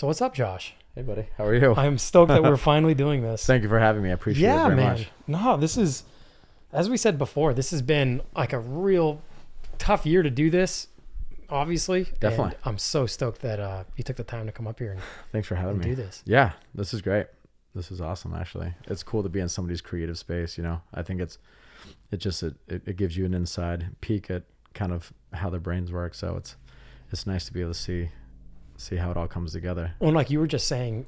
So what's up, Josh? Hey, buddy. How are you? I'm stoked that we're finally doing this. Thank you for having me. I appreciate yeah, it very man. much. No, this is, as we said before, this has been like a real tough year to do this. Obviously, and Definitely. I'm so stoked that uh, you took the time to come up here and, Thanks for having and me. do this. Yeah, this is great. This is awesome. Actually, it's cool to be in somebody's creative space. You know, I think it's it just it, it, it gives you an inside peek at kind of how their brains work. So it's it's nice to be able to see see how it all comes together. Well, like you were just saying,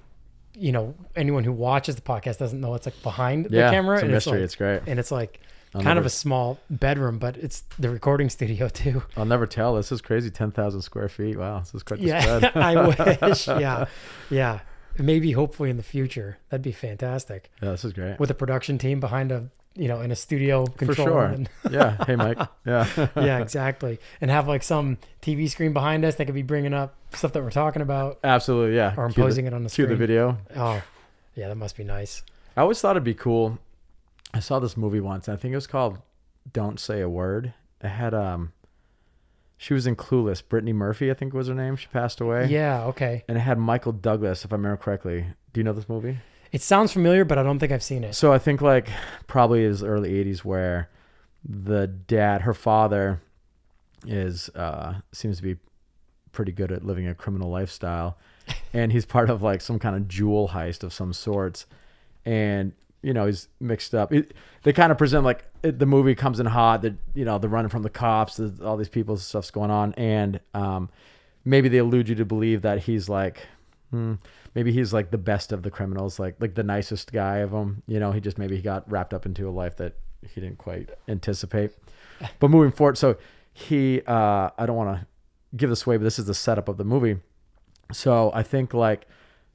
you know, anyone who watches the podcast doesn't know it's like behind yeah, the camera, it's a and mystery. it's It's, great. and it's like I'll kind of a small bedroom, but it's the recording studio too. I'll never tell. This is crazy. Ten thousand square feet. Wow, this is quite the Yeah, spread. I wish. Yeah, yeah. Maybe, hopefully, in the future, that'd be fantastic yeah, this is great. with a production team behind a, you know, in a studio For sure. and- yeah. Hey, Mike. Yeah. yeah, exactly. And have like some TV screen behind us that could be bringing up stuff that we're talking about Absolutely. Yeah. or Cue the- imposing it on the Cue screen. the video. Oh, yeah, that must be nice. I always thought it'd be cool. I saw this movie once. I think it was called "Don't Say a Word." It had um, she was in Clueless. Brittany Murphy, I think was her name. She passed away. Yeah, okay. And it had Michael Douglas, if I remember correctly. Do you know this movie? It sounds familiar, but I don't think I've seen it. So I think like probably is early '80s where the dad, her father, is uh seems to be pretty good at living a criminal lifestyle, and he's part of like some kind of jewel heist of some sorts, and you know he's mixed up. It, they kind of present like it, the movie comes in hot. That you know they're running from the cops. all these people stuff's going on, and um, maybe they allude you to believe that he's like. Hmm, maybe he's like the best of the criminals, like like the nicest guy of them. You know, he just maybe he got wrapped up into a life that he didn't quite anticipate. But moving forward, so he, uh, I don't want to give this away, but this is the setup of the movie. So I think like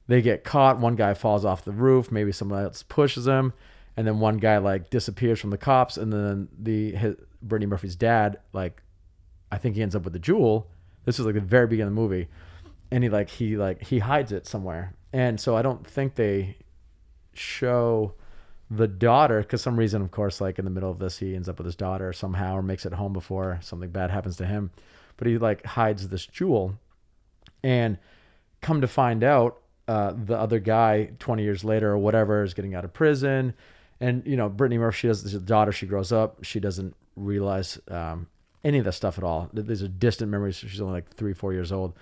they get caught. One guy falls off the roof. Maybe someone else pushes him, and then one guy like disappears from the cops. And then the his, Brittany Murphy's dad, like, I think he ends up with the jewel. This is like the very beginning of the movie, and he like he like he hides it somewhere. And so I don't think they show the daughter because some reason of course like in the middle of this he ends up with his daughter somehow or makes it home before something bad happens to him. But he like hides this jewel. And come to find out uh, the other guy 20 years later or whatever is getting out of prison. And you know brittany murphy she has this daughter she grows up she doesn't realize um, any of that stuff at all. These are distant memories she's only like three four years old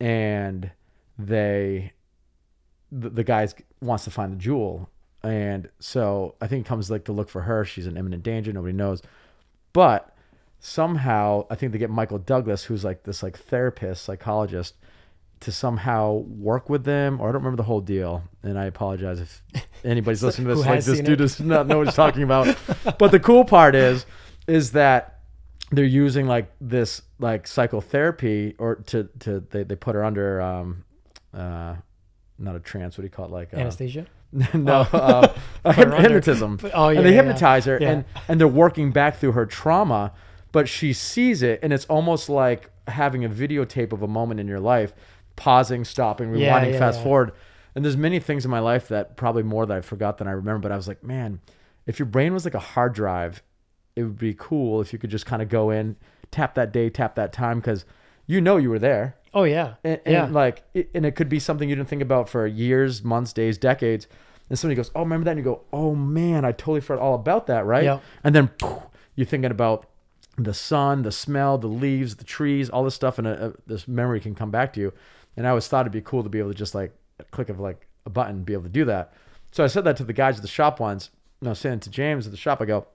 and they the, the guy wants to find the jewel. And so i think it comes like to look for her. She's in imminent danger. Nobody knows. But somehow i think they get michael douglas who's like this like therapist psychologist to somehow work with them. Or i don't remember the whole deal. And i apologize if anybody's listening to this like this dude it? does not know what he's talking about. But the cool part is is that they're using like this like psychotherapy or to to they, they put her under um uh not a trance what do you call it like uh, Anesthesia. no uh, hyp- under. hypnotism Oh, yeah, and they yeah, hypnotize her yeah. and and they're working back through her trauma but she sees it and it's almost like having a videotape of a moment in your life pausing stopping rewinding Yeah, yeah, fast yeah. forward and there's many things in my life that probably more that i forgot than i remember but i was like man if your brain was like a hard drive it would be cool if you could just kind of go in tap that day tap that time because you know you were there. Oh yeah, and, and yeah. like it, and it could be something you didn't think about for years months days decades and somebody goes oh remember that? And you go oh man i totally forgot all about that right? Yep. and then poof, you're thinking about the sun the smell the leaves the trees all this stuff and a, a, this memory can come back to you. And i always thought it'd be cool to be able to just like a click of like a button be able to do that. So i said that to the guys at the shop once no saying to james at the shop i go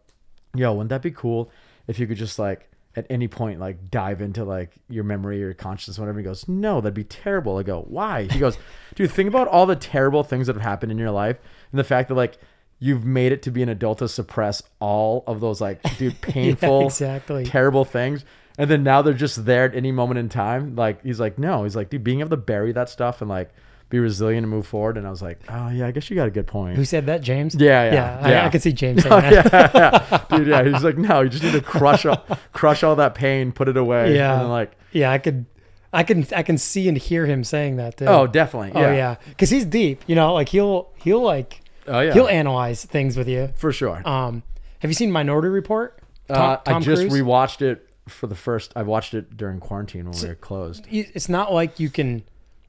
yo wouldn't that be cool if you could just like at any point like dive into like your memory or your consciousness whatever? He goes no that'd be terrible. I go why? He goes dude think about all the terrible things that have happened in your life and the fact that like you've made it to be an adult to suppress all of those like dude painful exactly. terrible things. And then now they're just there at any moment in time. Like he's like no. He's like dude being able to bury that stuff and like be resilient and move forward and i was like oh yeah i guess you got a good point Who said that, James? Yeah, yeah, yeah. yeah. I, I could see James saying Oh, that. yeah, yeah. dude. Yeah, he's like, no, you just need to crush all, crush all that pain, put it away. Yeah. and then like, Yeah, I could, I can, I can see and hear him saying that too. oh, definitely. oh yeah, because he's deep. You know, like he'll, he'll like, oh yeah, he'll analyze things with you. for sure. Um, have you seen Minority Report? Tom, uh, I Tom just Cruise? rewatched it for the first. I watched it during quarantine when we were closed. It's not like you can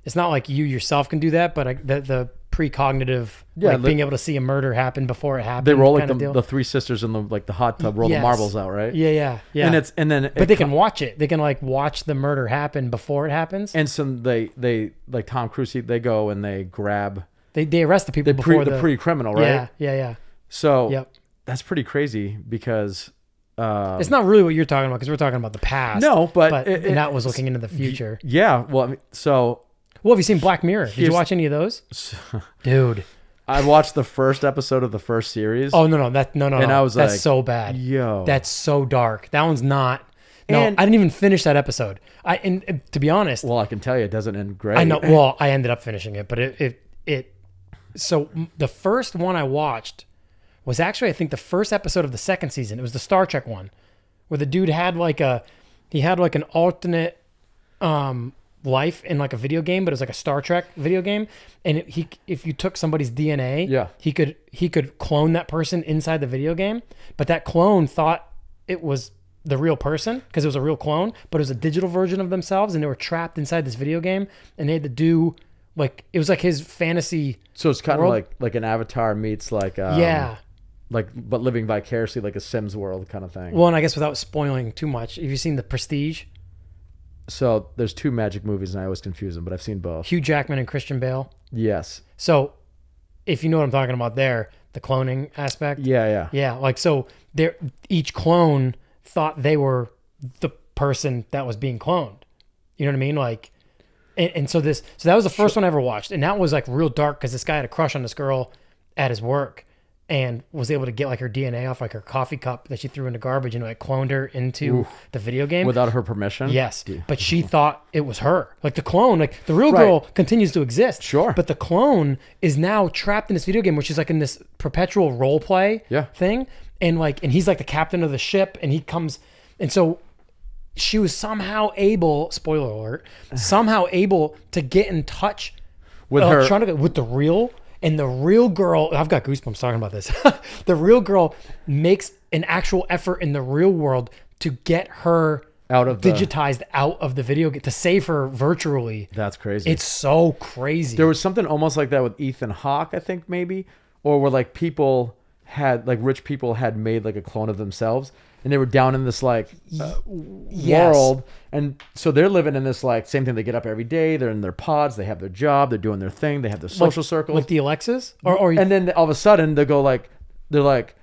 it's not like you yourself can do that, but I, the the precognitive, Yeah, like li- being able to see a murder happen before it happened. They roll like the, the three sisters in the like the hot tub roll Yes. the marbles out, right? yeah, yeah, yeah. And it's and then but they can watch it. They can like watch the murder happen before it happens. and so they they like Tom Cruise they go and they grab They they arrest the people the pre before the, pre criminal, right? Yeah, yeah, yeah. So Yep. that's pretty crazy because uh, It's not really what you're talking about because we're talking about the past. no, but, but it- and that was looking into the future. Yeah, well, I mean, so Well, have you seen Black Mirror? Did you Here's- watch any of those, dude? I watched the first episode of the first series. Oh no, no, that no, no, And no. I was that's like, so bad. yo, That's so dark. That one's not. No, And- I didn't even finish that episode. I and, to be honest, well, I can tell you, it doesn't end great. I know. Well, I ended up finishing it, but it it it. So m- the first one I watched was actually I think the first episode of the second season. It was the Star Trek one, where the dude had like a he had like an alternate um life in like a video game, but it was like a Star Trek video game, and it, he if you took somebody's DNA, Yeah. he could he could clone that person inside the video game, but that clone thought it was the real person because it was a real clone, but it was a digital version of themselves, and they were trapped inside this video game, and they had to do like it was like his fantasy. So it's kind of like like an Avatar meets like um, yeah. like but living vicariously like a Sims world kind of thing. Well, and I guess without spoiling too much, have you seen The Prestige? So there's two magic movies, and I always confuse them, but I've seen both. Hugh Jackman and Christian Bale. Yes. So, if you know what I'm talking about, there, the cloning aspect. Yeah, yeah. Yeah, like so, there each clone thought they were the person that was being cloned. You know what I mean? Like, and, and so this, so that was the first one I ever watched, and that was like real dark because this guy had a crush on this girl at his work, and was able to get like her DNA off like her coffee cup that she threw in the garbage, and like cloned her into the video game. Without her permission. Yes, but she thought it was her. Like the clone, like the real Right. girl continues to exist. Sure. But the clone is now trapped in this video game, which is like in this perpetual role play Yeah. thing. And like, and he's like the captain of the ship, and he comes, and so she was somehow able, spoiler alert, somehow able to get in touch With her. electronically with the real and the real girl i've got goosebumps talking about this. The real girl makes an actual effort in the real world to get her Out of the- digitized out of the video to save her virtually. That's crazy. it's so crazy. There was something almost like that with Ethan Hawke, I think maybe, or where like people had like rich people had made like a clone of themselves, and they were down in this like uh, Yes. world, and so they're living in this like same thing. They get up every day, they're in their pods, they have their job, they're doing their thing, they have their social circles, like the alexas or, or and then all of a sudden they go like they're like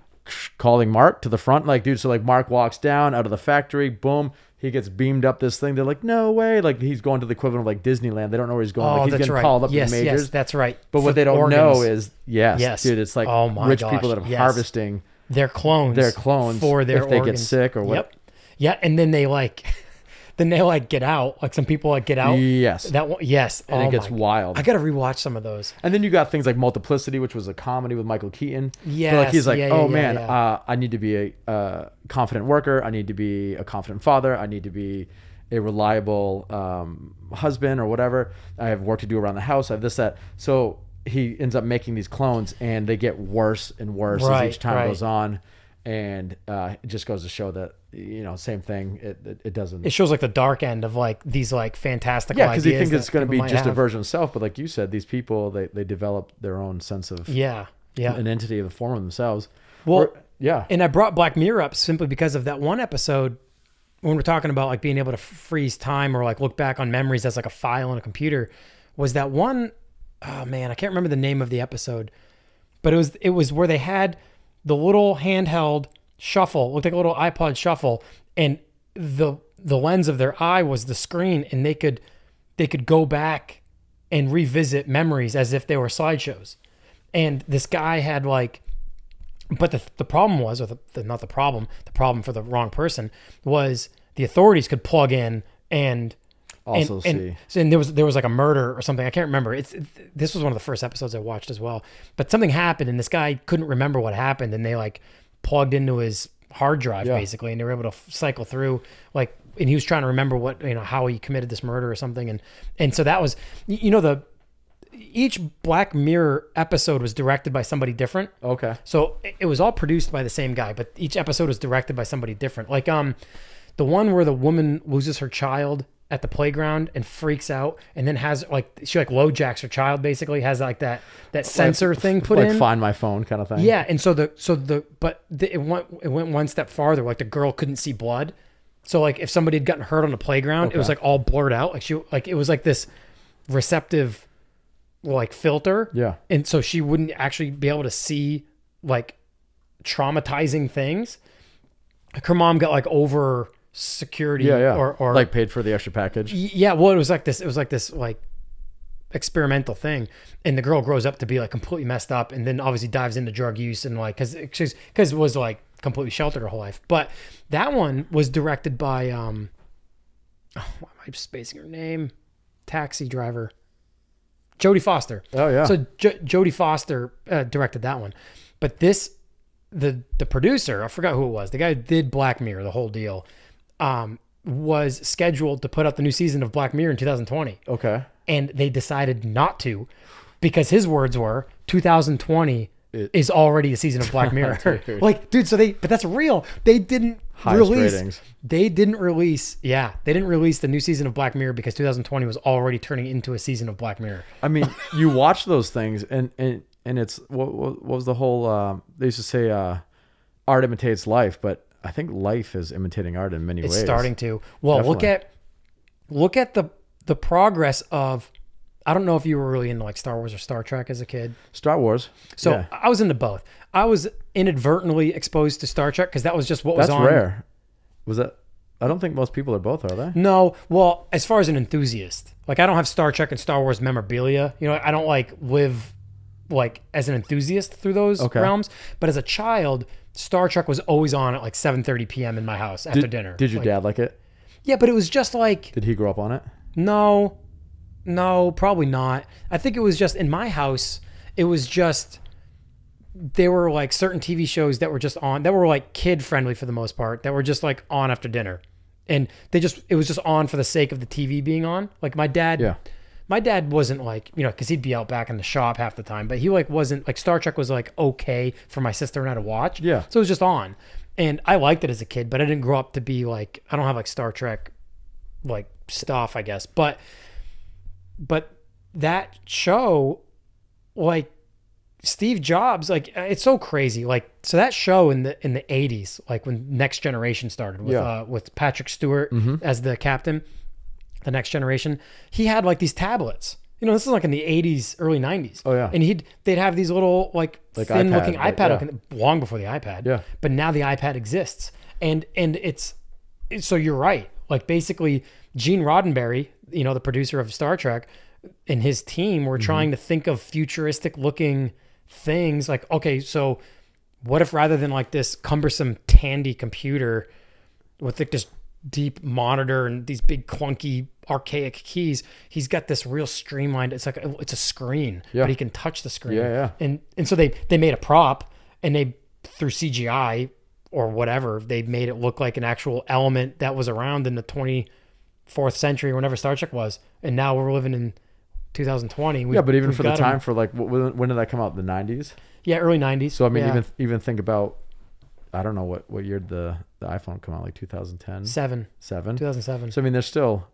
calling Mark to the front, like dude. So like Mark walks down out of the factory, boom. He gets beamed up this thing. They're like, no way! Like he's going to the equivalent of like Disneyland. They don't know where he's going. oh like he's that's getting right called up yes the majors. yes that's right But what they don't organs. know is yes, Yes. dude, it's like Oh rich gosh, people that are yes. harvesting their clones their clones for their if they get sick or what. yep yeah and then they like then they like get out like some people like get out Yes. that one yes and oh it gets my- wild. i gotta rewatch some of those and then you got things like Multiplicity, which was a comedy with Michael Keaton. Yeah. like he's like, yeah, yeah, oh yeah, man, yeah. Uh, I need to be a uh, confident worker. I need to be a confident father. I need to be a reliable um, husband or whatever. I have work to do around the house. I have this that. So he ends up making these clones, and they get worse and worse Right, as each time right. goes on. And uh, it just goes to show that you know, same thing. It it, it doesn't. it shows like the dark end of like these like fantastic yeah, because he ideas thinks it's going to be just a version of self. But like you said, these people they they develop their own sense of yeah yeah an entity of the form of themselves. Well, Or- yeah, and i brought black mirror up simply because of that one episode when we're talking about like being able to freeze time or like look back on memories as like a file on a computer was that one oh man i can't remember the name of the episode but it was it was where they had the little handheld shuffle looked like a little ipod shuffle and the the lens of their eye was the screen and they could they could go back and revisit memories as if they were slideshows. And this guy had like but the, the problem was, or the, the, not the problem, the problem for the wrong person was the authorities could plug in and also and, see. and, and there was there was like a murder or something. I can't remember. It's it, this was one of the first episodes I watched as well. But something happened, and this guy couldn't remember what happened, and they like plugged into his hard drive Yeah. basically, and they were able to f- cycle through like. And he was trying to remember what you know how he committed this murder or something, and and so that was you know the each Black Mirror episode was directed by somebody different. okay, So it- it was all produced by the same guy, but each episode was directed by somebody different. Like um, the one where the woman loses her child at the playground and freaks out and then has like she like LoJacks her child basically has like that that sensor thing put in like in. find my phone kind of thing. yeah and so the so the but the, it went it went one step farther like the girl couldn't see blood. So like if somebody had gotten hurt on the playground it was like all blurred out. Like she like it was like this receptive like filter. Yeah. and so she wouldn't actually be able to see like traumatizing things. Like her mom got like over security Yeah, yeah. or or like paid for the extra package. Yeah well it was like this it was like this like experimental thing and the girl grows up to be like completely messed up and then obviously dives into drug use and like because she's because it was like completely sheltered her whole life but that one was directed by um oh, why am i spacing her name taxi driver jodie foster Oh yeah. so J- Jodie Foster uh, directed that one, but this the the producer I forgot who it was. The guy who did Black Mirror, the whole deal, um, was scheduled to put out the new season of Black Mirror in 2020, okay. and they decided not to because his words were 2020 It- is already a season of Black Mirror. like, dude, so they but that's real. They didn't Highest release. ratings. They didn't release. Yeah, they didn't release the new season of Black Mirror because 2020 was already turning into a season of Black Mirror. I mean, you watch those things, and and and it's what what, was the whole? Um, they used to say, uh, art imitates life, but I think life is imitating art in many It's ways. It's starting to. Well, look at look at the the progress of. I don't know if you were really into like Star Wars or Star Trek as a kid. Star Wars. So yeah. I was into both. I was inadvertently exposed to Star Trek because that was just what that's was on. rare. Was that? I don't think most people are both, are they? No, well, as far as an enthusiast, like I don't have Star Trek and Star Wars memorabilia. You know, I don't like live like as an enthusiast through those Okay. realms. But as a child, Star Trek was always on at like 7:30 p.m. in my house after Did, dinner. did your Like- dad like it? Yeah, but it was just like Did he grow up on it? No, no, probably not. I think it was just in my house. It was just there were like certain TV shows that were just on that were like kid friendly for the most part that were just like on after dinner, and they just it was just on for the sake of the TV being on. Like my dad, Yeah. My dad wasn't like you know because he'd be out back in the shop half the time, but he like wasn't like Star Trek was like okay for my sister and I to watch. Yeah. so it was just on, and I liked it as a kid, but I didn't grow up to be like I don't have like Star Trek like stuff, I guess. But but that show, like Steve Jobs, like it's so crazy. Like so that show in the in the eighties, like when Next Generation started with Yeah. uh, with Patrick Stewart as the captain, the Next Generation, he had like these tablets. You know, this is like in the '80s, early '90s. Oh, yeah. and he'd they'd have these little like, Like thin-looking iPad, like, iPad, yeah. looking long before the iPad. Yeah. but now the iPad exists, and and it's so you're right. Like basically, Gene Roddenberry, you know, the producer of Star Trek, and his team were mm-hmm. trying to think of futuristic looking things. Like, okay, so what if rather than like this cumbersome Tandy computer with like this deep monitor and these big clunky archaic keys, he's got this real streamlined. It's like a, it's a screen, Yeah. but he can touch the screen. Yeah, yeah. And and so they they made a prop and they through CGI or whatever they made it look like an actual element that was around in the 24th century, whenever Star Trek was. And now we're living in 2020. We've, Yeah, but even for the time, for like, when, when did that come out? The '90s. yeah, early 90s. So I mean, Yeah. even even think about, I don't know what what year the the iPhone come out, like 2010, seven, seven. 2007. So I mean, they're still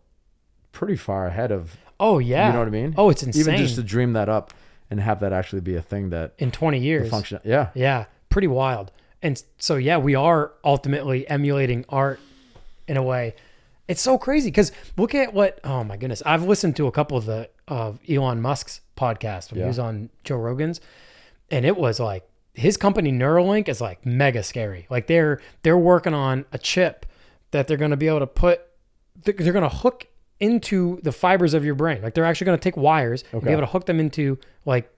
pretty far ahead of. oh yeah, You know what I mean? Oh, it's insane. Even just to dream that up and have that actually be a thing that in 20 years. function. Yeah. Yeah, pretty wild. And so yeah, we are ultimately emulating art in a way. It's so crazy because look at what oh my goodness. I've listened to a couple of the of Elon Musk's podcast when he was on Joe Rogan's and it was like his company Neuralink is like mega scary. Like they're they're working on a chip that they're going to be able to put they're, going to hook into the fibers of your brain. Like they're actually going to take wires and be able to hook them into like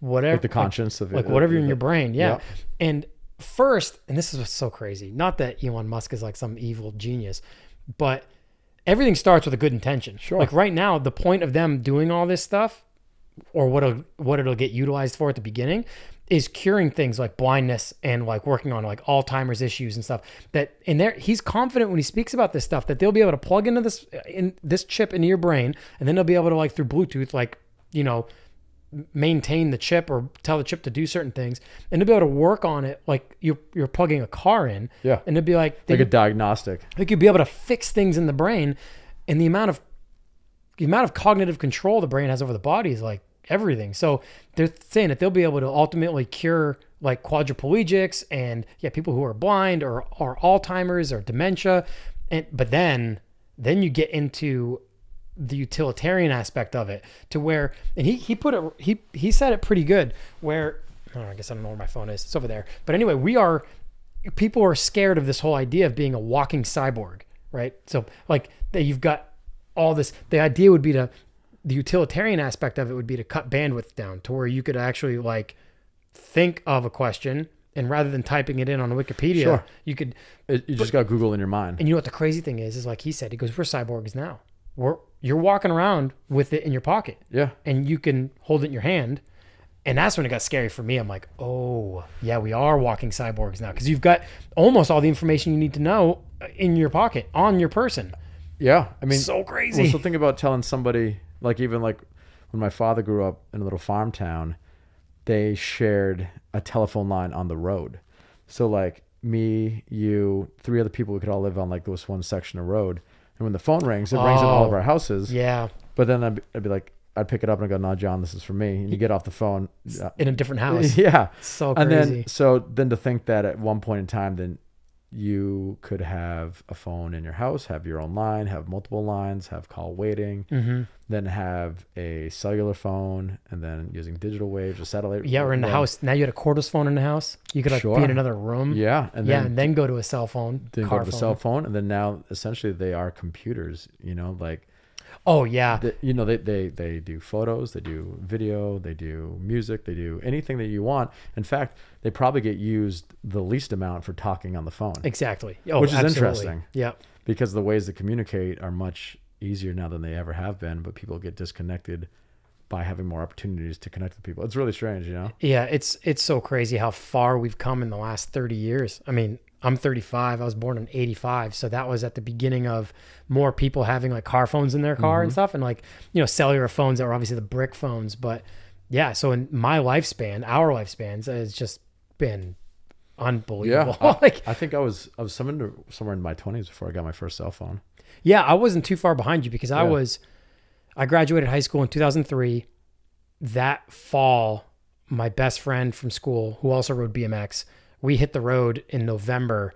whatever Like the conscience of like whatever of in your brain. Yeah. Yeah. And first, and this is what's so crazy. Not that Elon Musk is like some evil genius, but everything starts with a good intention. Sure. Like right now, the point of them doing all this stuff, or what it'll, what it'll get utilized for at the beginning, is curing things like blindness and like working on like Alzheimer's issues and stuff. That and there, he's confident when he speaks about this stuff that they'll be able to plug into this in this chip into your brain, and then they'll be able to like through Bluetooth, like you know, maintain the chip or tell the chip to do certain things and to be able to work on it like you're, you're plugging a car in Yeah. and it'd be like they, Like a diagnostic. like you'd be able to fix things in the brain and the amount of the amount of cognitive control the brain has over the body is like everything. So they're saying that they'll be able to ultimately cure like quadriplegics and yeah, people who are blind or are Alzheimer's or dementia. And but then then you get into the utilitarian aspect of it to where and he he put it he he said it pretty good where oh, I guess I don't know where my phone is. It's over there. But anyway, we are people are scared of this whole idea of being a walking cyborg, right? So like that you've got all this the idea would be to the utilitarian aspect of it would be to cut bandwidth down to where you could actually like think of a question and rather than typing it in on Wikipedia, Sure. you could It, you just got Google in your mind. and you know what the crazy thing is is like he said, he goes, We're cyborgs now. We're you're walking around with it in your pocket Yeah. and you can hold it in your hand. And that's when it got scary for me. I'm like, oh, yeah, we are walking cyborgs now because you've got almost all the information you need to know uh, in your pocket on your person. Yeah. I mean, so well, crazy. so think about telling somebody, like even like when my father grew up in a little farm town, they shared a telephone line on the road. So like me, you, three other people, we could all live on like this one section of road. And when the phone rings, it rings in all of Oh. our houses. yeah, But then I'd be, I'd be like, I'd pick it up and I'd go, "No, John, this is for me." And you get off the phone. uh, in a different house. yeah. So and crazy. then so then to think that at one point in time then you could have a phone in your house have your own line have multiple lines have call waiting hmm then have a cellular phone and then using digital waves or satellite Yeah, or in the house. Now you had a cordless phone in the house. You could like be in another room. yeah and yeah, then, and then go to a cell phone. then go to the phone. cell phone and then now essentially they are computers you know like Oh yeah, the, you know they, they they do photos they do video they do music they do anything that you want in fact they probably get used the least amount for talking on the phone exactly. Oh, Which is absolutely. interesting. Yeah. because the ways to communicate are much easier now than they ever have been but people get disconnected by having more opportunities to connect with people it's really strange you know Yeah, it's it's so crazy how far we've come in the last 30 years. I mean, I'm 35. I was born in 85, so that was at the beginning of more people having like car phones in their car Mm-hmm. and stuff and like, you know, cellular phones that were obviously the brick phones, but yeah, so in my lifespan, our lifespans it's just been unbelievable. I, like I think i was i was somewhere, somewhere in my 20s before i got my first cell phone Yeah, I wasn't too far behind you because I was I graduated high school in 2003. That fall, my best friend from school, who also rode BMX, we hit the road in November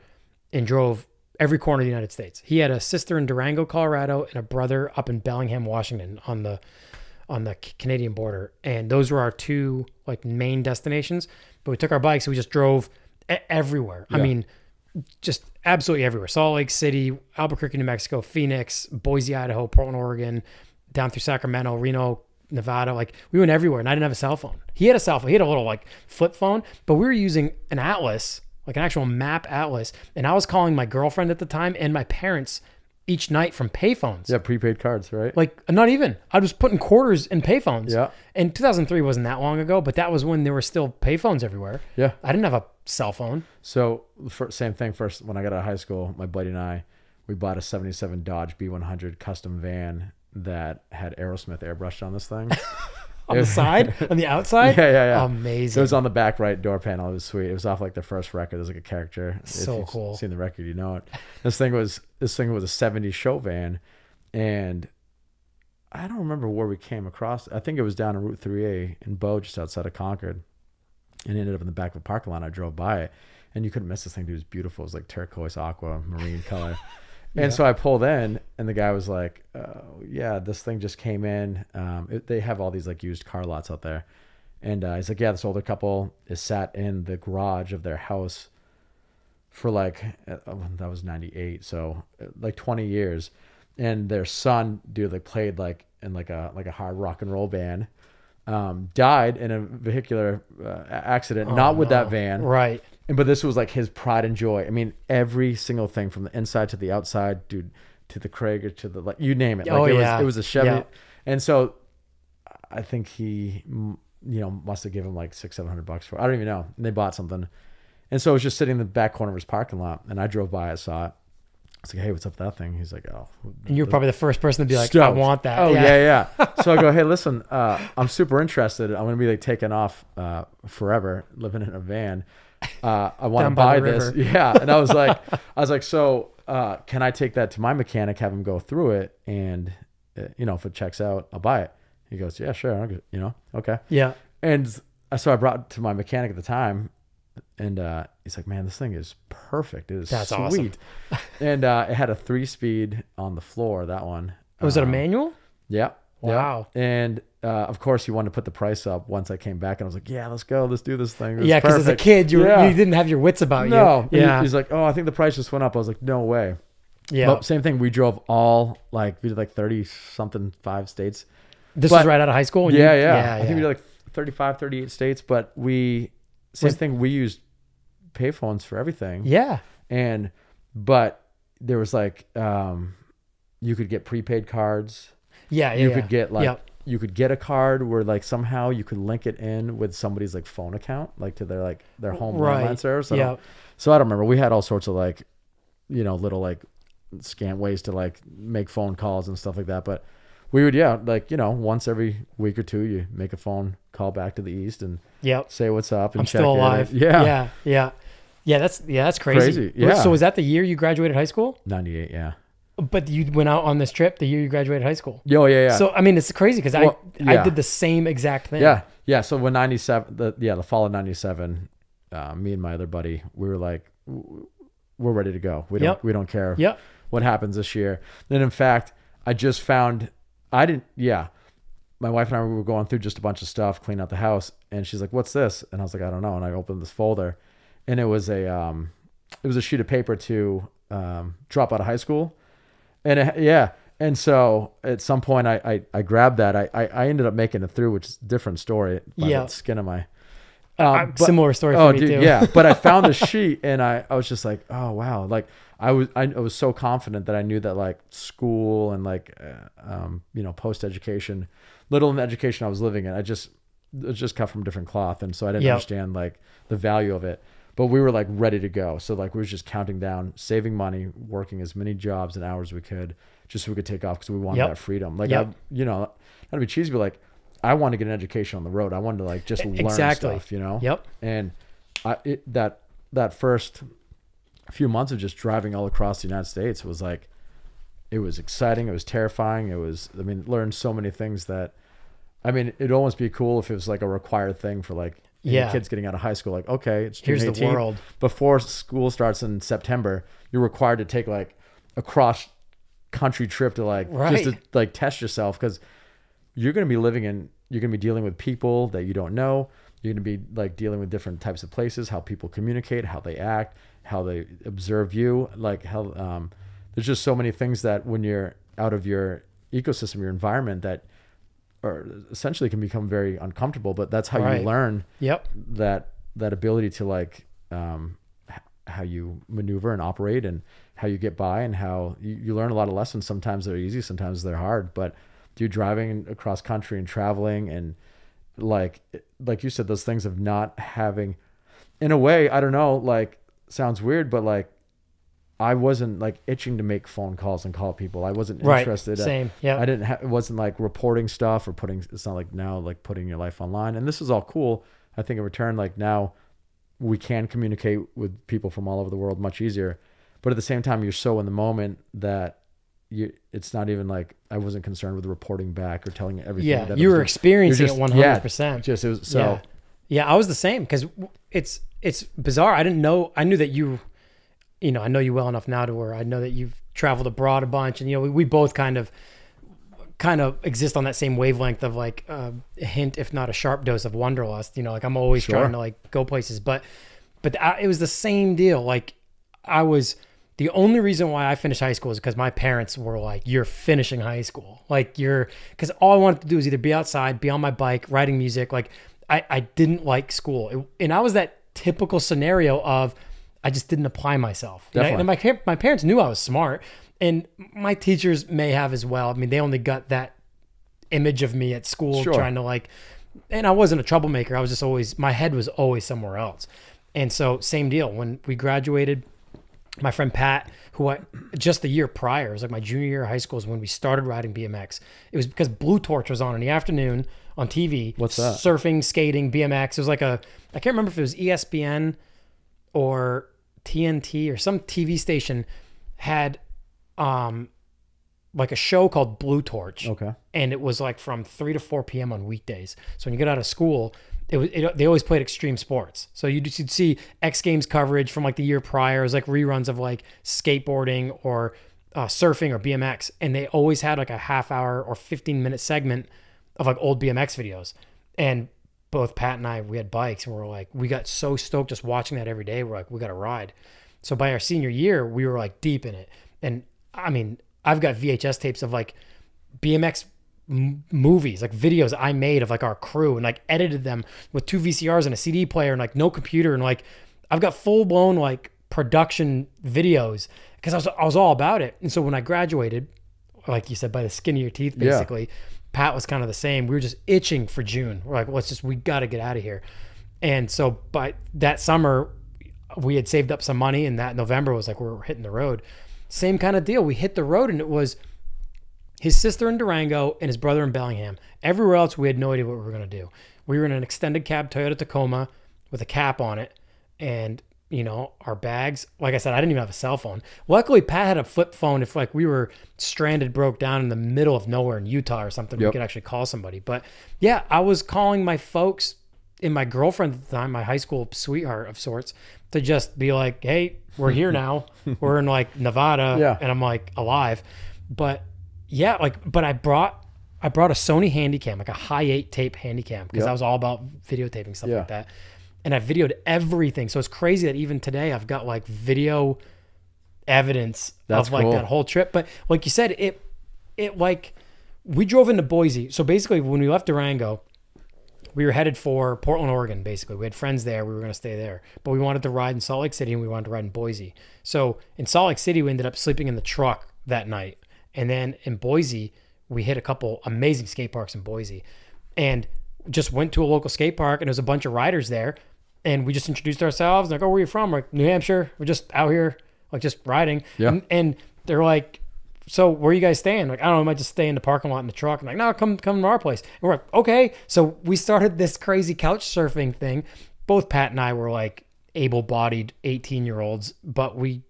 and drove every corner of the United States. He had a sister in Durango, Colorado, and a brother up in Bellingham, Washington, on the on the Canadian border, and those were our two like main destinations. But we took our bikes, and we just drove everywhere. I mean, just absolutely everywhere. Salt Lake City, Albuquerque, New Mexico, Phoenix, Boise, Idaho, Portland, Oregon, down through Sacramento, Reno, Nevada. Like we went everywhere, and I didn't have a cell phone. He had a cell phone. He had a little like flip phone, but we were using an atlas, like an actual map atlas, and I was calling my girlfriend at the time and my parents each night from payphones. yeah prepaid cards right Like not even. I was putting quarters in payphones. Yeah. And 2003 wasn't that long ago, but that was when there were still payphones everywhere. yeah I didn't have a cell phone. so for, same thing first when i got out of high school my buddy and i we bought a 77 dodge b100 custom van that had aerosmith airbrushed on this thing On the side, on the outside. Yeah, yeah, yeah. Amazing. It was on the back right door panel. It was sweet. It was off like the first record. There's like a character. So if you've cool. Seen the record, you know it. This thing was this thing was a '70s show van, and I don't remember where we came across. I think it was down on Route 3A in Bow, just outside of Concord, and ended up in the back of a parking lot. I drove by it, and you couldn't miss this thing. Dude, it was beautiful. It was like turquoise, aqua, marine color. Yeah. And so I pulled in, and the guy was like, oh, "Yeah, this thing just came in. Um, it, they have all these like used car lots out there." And uh, he's like, "Yeah, this older couple is sat in the garage of their house for like uh, that was '98, so uh, like 20 years." And their son, dude, like played like in like a like a hard rock and roll band. Um, died in a vehicular uh, accident, not with that Oh, van, Right. And but this was like his pride and joy. I mean, every single thing from the inside to the outside, dude, to the Krager to the like, you name it. Like Oh, it yeah. was it was a Chevy, Yeah. and so I think he, you know, must have given him like six seven hundred bucks for. it. I don't even know. And they bought something, and so it was just sitting in the back corner of his parking lot, and I drove by, I saw it. I was like, "Hey, what's up with that thing?" He's like, "Oh." And you're probably the first person to be like, I want that. Oh yeah, yeah. so I go, hey, listen, uh, I'm super interested. I'm gonna be like taking off uh, forever, living in a van. Uh, I want to buy this. Yeah, and I was like, I was like, so uh, can I take that to my mechanic, have him go through it, and uh, you know, if it checks out, I'll buy it. He goes, yeah, sure. You know, okay. Yeah. And so I brought it to my mechanic at the time, and uh, he's like, "Man, this thing is perfect. It is That's awesome. sweet." and uh, it had a three-speed on the floor. That one Was it a Um, manual? Yeah. Yeah. Wow. And uh, of course, he wanted to put the price up once I came back, and I was like, "Yeah, let's go. Let's do this thing." It's Yeah, because as a kid, you were, Yeah. you didn't have your wits about No. you. He- Yeah. He's like, "Oh, I think the price just went up." I was like, "No way." yeah. But same thing. We drove all like we did like thirty something five states. this was right out of high school. Yeah, you- yeah. I think we did like 35, 38 states, but we same Was- thing. We used payphones for everything. yeah. And but there was like um you could get prepaid cards. Yeah. Yeah. you yeah. could get like Yep. you could get a card where like somehow you could link it in with somebody's like phone account, like to their like their home Right. landline service. Don't- Yeah. So I don't remember. We had all sorts of like, you know, little like scam ways to like make phone calls and stuff like that. But we would, yeah, like you know, once every week or two, you make a phone call back to the east and Yep. say what's up and I'm check still in. alive. Yeah, Yeah. Yeah. Yeah. That's yeah. That's crazy. Crazy, yeah. So was that the year you graduated high school? ninety eight. Yeah. But you went out on this trip the year you graduated high school. Yo, yeah, yeah. So I mean, it's crazy because Well, I I did the same exact thing. yeah, yeah. So when ninety seven, the yeah, the fall of ninety seven, uh, me and my other buddy, we were like, we're ready to go. We don't, Yep. we don't care. Yep. what happens this year. Then, in fact, I just found I didn't. Yeah, my wife and I were going through just a bunch of stuff, cleaning out the house, and she's like, "What's this?" And I was like, "I don't know." And I opened this folder, and it was a um, it was a sheet of paper to um, drop out of high school, and it, yeah. And so at some point, I I, I grabbed that. I, I I ended up making it through, which is a different story. Yeah. skin of my. Uh, Um, but- similar story for Oh, me dude, too. yeah. But I found the sheet and I, I was just like, oh wow, like I was I, I was so confident that I knew that like school and like uh, um you know post education, little in the education I was living in, I just it was just cut from different cloth, and so I didn't Yep. understand like the value of it. But we were like ready to go, so like we were just counting down, saving money, working as many jobs and hours we could, just so we could take off because we wanted Yep. that freedom. Like Yep. I, you know, not to be cheesy, but like I wanted to get an education on the road. I wanted to like just learn Exactly. stuff, you know Yep. and I it, that that first few months of just driving all across the United States was like it was exciting, it was terrifying, it was I mean learned so many things that I mean it'd almost be cool if it was like a required thing for like Yeah. kids getting out of high school like okay it's June Here's the world. before school starts in September you're required to take like a cross country trip to like just to like test yourself because you're going to be living in you're going to be dealing with people that you don't know you're going to be like dealing with different types of places how people communicate how they act how they observe you like how um, there's just so many things that when you're out of your ecosystem your environment that are essentially can become very uncomfortable but that's how Right. you learn Yep. that that ability to like um, h- how you maneuver and operate and how you get by and how you, you learn a lot of lessons sometimes they're easy sometimes they're hard but you driving across country and traveling and like like you said those things of not having in a way i don't know like sounds weird but like i wasn't like itching to make phone calls and call people i wasn't Right. interested uh, Same. Yeah. I didn't. Ha- it wasn't like reporting stuff or putting. It's not like now like putting your life online. And this is all cool. I think in return, like now, we can communicate with people from all over the world much easier. But at the same time, you're so in the moment that you. It's not even like I wasn't concerned with reporting back or telling everything. Yeah. that You were experiencing just- it one yeah, hundred percent. Just it was so. yeah. Yeah, I was the same because it's it's bizarre. I didn't know. I knew that you, you know, I know you well enough now to where I know that you've traveled abroad a bunch, and you know, we, we both kind of kind of exist on that same wavelength of like uh, a hint, if not a sharp dose of wanderlust. You know, like I'm always Sure. trying to like go places, but but I, it was the same deal. Like I was. The only reason why I finished high school is because my parents were like, "You're finishing high school, like you're," because all I wanted to do was either be outside, be on my bike, writing music. Like I, I didn't like school, It- and I was that typical scenario of I just didn't apply myself. You know, Definitely. And my my parents knew I was smart, and my teachers may have as well. I mean, they only got that image of me at school Sure. trying to like and I wasn't a troublemaker. I was just always my head was always somewhere else. And so same deal. When we graduated, my friend Pat, who I just the year prior, it was like my junior year of high school is when we started riding BMX. It was because Blue Torch was on in the afternoon on TV. What's that? Surfing, skating, BMX. It was like a I can't remember if it was ESPN or TNT or some TV station had um like a show called Blue Torch Okay. and it was like from 3 to 4 p.m. on weekdays. So when you get out of school, it was it, they always played extreme sports. So you'd, you'd see X Games coverage from like the year prior. It was like reruns of like skateboarding or uh, surfing or BMX, and they always had like a half hour or 15 minute segment of like old BMX videos. And both Pat and I, we had bikes, and we are like, we got so stoked just watching that every day. We're like, we got to ride. So by our senior year, we were like deep in it. And I mean, I've got VHS tapes of like BMX m- movies, like videos I made of like our crew and like edited them with two VCRs and a CD player and like no computer and like I've got full blown like production videos because I was I was all about it. And so when I graduated, like you said, by the skin of your teeth, Yeah. Pat was kind of the same. We were just itching for June. We're like, let's just we got to get out of here. And so by that summer, we had saved up some money, and that November was like we were hitting the road. Same kind of deal. We hit the road, and it was his sister in Durango and his brother in Bellingham. Everywhere else, we had no idea what we were going to do. We were in an extended cab Toyota Tacoma with a cap on it, and you know our bags. Like I said, I didn't even have a cell phone. Luckily, Pat had a flip phone. If like we were stranded, broke down in the middle of nowhere in Utah or something, we could actually call somebody. But yeah, I was calling my folks and my girlfriend at the time, my high school sweetheart of sorts, to just be like, "Hey, we're here now. we're in like Nevada, Yeah. and I'm like alive." But yeah, like, but I brought I brought a Sony Handycam, like a high eight tape Handycam, because Yep. I was all about videotaping stuff Yeah. like that, and I videoed everything. So it's crazy that even today I've got like video evidence That's of like cool. that whole trip. But like you said, it it like we drove into Boise. So basically, when we left Durango, we were headed for Portland, Oregon. Basically, we had friends there. We were going to stay there, but we wanted to ride in Salt Lake City and we wanted to ride in Boise. So in Salt Lake City, we ended up sleeping in the truck that night, and then in Boise, we hit a couple amazing skate parks in Boise, and just went to a local skate park, and there was a bunch of riders there, and we just introduced ourselves. Like, oh, where are you from? We're like New Hampshire. We're just out here, like just riding. Yeah. And, and they're like, so where are you guys staying? Like, I don't know, we might just stay in the parking lot in the truck. I'm like, no, come come to our place. And we're like, okay. So we started this crazy couch surfing thing. Both Pat and I were like able-bodied 18-year-olds, but we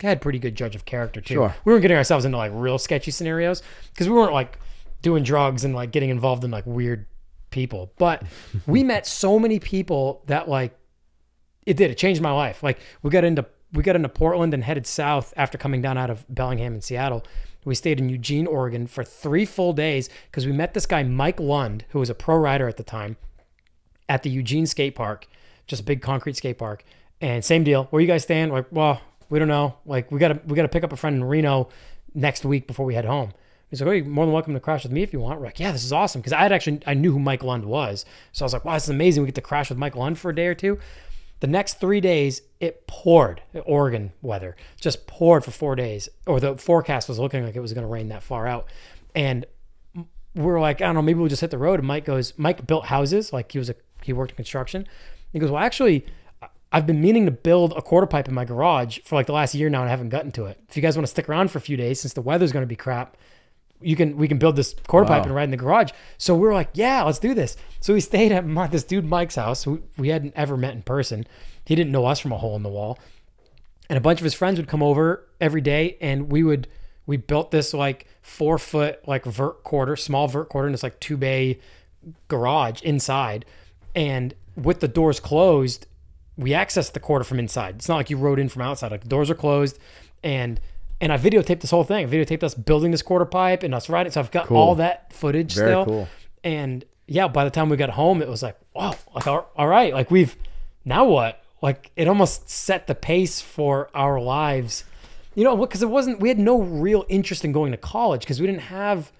had pretty good judge of character too. Sure. We weren't getting ourselves into like real sketchy scenarios because we weren't like doing drugs and like getting involved in like weird people. But we met so many people that like it did. It changed my life. Like we got into we got into Portland and headed south after coming down out of Bellingham and Seattle. We stayed in Eugene, Oregon for three full days because we met this guy Mike Lund, who was a pro rider at the time, at the Eugene skate park, just a big concrete skate park. And same deal. Where you guys staying? Like, well, we don't know. Like, we gotta we gotta pick up a friend in Reno next week before we head home. He's like, oh, you're more than welcome to crash with me if you want. We're like, yeah, this is awesome because I had actually I knew who Mike Lund was, so I was like, wow, this is amazing. We get to crash with Mike Lund for a day or two. The next three days, it poured. Oregon weather just poured for four days, or the forecast was looking like it was going to rain that far out. And we're like, I don't know, maybe we'll just hit the road. And Mike goes, Mike built houses, like he was a he worked in construction. He goes, well, actually, I've been meaning to build a quarter pipe in my garage for like the last year now, and I haven't gotten to it. If you guys want to stick around for a few days, since the weather's going to be crap, you can we can build this quarter pipe and ride in the garage. So we were like, yeah, let's do this. So we stayed at my, this dude Mike's house. who we hadn't ever met in person. He didn't know us from a hole in the wall and a bunch of his friends would come over every day and we would we built this like four foot like vert quarter small vert quarter in this like two bay garage inside and with the doors closed we accessed the quarter from inside it's not like you rode in from outside like the doors are closed and and i videotaped this whole thing i videotaped us building this quarter pipe and us riding so i've got Cool. all that footage Very still cool. and yeah by the time we got home it was like wow like all, all right like we've now what like it almost set the pace for our lives you know because it wasn't we had no real interest in going to college because we didn't have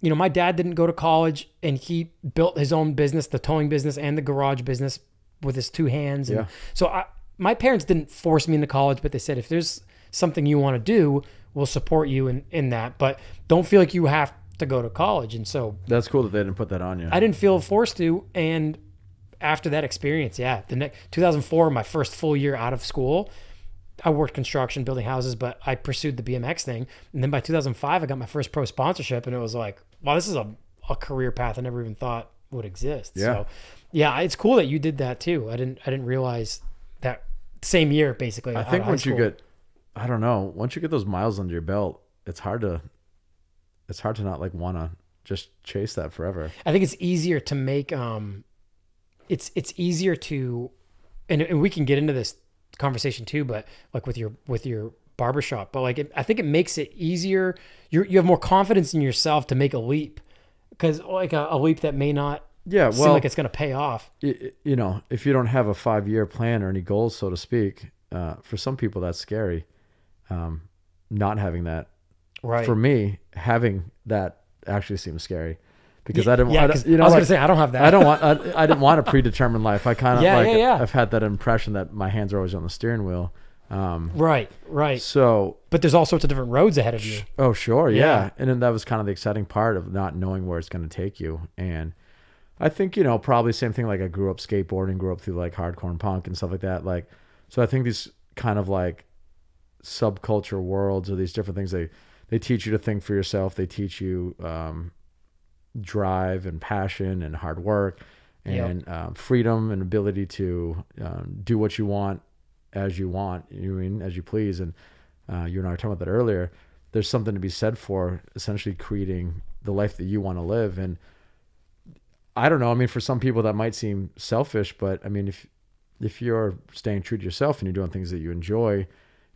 you know my dad didn't go to college and he built his own business the towing business and the garage business with his two hands and Yeah. so I, my parents didn't force me into college but they said if there's something you want to do we'll support you in, in that but don't feel like you have to go to college and so That's cool that they didn't put that on you. I didn't feel forced to. And after that experience, yeah, the next 2004, my first full year out of school, I worked construction, building houses, but I pursued the BMX thing. And then by 2005, I got my first pro sponsorship, and it was like, wow, this is a, a career path I never even thought would exist. Yeah. So, yeah, it's cool that you did that too. I didn't I didn't realize that same year basically. I think once you get, I don't know. Once you get those miles under your belt, it's hard to it's hard to not like want to just chase that forever. I think it's easier to make um it's it's easier to and, and we can get into this conversation too, but like with your with your barbershop, but like it, I think it makes it easier. You you have more confidence in yourself to make a leap because like a, a leap that may not Yeah, seem well, like it's going to pay off. y- you know, if you don't have a five year plan or any goals, so to speak, uh, for some people that's scary. Um, not having that Right. for me, having that actually seems scary because Y- I didn't. yeah, I don't- you know, I was like, going to say I don't have that. I don't want. I, I didn't want a predetermined life. I kind of Yeah, like. yeah, yeah. I've had that impression that my hands are always on the steering wheel. Um, Right, right. so But there's all sorts of different roads ahead of you. Oh, sure, yeah. Yeah. And then that was kind of the exciting part of not knowing where it's going to take you. And I think you know probably same thing. Like I grew up skateboarding, grew up through like hardcore and punk and stuff like that. Like, so I think these kind of like subculture worlds or these different things they they teach you to think for yourself. They teach you um, drive and passion and hard work Yep. and um, freedom and ability to um, do what you want as you want. You mean as you please. And uh, you and I were talking about that earlier. There's something to be said for essentially creating the life that you want to live. And I don't know. I mean, for some people that might seem selfish, but I mean, if if you're staying true to yourself and you're doing things that you enjoy,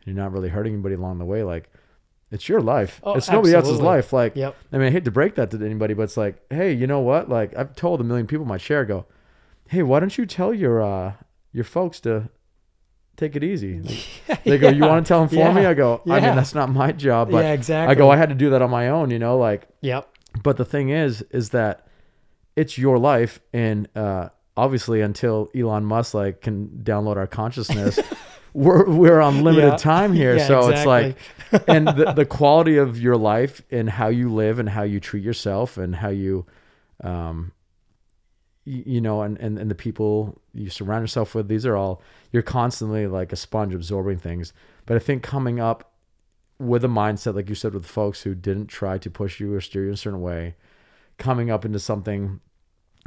you're not really hurting anybody along the way, like it's your life. Oh, it's nobody else's life. Like, Yep. I mean, I hate to break that to anybody, but it's like, hey, you know what? Like, I've told a million people in my chair, go, hey, why don't you tell your uh your folks to take it easy? They go, you want to tell them for me? I go, I mean, that's not my job, but yeah, exactly. I go, I had to do that on my own, you know, like. Yep. But the thing is, is that it's your life, and uh, obviously, until Elon Musk like can download our consciousness, we're we're on limited Yeah. time here. Yeah, so it's like, and the, the quality of your life and how you live and how you treat yourself and how you, um, you know, and, and, and the people you surround yourself with, these are all, you're constantly like a sponge absorbing things. But I think coming up with a mindset, like you said, with folks who didn't try to push you or steer you in a certain way, coming up into something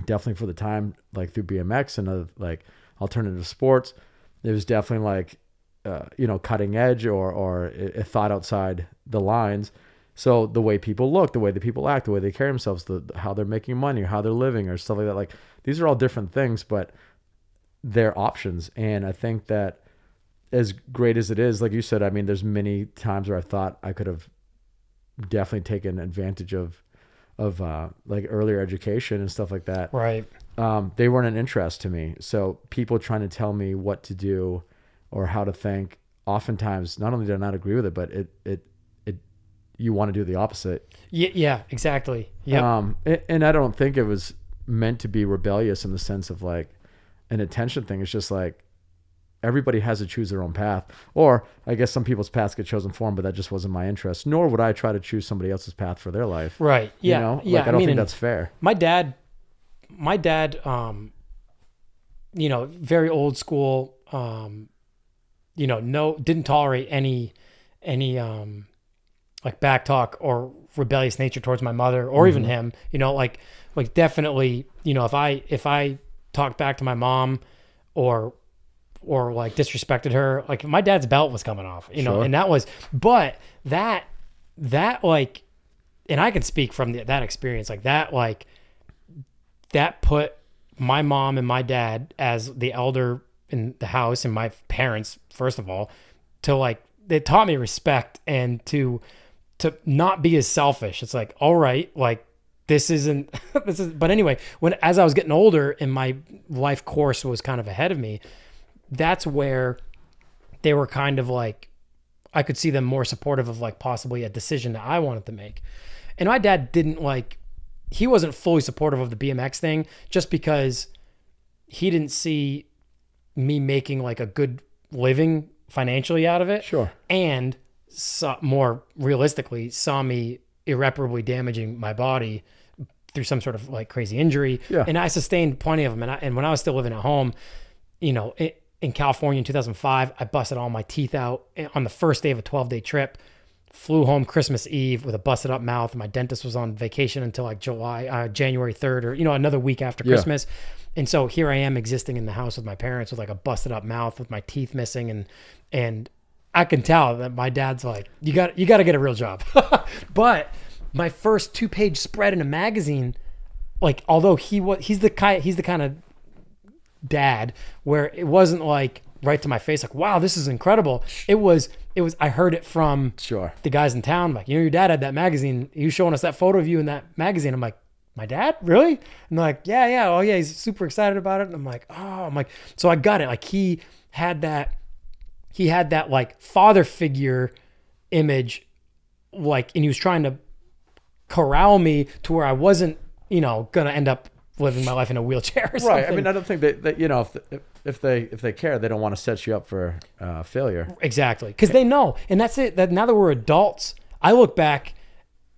definitely for the time, like through BMX and other like alternative sports, it was definitely like, uh, you know, cutting edge or, or a, thought outside the lines. So the way people look, the way the people act, the way they carry themselves, the how they're making money, or how they're living, or stuff like that. Like these are all different things, but they're options. And I think that as great as it is, like you said, I mean, there's many times where I thought I could have definitely taken advantage of of uh, like earlier education and stuff like that. Right. Um, they weren't an interest to me. So people trying to tell me what to do or how to think, oftentimes not only did I not agree with it, but it it it you want to do the opposite. Yeah, yeah, exactly. Yep. Um, a- and I don't think it was meant to be rebellious in the sense of like an attention thing. It's just like everybody has to choose their own path. Or I guess some people's paths get chosen for them, but that just wasn't my interest. Nor would I try to choose somebody else's path for their life. right. Yeah. You know, yeah. like I don't mean, think that's fair. my dad, my dad, um, you know, very old school, um, you know, no, didn't tolerate any, any, um, like back talk or rebellious nature towards my mother or even him, you know, like, like definitely, you know, if I, if I talked back to my mom or, or like disrespected her, like my dad's belt was coming off, you know, Sure. and that was, but that, that like, and I can speak from the, that experience, like that, like, that put my mom and my dad as the elder in the house and my parents first of all to like they taught me respect and to to not be as selfish it's like all right like this isn't this is but anyway when as i was getting older and my life course was kind of ahead of me that's where they were kind of like I could see them more supportive of like possibly a decision that I wanted to make. And my dad didn't like he wasn't fully supportive of the BMX thing just because he didn't see me making like a good living financially out of it Sure. and saw, more realistically saw me irreparably damaging my body through some sort of like crazy injury. Yeah. And I sustained plenty of them. And, I, and when I was still living at home, you know, in, in California in 2005, I busted all my teeth out eh, on the first day of a 12 day trip. Flew home Christmas Eve with a busted up mouth. My dentist was on vacation until like July, uh, January 3rd, or, you know, another week after Yeah. Christmas. And so here I am existing in the house with my parents with like a busted up mouth with my teeth missing. And, and I can tell that my dad's like, you got you got to get a real job. but my first two page spread in a magazine, like although he was he's the kind he's the kind of dad where it wasn't like right to my face like wow this is incredible. It was it was I heard it from Sure. the guys in town like you know your dad had that magazine. He was showing us that photo of you in that magazine. I'm like my dad really? And they're like yeah yeah oh yeah he's super excited about it. And I'm like oh I'm like so I got it like he had that he had that like father figure image like and he was trying to corral me to where I wasn't you know gonna end up living my life in a wheelchair or something. Right. I mean, I don't think that, that you know if, if if they if they care, they don't want to set you up for uh, failure. Exactly. Because they know. And that's it. That now that we're adults, I look back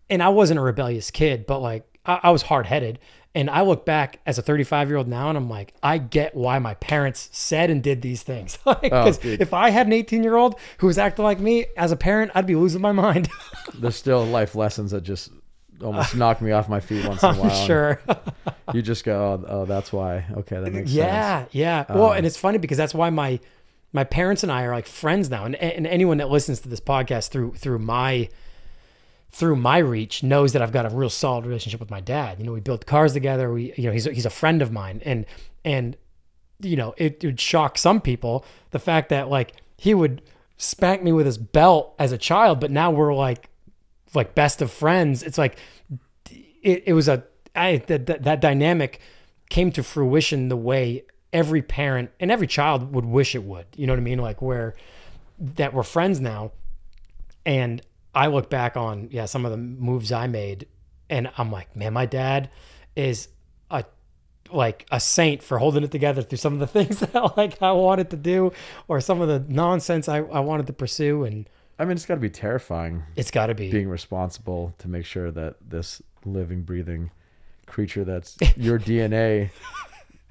and I wasn't a rebellious kid, but like I, I was hard headed. And I look back as a 35 year old now and I'm like, I get why my parents said and did these things. Because Oh, if I had an 18 year old who was acting like me as a parent, I'd be losing my mind. There's still life lessons that just almost knock me off my feet once in a while. sure. You just go, oh, oh, that's why. Okay, that makes sense. Yeah, yeah. well, and it's funny because that's why my my parents and I are like friends now, and and anyone that listens to this podcast through through my through my reach knows that I've got a real solid relationship with my dad. You know, we built cars together. We, you know, he's he's a friend of mine, and and you know, it, it would shock some people the fact that like he would spank me with his belt as a child, but now we're like like best of friends. It's like it, it was a I that, that that dynamic came to fruition the way every parent and every child would wish it would. You know what I mean? Like where that we're friends now, and I look back on yeah some of the moves I made, and I'm like, man, my dad is a like a saint for holding it together through some of the things that like I wanted to do or some of the nonsense I, I wanted to pursue and I mean, it's got to be terrifying it's got to be being responsible to make sure that this living, breathing creature that's your DNA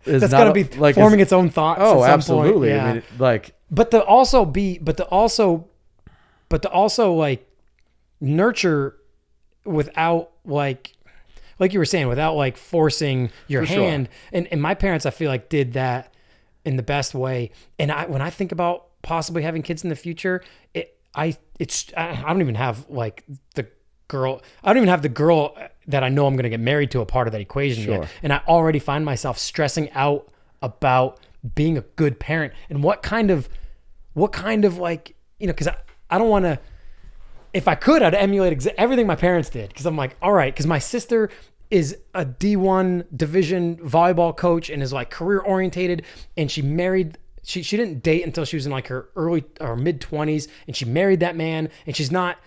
is that's not got to be like forming its own thoughts. Oh, at some point. absolutely. Yeah. I mean, like but to also be but to also but to also like nurture without like like you were saying without like forcing your For sure. hand and and my parents I feel like did that in the best way and I when I think about possibly having kids in the future it I it's I don't even have like the girl I don't even have the girl that I know I'm going to get married to a part of that equation Sure. yet and I already find myself stressing out about being a good parent and what kind of what kind of like you know because I, I don't want to if i could i'd emulate everything my parents did because i'm like all right because my sister is a d1 division volleyball coach and is like career orientated and she married she, she didn't date until she was in like her early or mid 20s and she married that man and she's not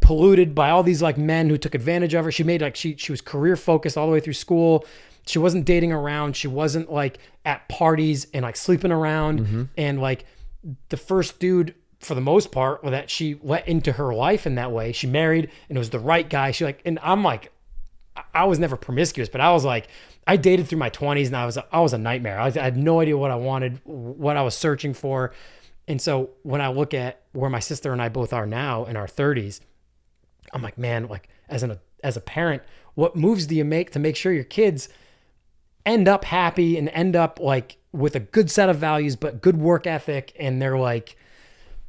polluted by all these like men who took advantage of her. She made like she she was career focused all the way through school. She wasn't dating around. She wasn't like at parties and like sleeping around. Mm-hmm. And like the first dude for the most part that she let into her life in that way. She married and it was the right guy. She like and I'm like I- I was never promiscuous, but I was like, I dated through my 20s and I was I was a nightmare. I, I had no idea what I wanted, what I was searching for. And so when I look at where my sister and I both are now in our 30s, I'm like, man, like as an as a parent, what moves do you make to make sure your kids end up happy and end up like with a good set of values but good work ethic and they're like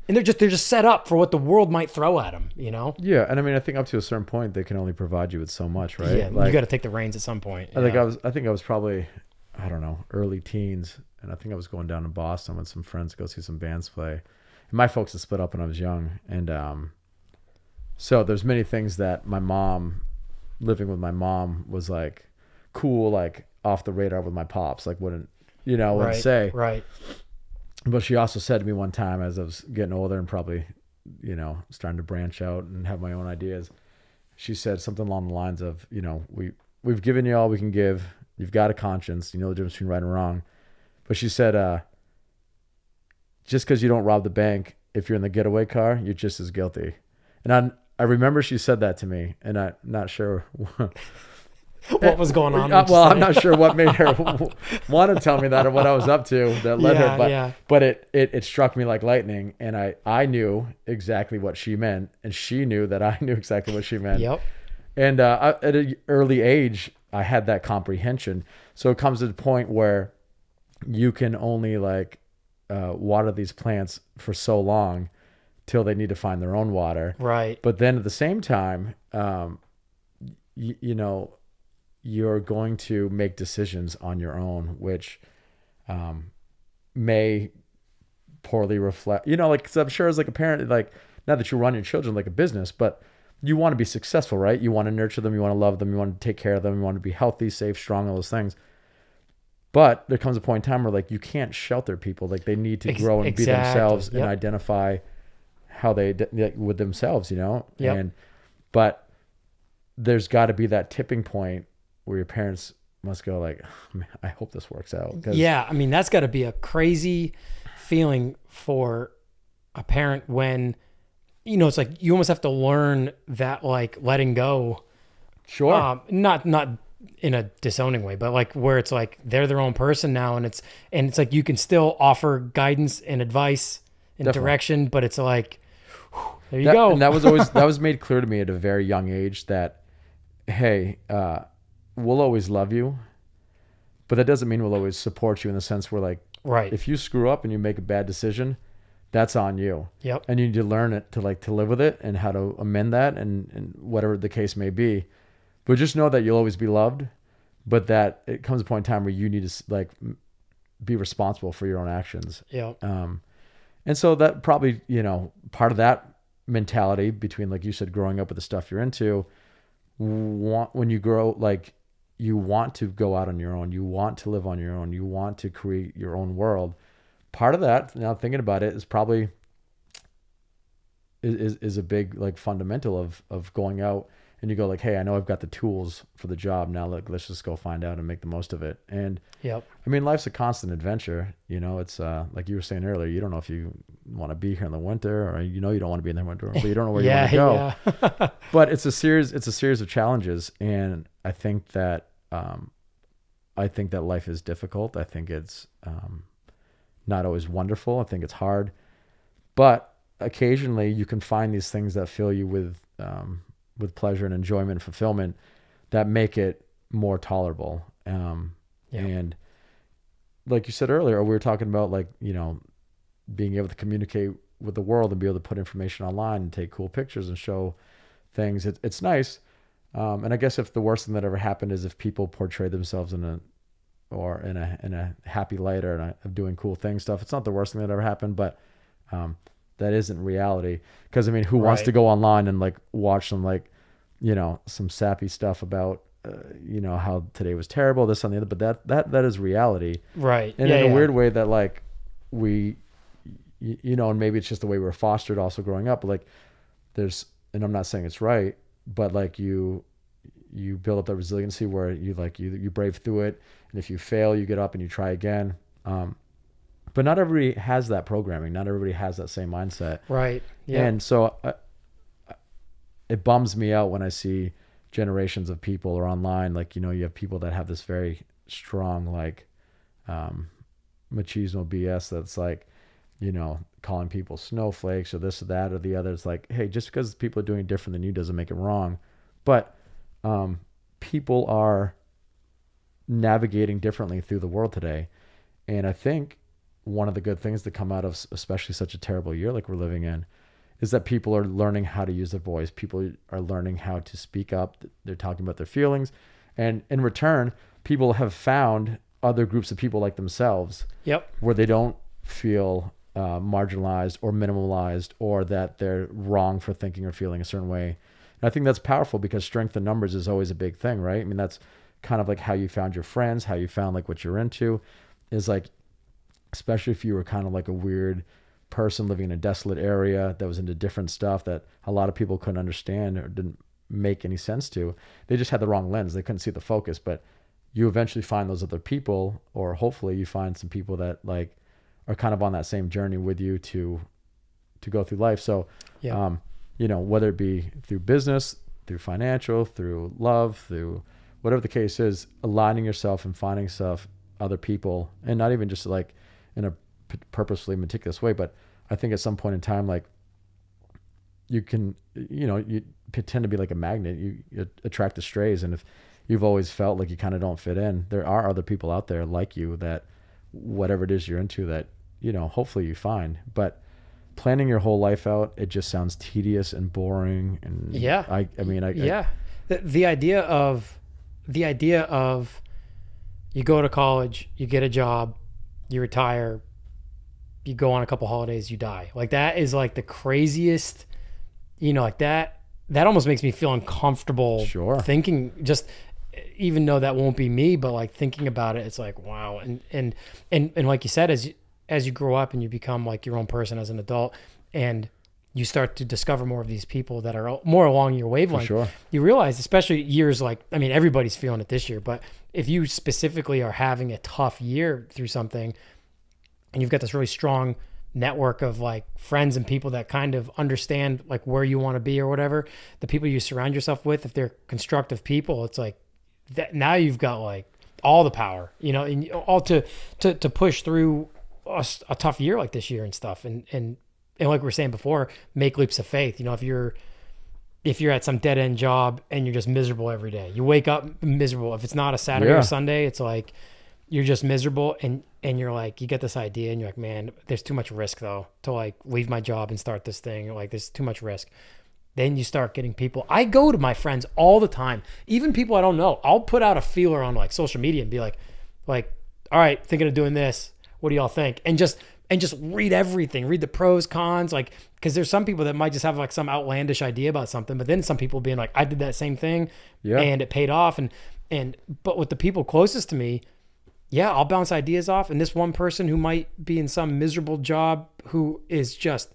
and they're just they're just set up for what the world might throw at them, you know? yeah, and I mean, I think up to a certain point, they can only provide you with so much, right? Yeah, like, you got to take the reins at some point. I think. I was. I think I was probably, I don't know, early teens, and I think I was going down to Boston with some friends to go see some bands play. And my folks had split up when I was young, and um, so there's many things that my mom, living with my mom, was like cool, like off the radar with my pops, like wouldn't, you know, wouldn't right, say. right. But she also said to me one time as I was getting older and probably, you know, starting to branch out and have my own ideas. She said something along the lines of, you know, we we've given you all we can give. You've got a conscience. You know the difference between right and wrong. But she said, uh, just because you don't rob the bank, if you're in the getaway car, you're just as guilty. And I I remember she said that to me, and I'm not sure. What was going on? Uh, well, I'm not sure what made her want to tell me that or what I was up to that led Yeah, her, but yeah. but it, it it struck me like lightning, and I I knew exactly what she meant, and she knew that I knew exactly what she meant. Yep. And uh, I, at an early age, I had that comprehension. So it comes to the point where you can only like uh, water these plants for so long till they need to find their own water. Right. But then at the same time, um, y- you know, you're going to make decisions on your own, which um, may poorly reflect. You know, like 'cause I'm sure as like a parent, like not that you run your children like a business, but you want to be successful, right? You want to nurture them, you want to love them, you want to take care of them, you want to be healthy, safe, strong, all those things. But there comes a point in time where like you can't shelter people; like they need to grow and be exactly. themselves and identify how they like, with themselves, you know. Yep. And but there's got to be that tipping point where your parents must go like, "Man, I hope this works out. Yeah, I mean that's got to be a crazy feeling for a parent when you know it's like you almost have to learn that like letting go. sure. Um, not not in a disowning way, but like where it's like they're their own person now, and it's and it's like you can still offer guidance and advice and Definitely. direction, but it's like whew, there you That- go. And that was always that was made clear to me at a very young age that, hey, uh, we'll always love you, but that doesn't mean we'll always support you in the sense where like right. if you screw up and you make a bad decision, that's on you, yep. and you need to learn it to like to live with it and how to amend that and and whatever the case may be. But just know that you'll always be loved, but that it comes a point in time where you need to like be responsible for your own actions. Yep. Um, and so that probably, you know, part of that mentality between, like you said, growing up with the stuff you're into, want when you grow, like you want to go out on your own, you want to live on your own, you want to create your own world. Part of that, now thinking about it, is probably is is, a big like fundamental of of going out and you go like, hey, I know I've got the tools for the job now. Like, let's just go find out and make the most of it. And Yep. I mean, life's a constant adventure. You know, it's uh, like you were saying earlier. You don't know if you want to be here in the winter, or you know you don't want to be in the winter, but you don't know where yeah. you want to go. Yeah. But it's a series. It's a series of challenges, and I think that um, I think that life is difficult. I think it's um, not always wonderful. I think it's hard, but occasionally you can find these things that fill you with um, with pleasure and enjoyment and fulfillment that make it more tolerable. Um, Yeah. And like you said earlier, we were talking about like you know being able to communicate with the world and be able to put information online and take cool pictures and show things. It, it's nice. Um, and I guess if the worst thing that ever happened is if people portray themselves in a or in a in a happy light or in a, of doing cool things stuff, it's not the worst thing that ever happened, but um, that isn't reality. Because I mean, who wants to go online and like watch some like you know some sappy stuff about uh, you know how today was terrible, this and the other, but that that that is reality Right. and yeah, in a yeah. weird way that like we y- you know and maybe it's just the way we're fostered also growing up but like there's and i'm not saying it's right but like you you build up that resiliency where you like you you brave through it and if you fail you get up and you try again um but not everybody has that programming not everybody has that same mindset Right. Yeah. and so uh, it bums me out when I see generations of people or online, like, you know, you have people that have this very strong, like, um, machismo BS that's like, you know, calling people snowflakes or this or that or the other. It's like, hey, just because people are doing it different than you doesn't make it wrong. But um, people are navigating differently through the world today. And I think one of the good things that come out of especially such a terrible year like we're living in is that people are learning how to use their voice. People are learning how to speak up. They're talking about their feelings. And in return, people have found other groups of people like themselves yep. where they don't feel uh, marginalized or minimalized or that they're wrong for thinking or feeling a certain way. And I think that's powerful because strength in numbers is always a big thing, right? I mean, that's kind of like how you found your friends, how you found like what you're into is like, especially if you were kind of like a weird person living in a desolate area that was into different stuff that a lot of people couldn't understand or didn't make any sense to. They just had the wrong lens. They couldn't see the focus, but you eventually find those other people or hopefully you find some people that like are kind of on that same journey with you to to go through life. So Yeah. um, you know, whether it be through business, through financial, through love, through whatever the case is, aligning yourself and finding stuff, other people, and not even just like in a p- purposefully meticulous way, but I think at some point in time, like you can, you know, you tend to be like a magnet. You, you attract the strays, and if you've always felt like you kind of don't fit in, there are other people out there like you that whatever it is you're into that you know hopefully you find but planning your whole life out, it just sounds tedious and boring. And Yeah. I, I mean, I, I- yeah the, the idea of the idea of you go to college you get a job you retire you go on a couple holidays you die like that is like the craziest you know like that that almost makes me feel uncomfortable Sure. thinking just even though that won't be me but like thinking about it it's like wow and and and, and like you said as you, as you grow up and you become like your own person as an adult and you start to discover more of these people that are more along your wavelength sure. you realize, especially years like, I mean, everybody's feeling it this year, but if you specifically are having a tough year through something and you've got this really strong network of like friends and people that kind of understand like where you want to be or whatever, the people you surround yourself with, if they're constructive people, it's like that now you've got like all the power, you know, and all to, to, to push through a, a tough year like this year and stuff. And, and, and like we were saying before, make leaps of faith. You know, if you're, if you're at some dead end job and you're just miserable every day. You wake up miserable. If it's not a Saturday Yeah. or Sunday, it's like you're just miserable and and you're like you get this idea and you're like, man, there's too much risk though to like leave my job and start this thing. Like there's too much risk. Then you start getting people. I go to my friends all the time, even people I don't know. I'll put out a feeler on like social media and be like, like, all right, thinking of doing this. What do y'all think? And just and just read everything, read the pros, cons, like because there's some people that might just have like some outlandish idea about something, but then some people being like, I did that same thing, Yeah. and it paid off, and and but with the people closest to me, yeah, I'll bounce ideas off, and this one person who might be in some miserable job who is just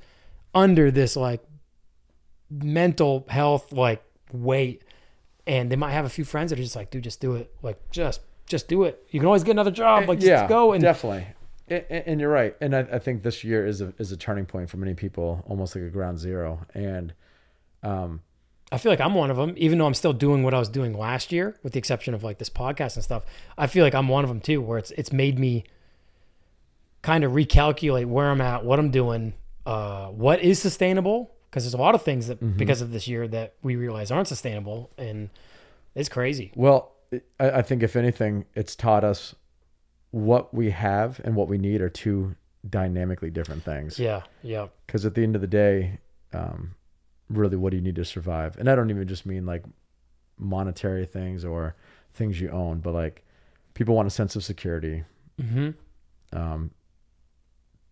under this like mental health like weight, and they might have a few friends that are just like, dude, just do it, like just just do it. You can always get another job, like just yeah, go and definitely. And you're right. And I, I think this year is a is a turning point for many people, almost like a ground zero. And um, I feel like I'm one of them, even though I'm still doing what I was doing last year, with the exception of like this podcast and stuff. I feel like I'm one of them too, where it's it's made me kind of recalculate where I'm at, what I'm doing, uh, what is sustainable, because there's a lot of things that because of this year that we realize aren't sustainable, and it's crazy. well, I, I think if anything, it's taught us what we have and what we need are two dynamically different things. Yeah, yeah, Because at the end of the day, um, really, what do you need to survive? And I don't even just mean like monetary things or things you own, but like people want a sense of security. hmm um,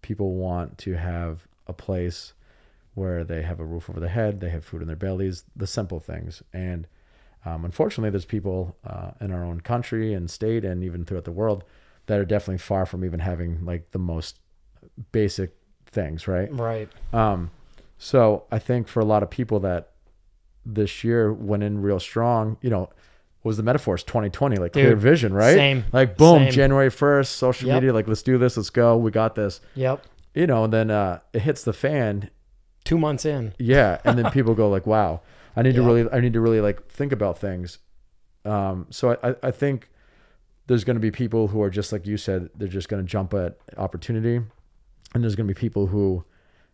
people want to have a place where they have a roof over their head, they have food in their bellies, the simple things. And um, unfortunately, there's people uh, in our own country and state and even throughout the world that are definitely far from even having like the most basic things, right? right. Um, so I think for a lot of people that this year went in real strong, you know, was the metaphors 2020 like clear vision, right? same, Like boom, same. January 1st, social Yep. media, like let's do this, let's go, we got this. Yep. You know, and then uh, it hits the fan, Two months in. yeah, and then people go like, "Wow, I need to really, I need to really like think about things." Um, so I, I- I think there's going to be people who are just like you said, they're just going to jump at opportunity, and there's going to be people who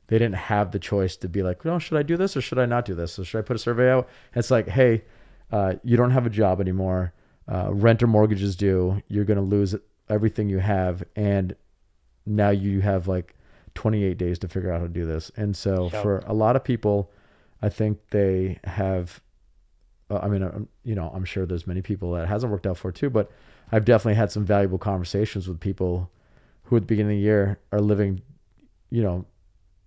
they didn't have the choice to be like, "No, should I do this or should I not do this? So should I put a survey out?" it's like, "Hey, uh, you don't have a job anymore. Uh, rent or mortgage is due. You're going to lose everything you have, and now you have like 28 days to figure out how to do this. And so Yep. for a lot of people, I think they have. Uh, I mean, um, you know, I'm sure there's many people that hasn't worked out for too, but I've definitely had some valuable conversations with people who at the beginning of the year are living, you know,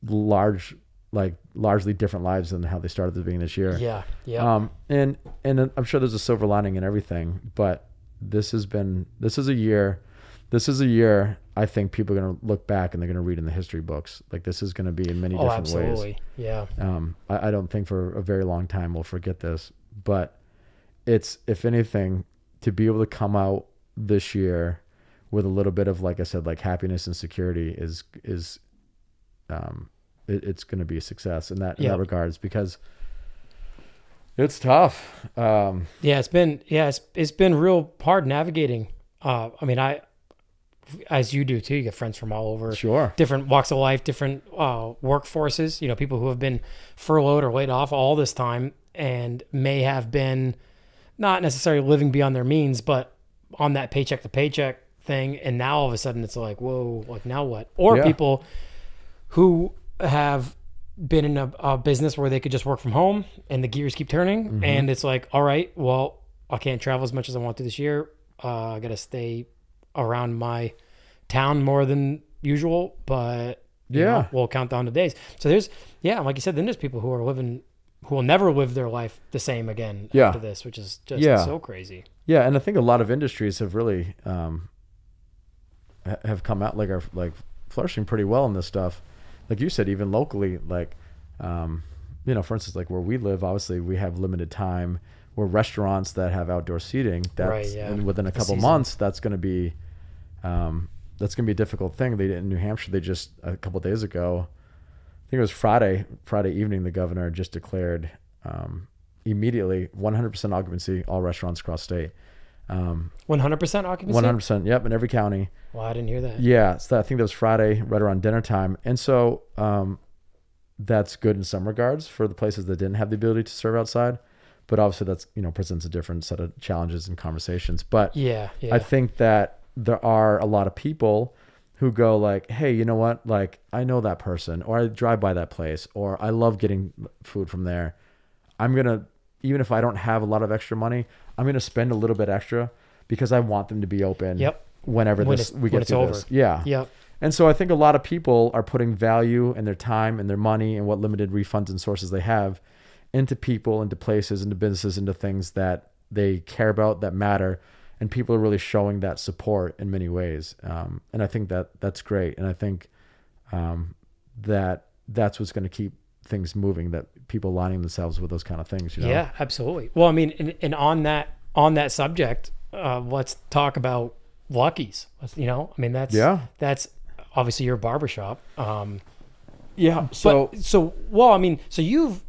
large, like largely different lives than how they started at the beginning of this year. Yeah. Yeah. Um, and and I'm sure there's a silver lining in everything, but this has been this is a year, this is a year I think people are gonna look back and they're gonna read in the history books. Like this is gonna be in many oh, different ways. absolutely. Yeah. Um, I, I don't think for a very long time we'll forget this, but it's if anything to be able to come out this year with a little bit of like I said, like happiness and security is is um, it, it's going to be a success in that in Yep. that regards because it's tough. Um, Yeah, it's been yeah, it's it's been real hard navigating. Uh, I mean, I as you do too. You get friends from all over, sure. different walks of life, different uh, workforces. You know, people who have been furloughed or laid off all this time and may have been not necessarily living beyond their means, but on that paycheck to paycheck thing. And now all of a sudden, it's like, whoa, like now what? Or Yeah. people who have been in a, a business where they could just work from home and the gears keep turning, Mm-hmm. and it's like, all right, well, I can't travel as much as I want to this year. Uh, I got to stay around my town more than usual, but Yeah. know, we'll count down the days. So there's, yeah, like you said, then there's people who are living, who will never live their life the same again Yeah. after this, which is just Yeah. so crazy. Yeah, and I think a lot of industries have really um, have come out like are like flourishing pretty well in this stuff. Like you said, even locally, like um, you know, for instance, like where we live, obviously we have limited time. We're restaurants that have outdoor seating. That's Right, yeah. and within a The couple season. months, that's going to be um, that's going to be a difficult thing. They in New Hampshire, they just a couple days ago, I think it was Friday, Friday evening, the governor just declared um, immediately 100% occupancy all restaurants across state. Um, 100% occupancy? 100%. Yep, in every county. Well, I didn't hear that. Yeah, so I think that was Friday, right around dinner time, and so um, that's good in some regards for the places that didn't have the ability to serve outside. But obviously, that's you know presents a different set of challenges and conversations. But Yeah, yeah. I think that there are a lot of people who go like, "Hey, you know what? Like, I know that person, or I drive by that place, or I love getting food from there. I'm gonna, even if I don't have a lot of extra money, I'm gonna spend a little bit extra because I want them to be open. Yep. Whenever When this we get through over. this, yeah. yep. And so I think a lot of people are putting value and their time and their money and what limited refunds and sources they have into people, into places, into businesses, into things that they care about, that matter. And people are really showing that support in many ways. Um, and I think that that's great. And I think um, that that's what's going to keep things moving, that people lining themselves with those kind of things. You know? Yeah, absolutely. Well, I mean, and, and on that on that subject, uh, let's talk about Lucky's. Let's, you know, I mean, that's Yeah. that's obviously your barbershop. Um, Yeah. So, but, so well, I mean, so you've,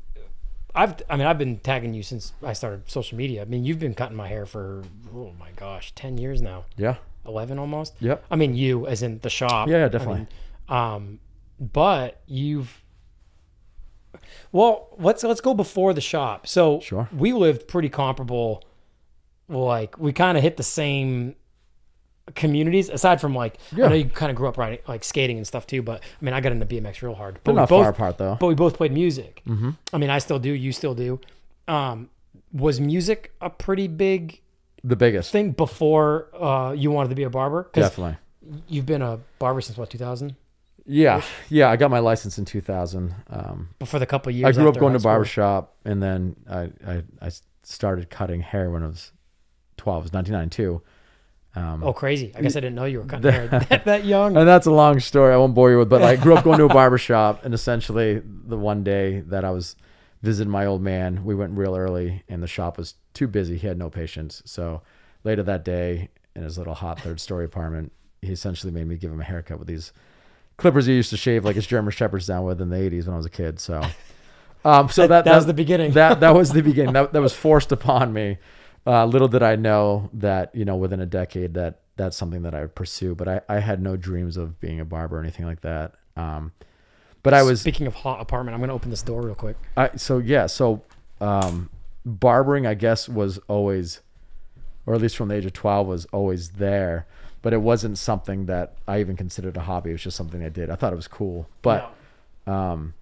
I've, I mean, I've been tagging you since I started social media. I mean, you've been cutting my hair for oh my gosh, ten years now, yeah. eleven almost. Yep. I mean, you as in the shop. Yeah, yeah, I definitely. mean, um, but you've. Well, let's let's go before the shop. So Sure. we lived pretty comparable. Like we kind of hit the same communities, aside from like Yeah. I know you kind of grew up riding like skating and stuff too. But I mean, I got into BMX real hard. But They're we not both, far apart, though. But we both played music. Mm-hmm. I mean, I still do. You still do. Um, was music a pretty big The biggest. thing before uh, you wanted to be a barber? Definitely. you've been a barber since what 2000? Yeah. Yeah. I got my license in 2000. Um, Before the couple years. I grew up going to barbershop and then I, I, I started cutting hair when I was 12. It was 1992. Um, Oh, crazy! I guess I didn't know you were cutting hair that, that young. And that's a long story. I won't bore you with, but I grew up going to a barbershop and essentially the one day that I was visiting my old man, we went real early and the shop was too busy. He had no patience. So later that day in his little hot third story apartment, he essentially made me give him a haircut with these clippers he used to shave like his German shepherds down with in the 80s when I was a kid. So, um, so that, that was the beginning. that that was the beginning. That that was forced upon me. Uh, little did I know that you know within a decade that that's something that I would pursue. But I, I had no dreams of being a barber or anything like that. Um, but I was Speaking of hot apartment, I'm gonna open this door real quick. I so yeah so um, barbering I guess was always, or at least from the age of twelve was always there. But it wasn't something that I even considered a hobby. It was just something I did. I thought it was cool. But um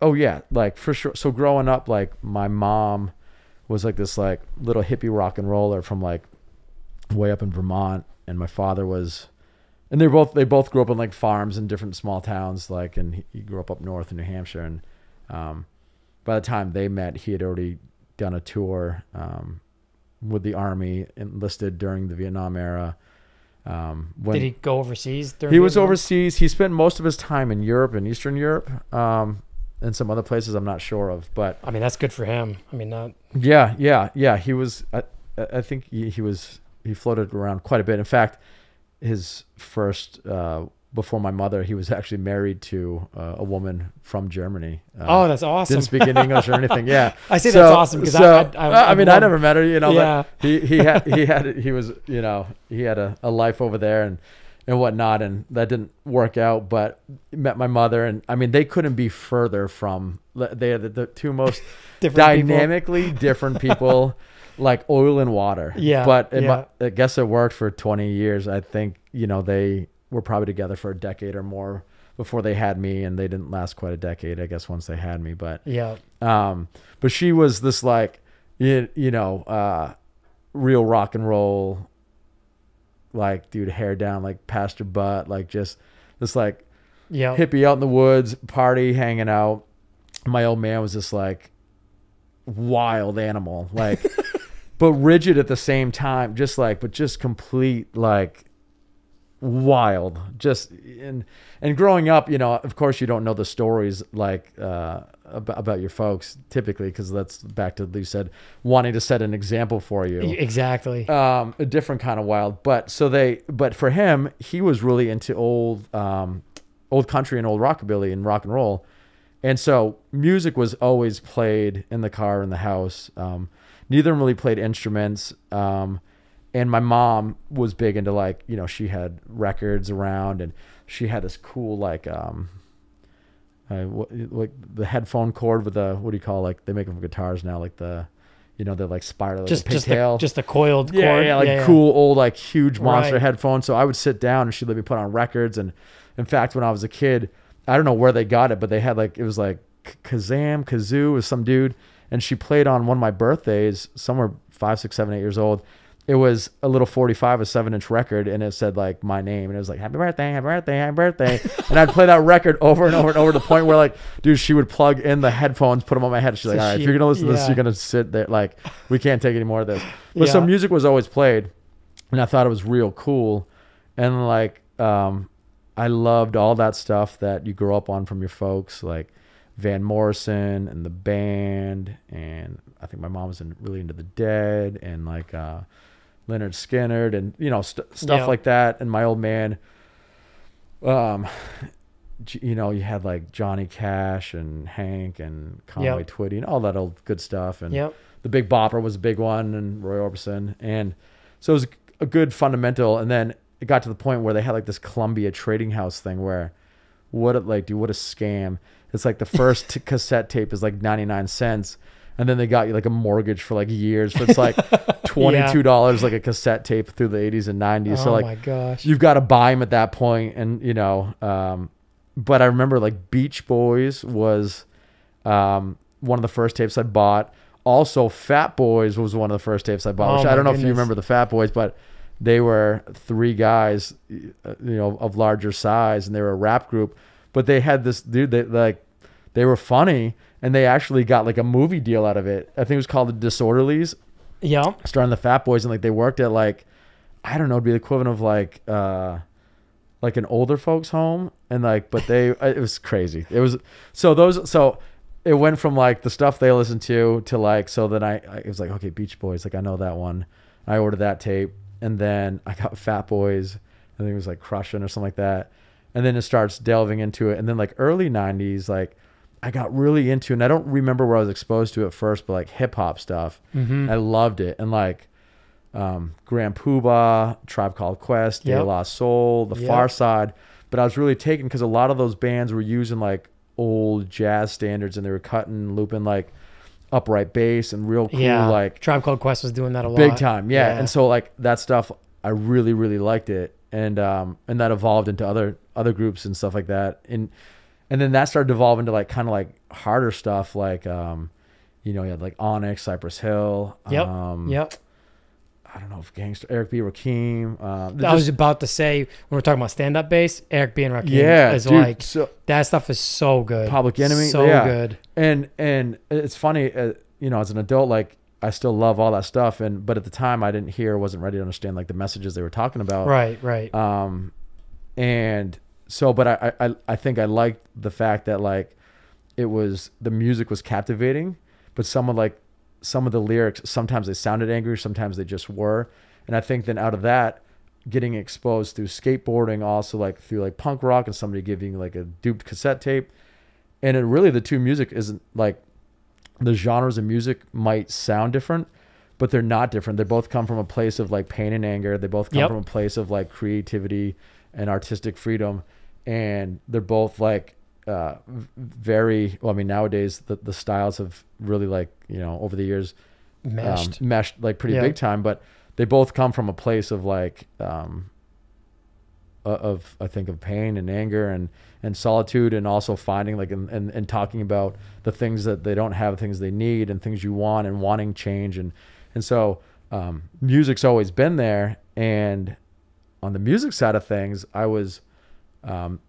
oh yeah like for sure so growing up like my mom was like this like little hippie rock and roller from like way up in vermont and my father was and they're both they both grew up on like farms in different small towns like and he, he grew up up north in new hampshire and um by the time they met he had already done a tour um with the army enlisted during the vietnam era um when Did he go overseas? During he was Vietnam? overseas. He spent most of his time in Europe and Eastern Europe, um, and some other places I'm not sure of. But I mean, that's good for him. I mean, not yeah, yeah, yeah. He was. I, I think he, he was. He floated around quite a bit. In fact, his first uh, before my mother, he was actually married to uh, a woman from Germany. Uh, oh, that's awesome. didn't speak any English or anything. Yeah, I say that's awesome because so- I- I- I, I mean, I never met her. You know, Yeah. but he he had he had he was you know he had a, a life over there and and whatnot, and that didn't work out. But met my mother, and I mean, they couldn't be further from. They are the, the two most Different people. dynamically different people. Like oil and water. Yeah, But it, yeah. I guess it worked for 20 years. I think, you know, they were probably together for a decade or more before they had me, and they didn't last quite a decade, I guess, once they had me. But Yeah. um, but she was this like you, you know uh, real rock and roll, like dude, hair down, like past her butt, like just this like Yeah. hippie out in the woods, party, hanging out. My old man was just like wild animal, like, but rigid at the same time, just like, but just complete, like, wild. Just and and growing up, you know, of course, you don't know the stories like uh, about, about your folks typically, because that's back to you said wanting to set an example for you Exactly. um, a different kind of wild. But so they, but for him, he was really into old, um, old country and old rockabilly and rock and roll, and so music was always played in the car in the house. Um, neither of them really played instruments. Um, and my mom was big into like you know she had records around and she had this cool like um uh, what, like the headphone cord with the what do you call like they make them for guitars now like the you know the like spiral like just a just the, a, just a coiled yeah, cord. yeah, like cool old like huge monster Right. headphones. So I would sit down and she'd let me put on records. And in fact, when I was a kid, I don't know where they got it, but they had like it was like Kazam Kazoo was some dude, and she played on one of my birthdays, somewhere five, six, seven, eight years old. It was a little 45, a seven inch record, and it said like my name, and it was like happy birthday, happy birthday, happy birthday, and I'd play that record over and over and over to the point where like, dude, she would plug in the headphones, put them on my head. She's like, all right, she- if you're gonna listen to this, you're gonna sit there. Like, we can't take any more of this. But so Yeah. music was always played, and I thought it was real cool, and like, um, I loved all that stuff that you grow up on from your folks, like Van Morrison and the band, and I think my mom was in, really into the Dead and like uh, Lynyrd Skynyrd and you know st- stuff Yeah. like that. And my old man, um, you know, you had like Johnny Cash and Hank and Conway Yep. Twitty and all that old good stuff. And Yep. the Big Bopper was a big one, and Roy Orbison, and so it was a good fundamental. And then it got to the point where they had like this Columbia Trading House thing where, what a, like, dude, what a scam! It's like the first cassette tape is like ninety nine cents, and then they got you like a mortgage for like years. So it's like twenty two dollars like a cassette tape through the eighties and nineties. Oh so like my gosh. you've got to buy them at that point and you know um but i remember like beach boys was um one of the first tapes i bought also fat boys was one of the first tapes i bought Oh which i don't know if you remember the fat boys but they were three guys uh, you know of larger size and they were a rap group but they had this dude that like they were funny and they actually got like a movie deal out of it i think it was called the disorderlies yeah. starring the Fat Boys, and like they worked at like I don't know, it'd be the equivalent of like uh like an older folks home, and like but they it was crazy. It was so those so it went from like the stuff they listened to to like so then I, I it was like okay Beach Boys like I know that one. I ordered that tape, and then I got Fat Boys. I think it was like Crushing or something like that, and then it starts delving into it, and then like early '90s like. I got really into, and I don't remember where I was exposed to at first, but like hip hop stuff. Mm-hmm. I loved it. And like um, Grand Puba, Tribe Called Quest, De Yep. La Soul, The Yep. Pharcyde. But I was really taken because a lot of those bands were using like old jazz standards and they were cutting, looping like upright bass and real cool, yeah. like Tribe Called Quest was doing that a lot. big time. Yeah. Yeah. And so like that stuff, I really, really liked it. And, um, and that evolved into other, other groups and stuff like that. And, and then that started to evolve into like kind of like harder stuff like, um, you know, you had like Onyx, Cypress Hill. Yep. Um, Yep. I don't know if gangster Eric B. Rakim. Uh, I just- was about to say when we're talking about stand up bass, Eric B and Rakim yeah, is dude. like so that stuff is so good. Public Enemy, So yeah. good. and and it's funny, uh, you know, as an adult, like I still love all that stuff, and but at the time I didn't hear, wasn't ready to understand like the messages they were talking about. Right, right. Um, and so, but I, I I think I liked the fact that like it was the music was captivating, but some of like some of the lyrics sometimes they sounded angry, sometimes they just were, and I think then out of that, getting exposed through skateboarding, also like through like punk rock and somebody giving like a duped cassette tape, and it really the two music isn't like the genres of music might sound different but they're not different. They both come from a place of like pain and anger. They both come Yep. from a place of like creativity and artistic freedom and they're both like uh very well i mean nowadays the, the styles have really like you know over the years Meshed. um, meshed like pretty Yeah. big time but they both come from a place of like um of I think of pain and anger and and solitude and also finding like and, and, and talking about the things that they don't have, things they need and things you want and wanting change and and so um, music's always been there and on the music side of things, I was um,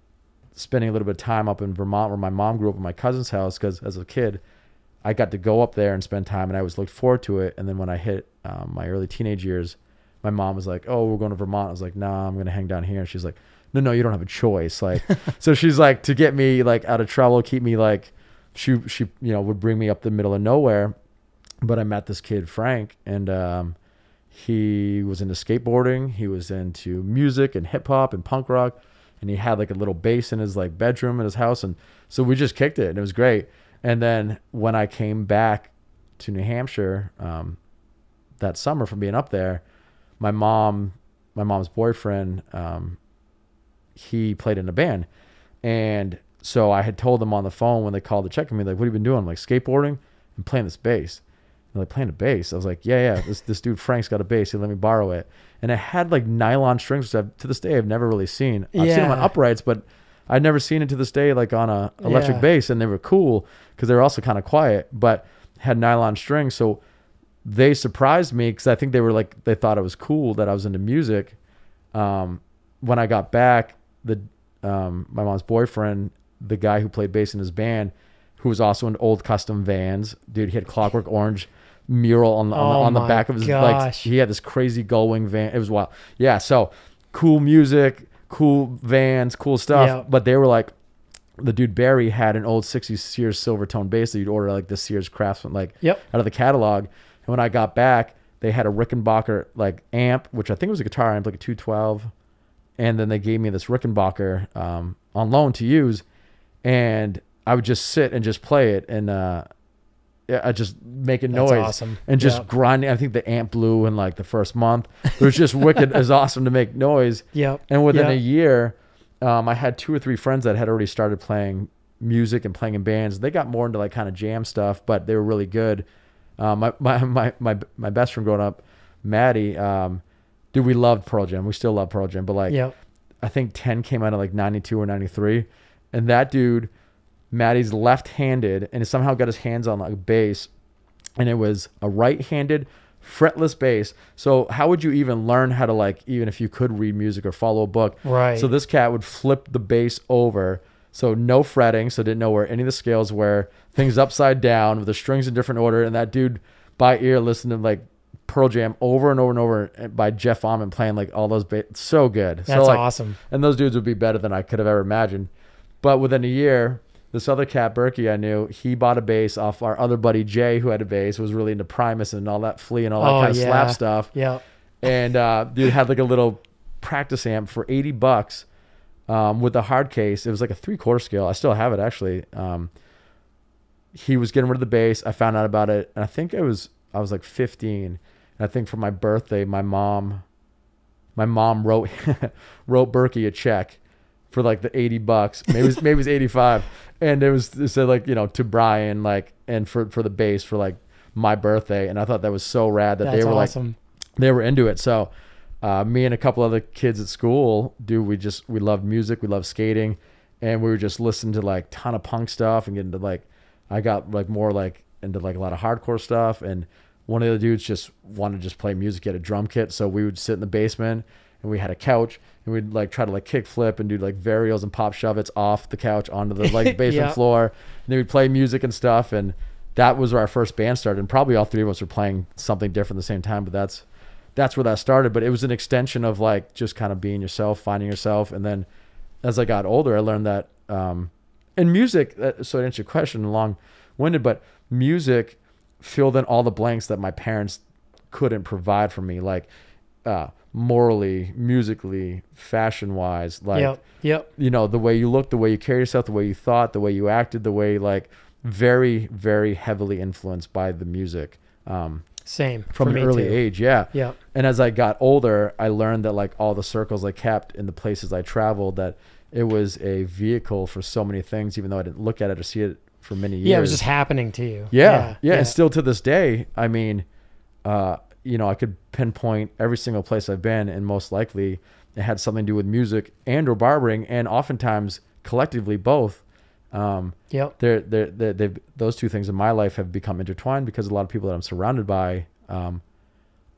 spending a little bit of time up in Vermont where my mom grew up in my cousin's house because as a kid, I got to go up there and spend time and I always looked forward to it. And then when I hit um, my early teenage years, my mom was like, "Oh, we're going to Vermont." I was like, "Nah, I'm gonna hang down here." And she's like, "No, no, you don't have a choice." Like, so she's like to get me like out of trouble, keep me like, she she you know would bring me up the middle of nowhere. But I met this kid Frank, and um, he was into skateboarding. He was into music and hip hop and punk rock, and he had like a little bass in his like bedroom in his house, and so we just kicked it, and it was great. And then when I came back to New Hampshire um, that summer from being up there my mom, my mom's boyfriend, um, he played in a band, and so I had told them on the phone when they called to check on me, like, "What have you been doing?" I'm like, "Skateboarding and playing this bass." They're like, "Playing a bass?" I was like, "Yeah, yeah. This this dude Frank's got a bass. He let me borrow it." And it had like nylon strings, which I've, to this day I've never really seen. I've seen them on uprights, but I'd never seen it to this day like on a electric Yeah. bass, and they were cool because they were also kind of quiet, but had nylon strings. So they surprised me because I think they were like they thought it was cool that I was into music. Um, when I got back, the um, my mom's boyfriend, the guy who played bass in his band, who was also in old custom vans, dude, he had Clockwork Orange mural on the on, Oh the, on the back of his like he had this crazy gull-wing van. It was wild. Yeah, so cool music, cool vans, cool stuff. Yeah. But they were like, the dude Barry had an old '60s Sears Silvertone bass that you'd order like the Sears Craftsman like Yep. out of the catalog. And when I got back, they had a Rickenbacker like amp, which I think was a guitar amp, like a 212. And then they gave me this Rickenbacker um, on loan to use, and I would just sit and just play it, and uh, I just making That's noise awesome. and just Yep. grinding. I think the amp blew in like the first month. It was just wicked. It was awesome to make noise. Yep. And within Yep. a year, um, I had two or three friends that had already started playing music and playing in bands. They got more into like kind of jam stuff, but they were really good. Um, my, my, my, my, my best friend growing up, Maddie, um, dude, we loved Pearl Jam. We still love Pearl Jam, but like, Yep. I think 10 came out of like 92 or 93. And that dude, Maddie's left handed and somehow got his hands on like a bass. And it was a right handed fretless bass. So, how would you even learn how to like, even if you could read music or follow a book? Right. So, this cat would flip the bass over. So, no fretting. So, didn't know where any of the scales were. Things upside down with the strings in different order. And that dude by ear listened to like Pearl Jam over and over and over eh, by Jeff Ament playing like all those bass. So good. That's so, like, awesome. and those dudes would be better than I could have ever imagined. But within a year, this other cat, Berkey, I knew, he bought a bass off our other buddy Jay, who had a bass, was really into Primus and all that flea and all that Oh, kind of yeah. slap stuff. Yep. And uh, dude had like a little practice amp for 80 bucks um, with a hard case. It was like a three quarter scale. I still have it actually. Um, he was getting rid of the bass. I found out about it. And I think it was, I was like 15. And I think for my birthday, my mom, my mom wrote, wrote Berkey a check for like the 80 bucks. Maybe it was, maybe it was 85. And it was, it said like, you know, to Brian, like, and for, for the bass for like my birthday. And I thought that was so rad that That's they were like, they were into it. So uh, me and a couple other kids at school, dude, we just we loved music, we loved skating, and we were just listening to like ton of punk stuff and getting to like I got like more like into like a lot of hardcore stuff. And one of the dudes just wanted to just play music, get a drum kit, so we would sit in the basement and we had a couch and we'd like try to like kick flip and do like varials and pop shove it's off the couch onto the like basement Yeah. floor. And then we'd play music and stuff and that was where our first band started. And probably all three of us were playing something different at the same time, but that's that's where that started. But it was an extension of like just kind of being yourself, finding yourself. And then as I got older, I learned that um, and music. uh, So to answer your question, long winded, but music filled in all the blanks that my parents couldn't provide for me, like uh, morally, musically, fashion wise, like yep. Yep. you know the way you looked, the way you carry yourself, the way you thought, the way you acted, the way like very very heavily influenced by the music um, Same. from an early too. age. Yeah. Yep. And as I got older, I learned that like all the circles I kept in the places I traveled, that it was a vehicle for so many things, even though I didn't look at it or see it for many years. Yeah, it was just happening to you. Yeah, yeah, and still to this day, I mean, uh, you know, I could pinpoint every single place I've been, and most likely it had something to do with music and or barbering, and oftentimes collectively both. Um, Yep. they're, they're, they're, they've, those two things in my life have become intertwined because a lot of people that I'm surrounded by um,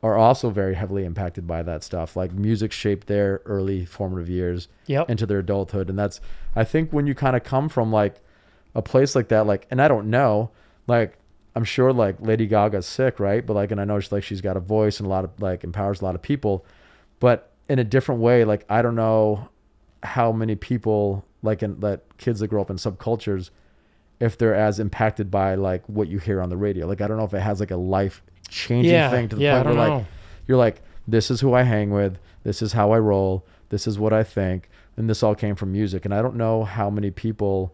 are also very heavily impacted by that stuff. Like music shaped their early formative years Yep. into their adulthood, and that's I think when you kind of come from like a place like that, like, and I don't know, like I'm sure like Lady Gaga's sick, right? But like, and I know she's like she's got a voice and a lot of like empowers a lot of people, but in a different way. Like I don't know how many people like in that kids that grow up in subcultures if they're as impacted by like what you hear on the radio. Like I don't know if it has like a life changing Yeah. thing to the yeah. Point where know. like you're like, this is who I hang with, this is how I roll, this is what I think, and this all came from music. And I don't know how many people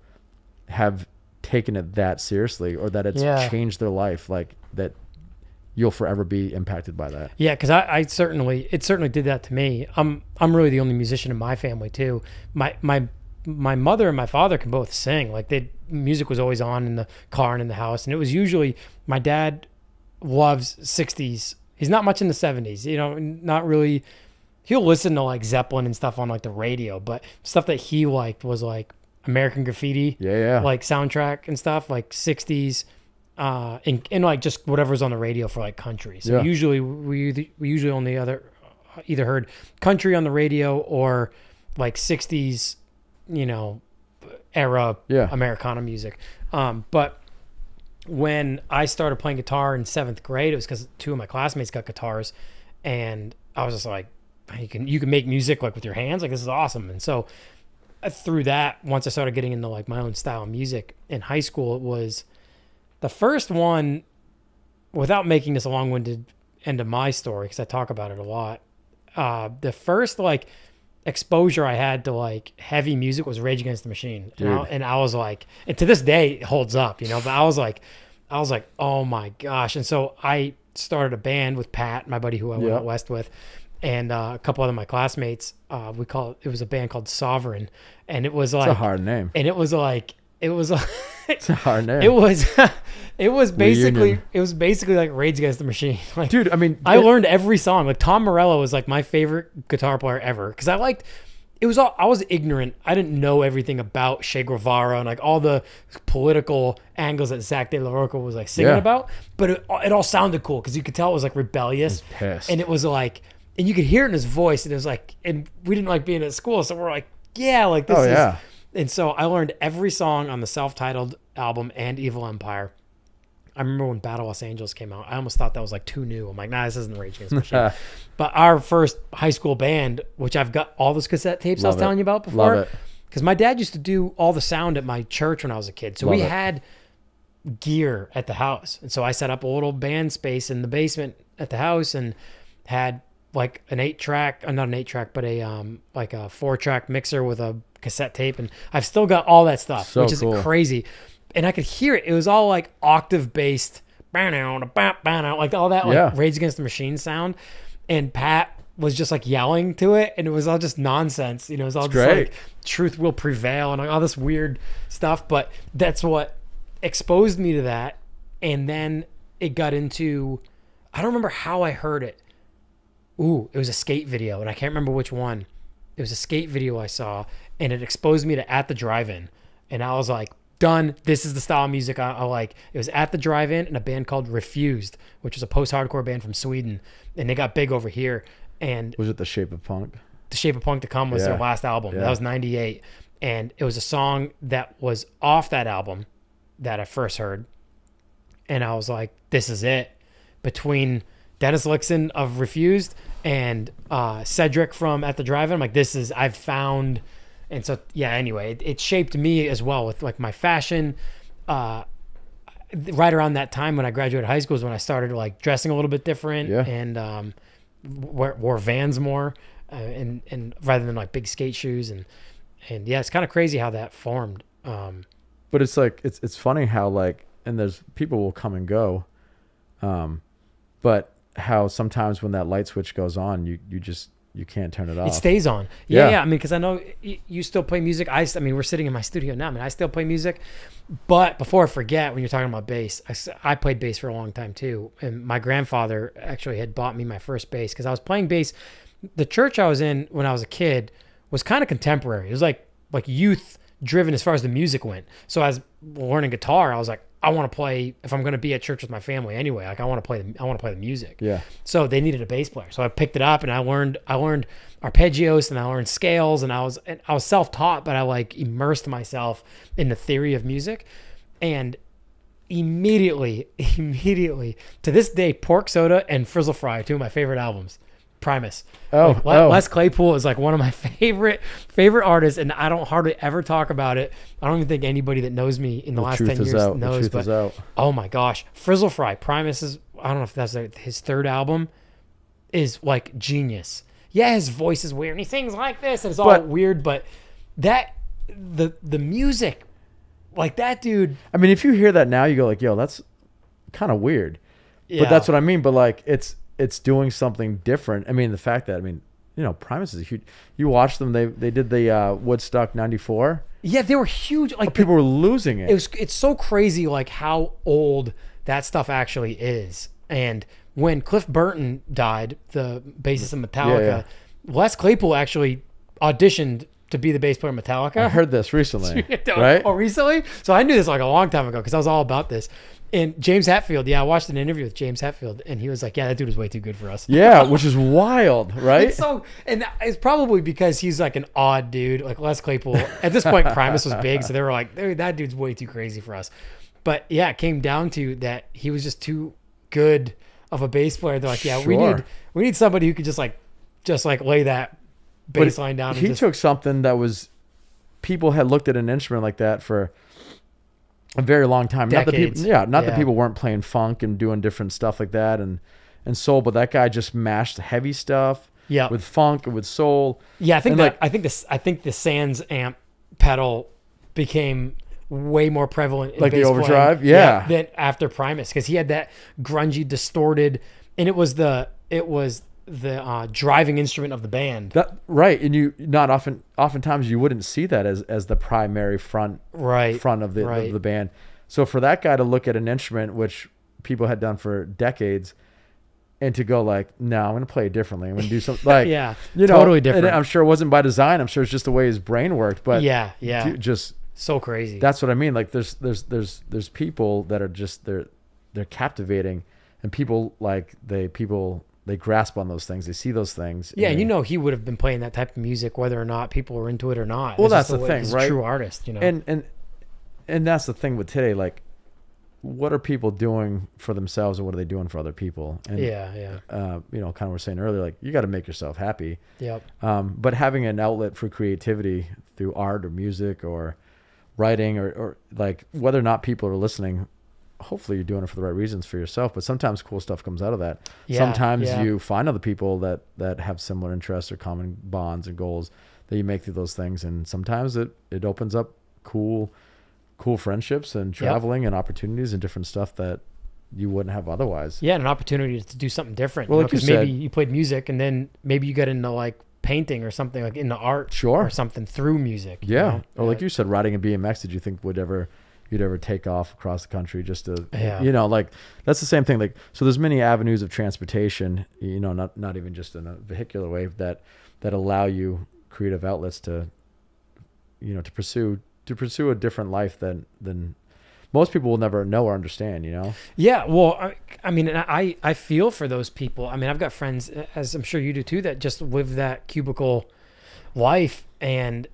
have taken it that seriously or that it's Yeah. changed their life, like that you'll forever be impacted by that. Yeah, because I, I certainly it certainly did that to me. I'm I'm really the only musician in my family too. My my my mother and my father can both sing. Like they music was always on in the car and in the house, and it was usually my dad loves '60s. He's not much in the '70s. You know, not really. He'll listen to like Zeppelin and stuff on like the radio, but stuff that he liked was like American Graffiti Yeah, yeah. like soundtrack and stuff like 60s uh and, and like just whatever's on the radio for like country so Yeah. usually we we usually only other either heard country on the radio or like 60s you know era Yeah. americana music um but when i started playing guitar in seventh grade it was because two of my classmates got guitars and i was just like you can you can make music like with your hands like this is awesome and so uh, through that once i started getting into like my own style of music in high school it was the first one without making this a long-winded end of my story because i talk about it a lot uh the first like exposure i had to like heavy music was rage against the machine. And I, and I was like and to this day it holds up you know? But i was like i was like oh my gosh. And so i started a band with pat my buddy who i went west with and uh, a couple other my classmates uh, we call it it was a band called sovereign and it was it's like a hard name. and it was like it was like It's a hard name. it was it was basically Reunion. it was basically like Rage Against the Machine. Like Dude, I mean, I it- learned every song. Like Tom Morello was like my favorite guitar player ever because I liked. It was all I was ignorant. I didn't know everything about Che Guevara and like all the political angles that Zack de la Rocha was like singing Yeah. about. But it, it all sounded cool because you could tell it was like rebellious and it was like, and you could hear it in his voice, and it was like, and we didn't like being at school, so we're like, yeah, like this Oh, is. yeah. And so I learned every song on the self-titled album and Evil Empire. I remember when Battle Los Angeles came out. I almost thought that was like too new. I'm like, nah, this isn't Rage Against the Machine. but our first high school band, which I've got all those cassette tapes I was it. telling you about before, because my dad used to do all the sound at my church when I was a kid. So we it. had gear at the house. And so I set up a little band space in the basement at the house and had like an eight track, uh, not an eight track, but a um like a four track mixer with a cassette tape. And I've still got all that stuff, So which is cool. crazy. And I could hear it. It was all like octave based, like all that like Yeah. Rage Against the Machine sound. And Pat was just like yelling to it, and it was all just nonsense. You know, it was all just great. like truth will prevail and all this weird stuff. But that's what exposed me to that. And then it got into I don't remember how I heard it. Ooh, it was a skate video, and I can't remember which one. It was a skate video I saw, and it exposed me to At the Drive-In, and I was like, "Done. This is the style of music I, I like." It was At the Drive-In and a band called Refused, which was a post-hardcore band from Sweden, and they got big over here. And was it the shape of punk? the Shape of Punk to Come was their last album. That was 98. And it was a song that was off that album that I first heard. And I was like, this is it. Between Dennis Lyxzén of Refused and uh, Cedric from At the Drive-In, I'm like, this is, I've found. And so, yeah, anyway, it, it shaped me as well with like my fashion. Uh, right around that time when I graduated high school is when I started like dressing a little bit different Yeah. and um, wore, wore Vans more, uh, and and rather than like big skate shoes and and yeah, it's kind of crazy how that formed. Um, but it's like it's it's funny how like and there's people will come and go um but how sometimes when that light switch goes on you you just you can't turn it off it stays on. Yeah, Yeah. yeah. I mean, because I know y- you still play music. I mean, we're sitting in my studio now. I mean, I still play music. But before I forget, when you're talking about bass, I played bass for a long time too. And my grandfather actually had bought me my first bass because I was playing bass the church I was in when I was a kid was kind of contemporary. It was like like youth driven as far as the music went. So as learning guitar, I was like, I want to play if I'm going to be at church with my family anyway. Like I want to play the I want to play the music. Yeah. So they needed a bass player. So I picked it up and I learned I learned arpeggios and I learned scales and I was and I was self-taught, but I like immersed myself in the theory of music and immediately immediately to this day Pork Soda and Frizzle Fry two of my favorite albums. Primus. Oh, Like, Le- oh. Les Claypool is like one of my favorite favorite artists, and I don't hardly ever talk about it. I don't even think anybody that knows me in the, The last ten years out. Knows. But oh my gosh, Frizzle Fry, Primus is I don't know if that's his third album, is like genius. Yeah, his voice is weird, and he sings like this, and it's all But- weird. But that the the music, like that dude. I mean, if you hear that now, you go like, "Yo, that's kind of weird." Yeah, But that's what I mean. But like, it's it's doing something different. I mean, the fact that I mean, you know, Primus is a huge. You watch them. They they did the uh, Woodstock '94. yeah, they were huge. Like People were losing it. it was it's so crazy like how old that stuff actually is and when cliff burton died the bassist of metallica les claypool actually auditioned to be the bass player of metallica I heard this recently, right? oh recently so i knew this like a long time ago because i was all about this and James Hetfield yeah i watched an interview with James Hetfield and he was like yeah that dude was way too good for us Yeah, which is wild, right? it's so, and it's probably because he's like an odd dude, like Les Claypool. At this point, Primus was big, so they were like, that dude's way too crazy for us. But yeah, it came down to that he was just too good of a bass player. They're like, yeah, we need we need somebody who could just like just like lay that bass line down. he and just, took something that was people had looked at an instrument like that for a very long time. Not that Decades. people, yeah, not that Yeah. people weren't playing funk and doing different stuff like that and and soul, but that guy just mashed the heavy stuff yeah, with funk and with soul. yeah. I think and, that like- I think this I think the SansAmp pedal became way more prevalent in Like the bass playing, overdrive? Yeah. than after Primus because he had that grungy, distorted, and it was the it was the uh, driving instrument of the band. That right, and you not often oftentimes you wouldn't see that as as the primary front Right. front of the right. of the band. So for that guy to look at an instrument which people had done for decades and to go like, no, I'm gonna play it differently. I'm gonna do something like yeah. you know, totally and different. I'm sure it wasn't by design. I'm sure it's just the way his brain worked. But yeah. Yeah. dude, just so crazy. that's what I mean. Like there's there's there's there's people that are just they're they're captivating, and people like they people they grasp on those things. They see those things. yeah, and you know he would have been playing that type of music whether or not people were into it or not. Well, It's that's the way- thing, he's a right? true artist, you know. and and and that's the thing with today. Like, what are people doing for themselves, and what are they doing for other people? And yeah. Yeah. uh, you know, kind of we're saying earlier, like you got to make yourself happy. Yep. Um, but having an outlet for creativity through art or music or writing or, or like whether or not people are listening, hopefully you're doing it for the right reasons for yourself. But sometimes cool stuff comes out of that. Yeah, sometimes yeah. you find other people that that have similar interests or common bonds and goals that you make through those things, and sometimes it it opens up cool cool friendships and traveling and opportunities and different stuff that you wouldn't have otherwise. Yeah, and an opportunity to do something different. Well, you because maybe you played music and then maybe you got into like painting or something like into art Sure. or something through music. you Yeah. know? Or like you said, riding a BMX, did you think would ever you'd ever take off across the country just to Yeah. you know, like that's the same thing. Like so there's many avenues of transportation, you know, not not even just in a vehicular way that that allow you creative outlets to you know, to pursue to pursue a different life than than most people will never know or understand, you know? Yeah, well, I, I mean, I I feel for those people. I mean, I've got friends, as I'm sure you do too, that just live that cubicle life, and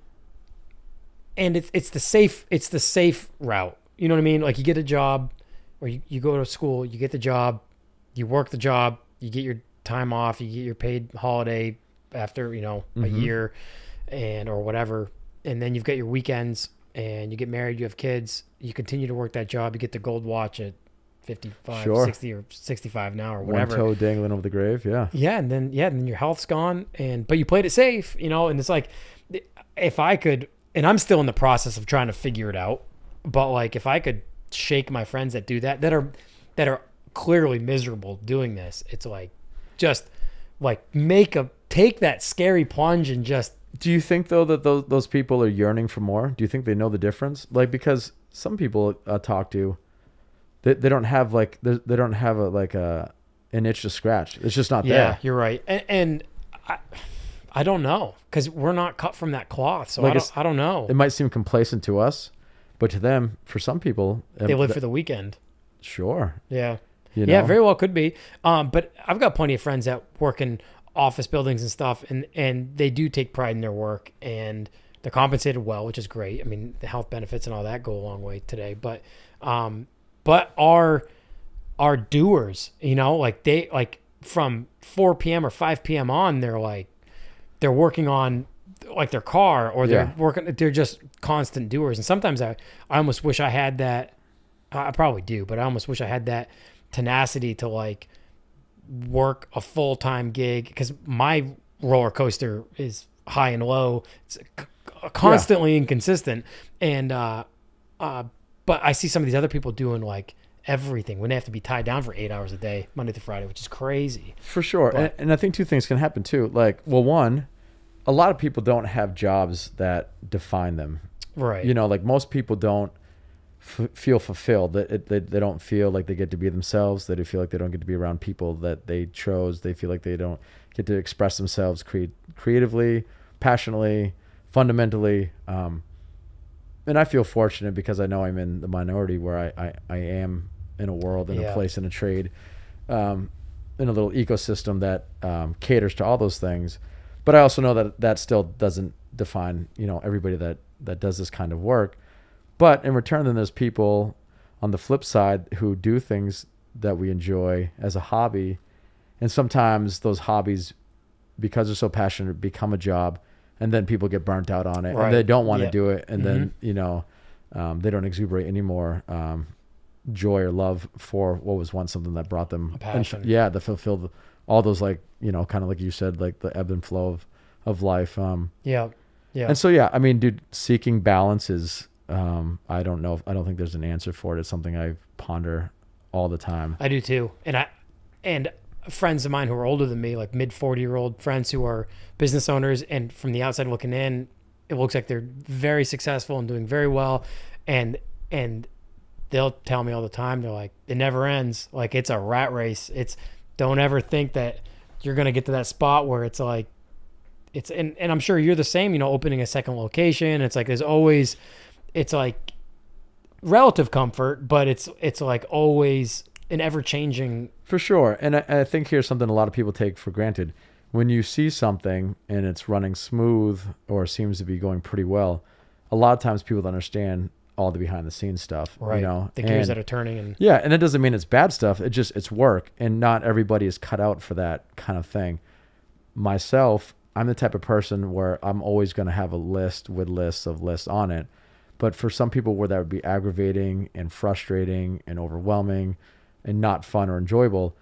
and it's it's the safe it's the safe route. You know what I mean? Like you get a job, or you, you go to school, you get the job, you work the job, you get your time off, you get your paid holiday after you know a Mhm. year, and or whatever, and then you've got your weekends, and you get married, you have kids, you continue to work that job, you get the gold watch at 55, Sure. 60 or 65 now or One whatever. toe dangling over the grave. Yeah. Yeah, and then yeah, and then your health's gone, and but you played it safe, you know. And it's like, if I could, and I'm still in the process of trying to figure it out, but like if I could shake my friends that do that, that are that are clearly miserable doing this, it's like just like make a take that scary plunge and just Do you think though that those those people are yearning for more? Do you think they know the difference? Like because some people I talk to, they they don't have like they they don't have a like a an itch to scratch. It's just not yeah, there. Yeah, you're right, and, and I, I don't know because we're not cut from that cloth. So Like I, don't, I don't know. It might seem complacent to us, but to them, for some people, They um, live th- for the weekend. sure. Yeah. You yeah, very well could be. Um, but I've got plenty of friends that work in office buildings and stuff, and and they do take pride in their work, and they're compensated well, which is great. I mean, the health benefits and all that go a long way today. But um, but our our doers, you know, like they like from 4 p.m. or 5 p.m. on, they're like they're working on like their car or they're Yeah. working they're just constant doers. And sometimes i i almost wish i had that i probably do but i almost wish i had that tenacity to like work a full-time gig because my roller coaster is high and low. It's constantly inconsistent. And uh uh but i see some of these other people doing like everything when they have to be tied down for eight hours a day monday to friday which is crazy For sure. And, But- and I think two things can happen too. Like, well, one, a lot of people don't have jobs that define them. right You know, like most people don't f- feel fulfilled. That it, they, they don't feel like they get to be themselves. That they feel like they don't get to be around people that they chose. They feel like they don't get to express themselves create, creatively, passionately, fundamentally. Um, and I feel fortunate because I know I'm in the minority where I, I, I am in a world, in Yeah. a place, in a trade, um, in a little ecosystem that um, caters to all those things. But I also know that that still doesn't define, you know, everybody that, that does this kind of work. But in return, then there's people on the flip side who do things that we enjoy as a hobby. And sometimes those hobbies, because they're so passionate, become a job. And then people get burnt out on it Right. and they don't want to Yeah. do it. And then, you know, um, they don't exuberate anymore um, joy or love for what was once something that brought them A passion. and- yeah, that fulfilled all those, like, you know, kind of like you said, like the ebb and flow of, of life. Um, yeah yeah and so, yeah, I mean, dude, seeking balance is, um, I don't know. If, I don't think there's an answer for it. It's something I ponder all the time. I do too. And I and friends of mine who are older than me, like mid 40 year old friends who are business owners and from the outside looking in, it looks like they're very successful and doing very well and and they'll tell me all the time they're like it never ends. Like it's a rat race. It's don't ever think that you're to get to that spot where it's like it's and, and I'm sure you're the same, you know, opening a second location. It's like there's always it's like relative comfort, but it's it's like always an ever changing. For sure. And I, I think here's something a lot of people take for granted. When you see something and it's running smooth or seems to be going pretty well, a lot of times people don't understand all the behind the scenes stuff. Right. You know, the gears And- that are turning and Yeah, and it doesn't mean it's bad stuff. It just it's work, and not everybody is cut out for that kind of thing. Myself, I'm the type of person where I'm always going to have a list with lists of lists on it. But for some people, where that would be aggravating and frustrating and overwhelming, and not fun or enjoyable,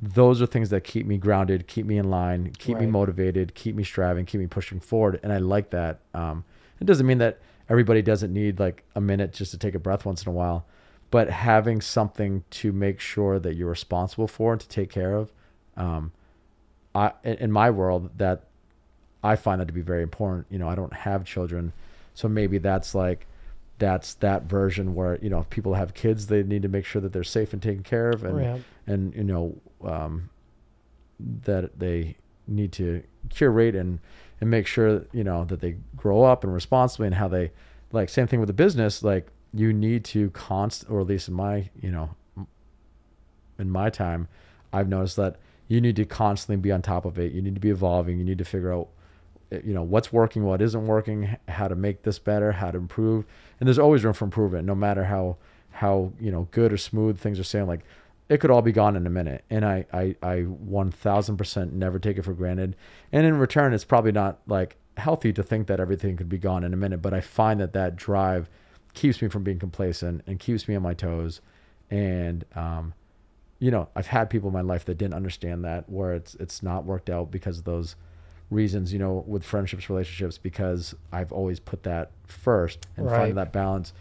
those are things that keep me grounded, keep me in line, keep me motivated, keep me striving, keep me pushing forward, and I like that. Um, it doesn't mean that everybody doesn't need like a minute just to take a breath once in a while, but having something to make sure that you're responsible for and to take care of, um, I in my world that I find that to be very important. You know, I don't have children, so maybe that's like that's that version where you know if people have kids, they need to make sure that they're safe and taken care of, and Yeah. and you know um, that they need to curate and and make sure you know that they grow up and responsibly and how they like same thing with the business like you need to const or at least in my you know in my time i've noticed that you need to constantly be on top of it. You need to be evolving. You need to figure out uh, you know what's working what isn't working how to make this better how to improve. And there's always room for improvement no matter how how you know good or smooth things are saying like it could all be gone in a minute. And i i i 1000% never take it for granted. And in return it's probably not like healthy to think that everything could be gone in a minute but i find that that drive keeps me from being complacent and keeps me on my toes. And um you know i've had people in my life that didn't understand that where it's it's not worked out because of those reasons you know with friendships relationships because i've always put that first and Right. finding that balance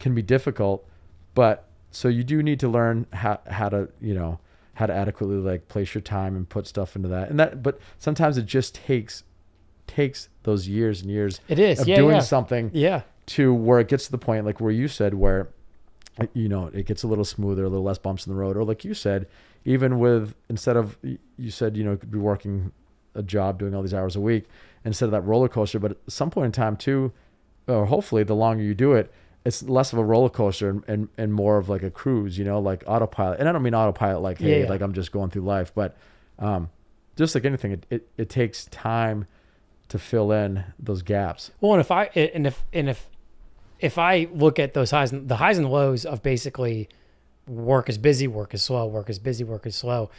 can be difficult but so you do need to learn how how to you know how to adequately like place your time and put stuff into that and that but sometimes it just takes takes those years and years It is. of Yeah. doing yeah. something yeah. to where it gets to the point like where you said where you know it gets a little smoother a little less bumps in the road or like you said even with instead of you said you know could be working a job doing all these hours a week instead of that roller coaster. But at some point in time too, or hopefully the longer you do it, it's less of a roller coaster and, and, and more of like a cruise, you know, like autopilot. And I don't mean autopilot like, hey, Yeah, yeah. like I'm just going through life, but um, just like anything, it, it, it takes time to fill in those gaps. Well, and if I and if and if if I look at those highs, and the highs and lows of basically work is busy, work is slow, work is busy, work is slow,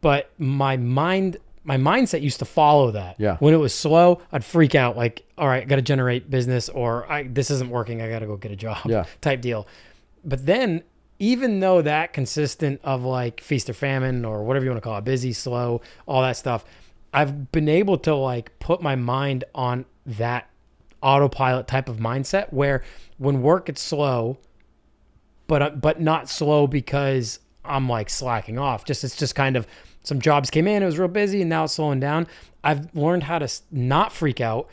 but my mind my mindset used to follow that. Yeah. When it was slow, I'd freak out like, all right, I got to generate business or I this isn't working, I got to go get a job. Yeah. Type deal. But then even though that consistent of like feast or famine or whatever you want to call it, busy, slow, all that stuff, I've been able to like put my mind on that autopilot type of mindset where when work gets slow, but uh, but not slow because I'm like slacking off. Just it's just kind of some jobs came in, it was real busy, and now it's slowing down. I've learned how to not freak out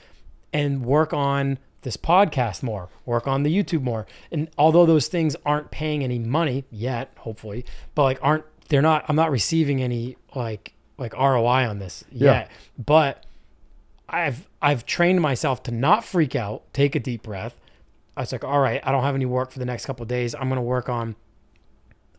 and work on this podcast more, work on the YouTube more. And although those things aren't paying any money yet, hopefully, but like aren't they're not I'm not receiving any like like ROI on this Yeah. yet. But I've I've trained myself to not freak out, take a deep breath. I was like, all right, I don't have any work for the next couple of days. I'm gonna work on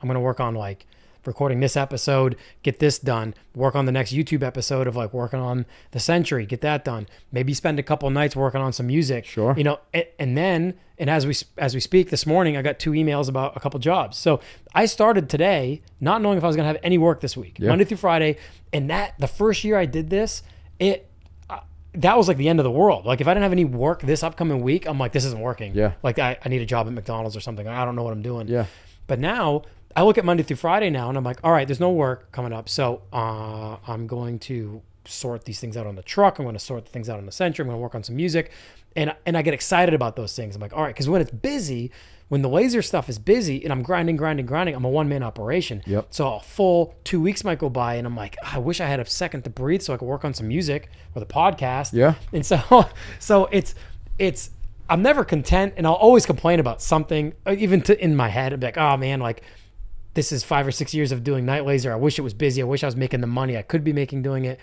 I'm gonna work on like recording this episode, get this done, work on the next YouTube episode of like working on the century, get that done. Maybe spend a couple nights working on some music. Sure. You know, and, and then and as we as we speak this morning, I got two emails about a couple jobs. So I started today not knowing if I was gonna have any work this week, Yeah. Monday through Friday, and that the first year I did this, it uh, that was like the end of the world. Like if I didn't have any work this upcoming week, I'm like, this isn't working. Yeah. Like I, I need a job at McDonald's or something. I don't know what I'm doing. Yeah. But now I look at Monday through Friday now and I'm like, all right, there's no work coming up. So uh, I'm going to sort these things out on the truck. I'm going to sort the things out on the Century. I'm going to work on some music. And, and I get excited about those things. I'm like, all right, because when it's busy, when the laser stuff is busy and I'm grinding, grinding, grinding, I'm a one man operation. Yep. So a full two weeks might go by and I'm like, I wish I had a second to breathe so I could work on some music or the podcast. Yeah. And so, so it's, it's, I'm never content and I'll always complain about something, uh, even to, in my head. I'm like, oh man, like this is five or six years of doing night laser. I wish it was busy. I wish I was making the money I could be making doing it.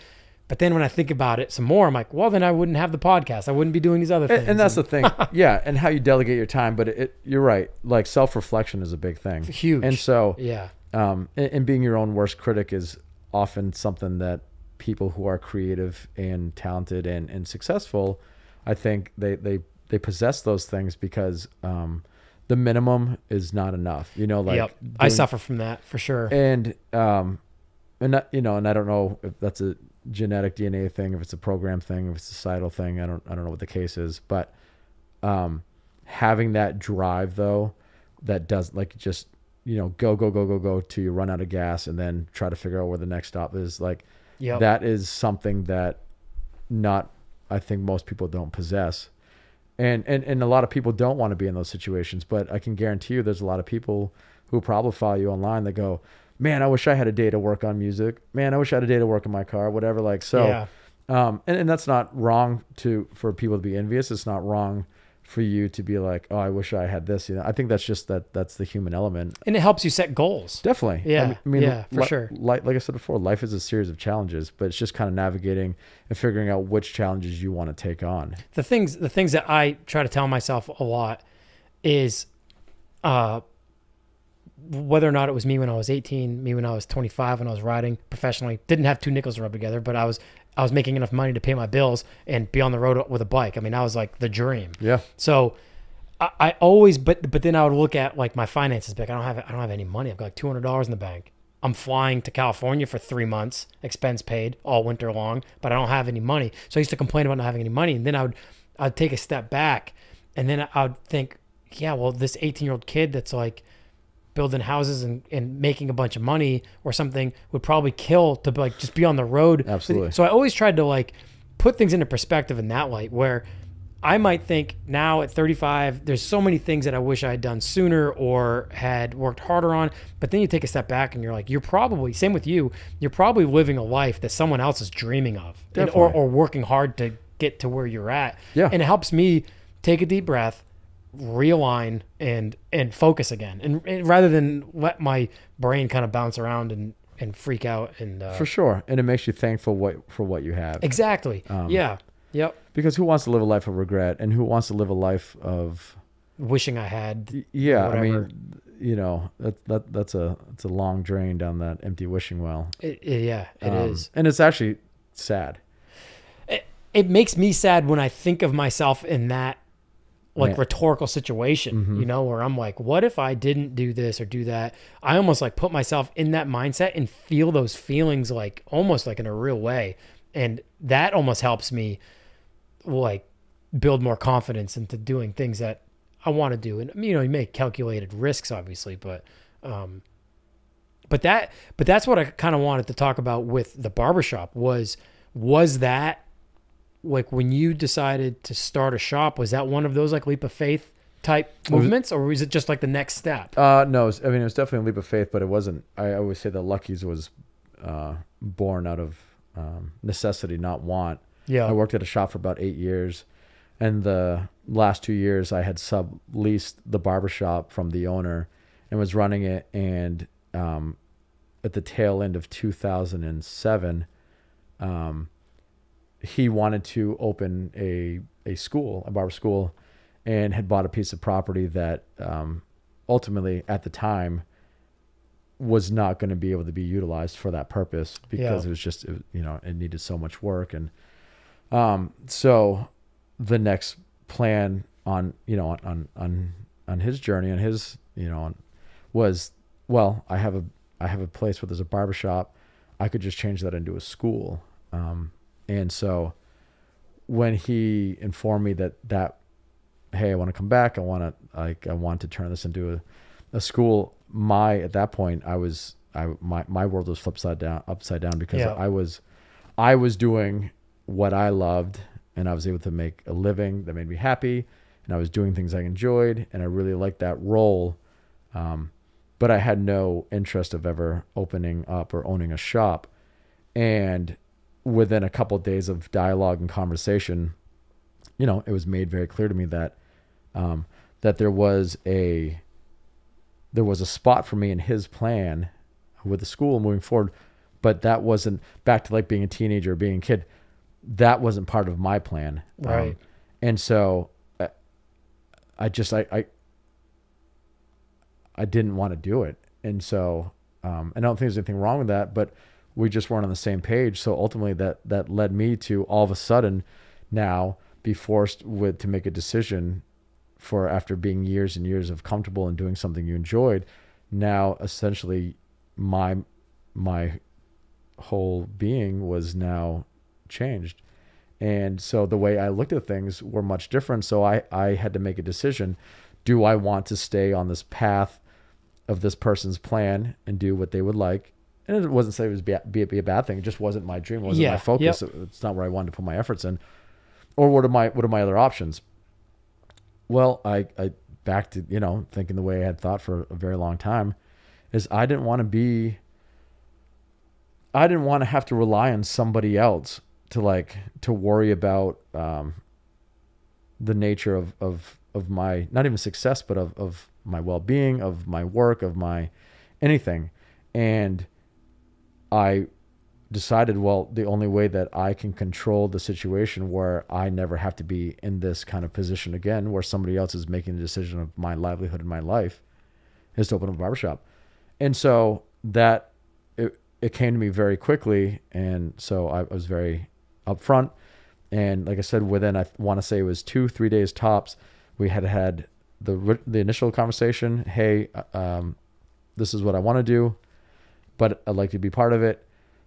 But then when I think about it some more, I'm like, well, then I wouldn't have the podcast. I wouldn't be doing these other things. And, and that's the thing. yeah. And how you delegate your time. But it, you're right. Like self reflection is a big thing. Huge. And so, yeah, um, and, and being your own worst critic is often something that people who are creative and talented and, and successful, I think they, they, they possess those things because um, the minimum is not enough. You know, like yep. I suffer from that for sure. and um and that, you know and i don't know if that's a genetic dna thing if it's a program thing if it's a societal thing i don't i don't know what the case is but um having that drive though that does like just you know go go go go go till you run out of gas and then try to figure out where the next stop is like Yep. that is something that not i think most people don't possess and and and a lot of people don't want to be in those situations but i can guarantee you there's a lot of people who probably follow you online that go man i wish i had a day to work on music man i wish i had a day to work in my car whatever like so yeah. um and, and that's not wrong to for people to be envious it's not wrong for you to be like oh i wish i had this you know? I think that's just that that's the human element. And it helps you set goals. definitely. Yeah, I mean, yeah, for sure. like, like i said before life is a series of challenges but it's just kind of navigating and figuring out which challenges you want to take on. The things the things that I try to tell myself a lot is uh whether or not it was me when I was 18, me when I was 25 when I was riding professionally, didn't have two nickels to rub together, but I was I was making enough money to pay my bills and be on the road with a bike. I mean, that was like the dream. yeah So I, I always, but but then I would look at like my finances. Like I don't have I don't have any money. I've got like two hundred dollars in the bank. I'm flying to California for three months, expense paid all winter long, but I don't have any money. So I used to complain about not having any money, and then I would I'd take a step back, and then I would think, yeah, well, this 18 year old kid that's like building houses and, and making a bunch of money or something would probably kill to like just be on the road. Absolutely. So I always tried to like put things into perspective in that light where I might think now at 35, there's so many things that I wish I had done sooner or had worked harder on. But then you take a step back and you're like, you're probably, same with you, you're probably living a life that someone else is dreaming of and, or, or working hard to get to where you're at. Yeah. And it helps me take a deep breath, realign and and focus again. And, and rather than let my brain kind of bounce around and and freak out and uh, for sure, and it makes you thankful what for what you have. exactly. Um, yeah. Yep. Because who wants to live a life of regret, and who wants to live a life of Wishing I had. Yeah, I mean, you know, that that that's a it's a long drain down that empty wishing well. It, it- yeah, it is. Um, and it's actually sad. it, It makes me sad when I think of myself in that like rhetorical situation, Mhm. you know, where I'm like, what if I didn't do this or do that? I almost like put myself in that mindset and feel those feelings like almost like in a real way. And that almost helps me like build more confidence into doing things that I want to do. And you know, you make calculated risks obviously, but um but that but that's what I kind of wanted to talk about with the barbershop was was that like when you decided to start a shop was that one of those like leap of faith type was- movements or was it just like the next step Uh, no, it's- I mean it was definitely a leap of faith, but it wasn't. I always say that Lucky's was uh, born out of um, necessity, not want. yeah I worked at a shop for about eight years, and the last two years I had subleased the barbershop from the owner and was running it. And um, at the tail end of 2007, um, he wanted to open a a school, a barber school, and had bought a piece of property that um, ultimately at the time was not going to be able to be utilized for that purpose because Yeah. it was just it, you know it needed so much work. And um so the next plan on you know on on on, his journey on his you know on, was well I have a I have a place where there's a barber shop. I could just change that into a school. Um and so when he informed me that that hey I want to come back I want to like I want to turn this into a a school my at that point i was i my, my world was flipped side down upside down because Yeah. i was i was doing what i loved and i was able to make a living that made me happy and i was doing things i enjoyed and i really liked that role um, but i had no interest of ever opening up or owning a shop and within a couple of days of dialogue and conversation you know it was made very clear to me that um, that there was a there was a spot for me in his plan with the school moving forward, but that wasn't back to like being a teenager, being a kid. That wasn't part of my plan, Um, Right. and so uh, I just I I, I didn't want to do it, and so um, I don't think there's anything wrong with that, but we just weren't on the same page. So ultimately, that that led me to all of a sudden now be forced with to make a decision for after being years and years of comfortable and doing something you enjoyed now essentially my my whole being was now changed. And so the way i looked at things were much different. So i i had to make a decision. Do i want to stay on this path of this person's plan and do what they would like and it wasn't say it was be, be, be a bad thing. It just wasn't my dream. It wasn't Yeah, my focus it's not where i wanted to put my efforts in. Or what are my what are my other options? Well, I, I back to, you know, thinking the way I had thought for a very long time is I didn't want to be I didn't want to have to rely on somebody else to like to worry about um the nature of of of my not even success but of of my well-being, of my work, of my anything. And I decided, well, the only way that I can control the situation where I never have to be in this kind of position again, where somebody else is making the decision of my livelihood and my life, is to open up a barbershop. And so that it, it came to me very quickly. And so I was very upfront. And like I said, within, I want to say it was two, three days tops, we had had the, the initial conversation. Hey, uh, um, this is what I want to do, but I'd like to be part of it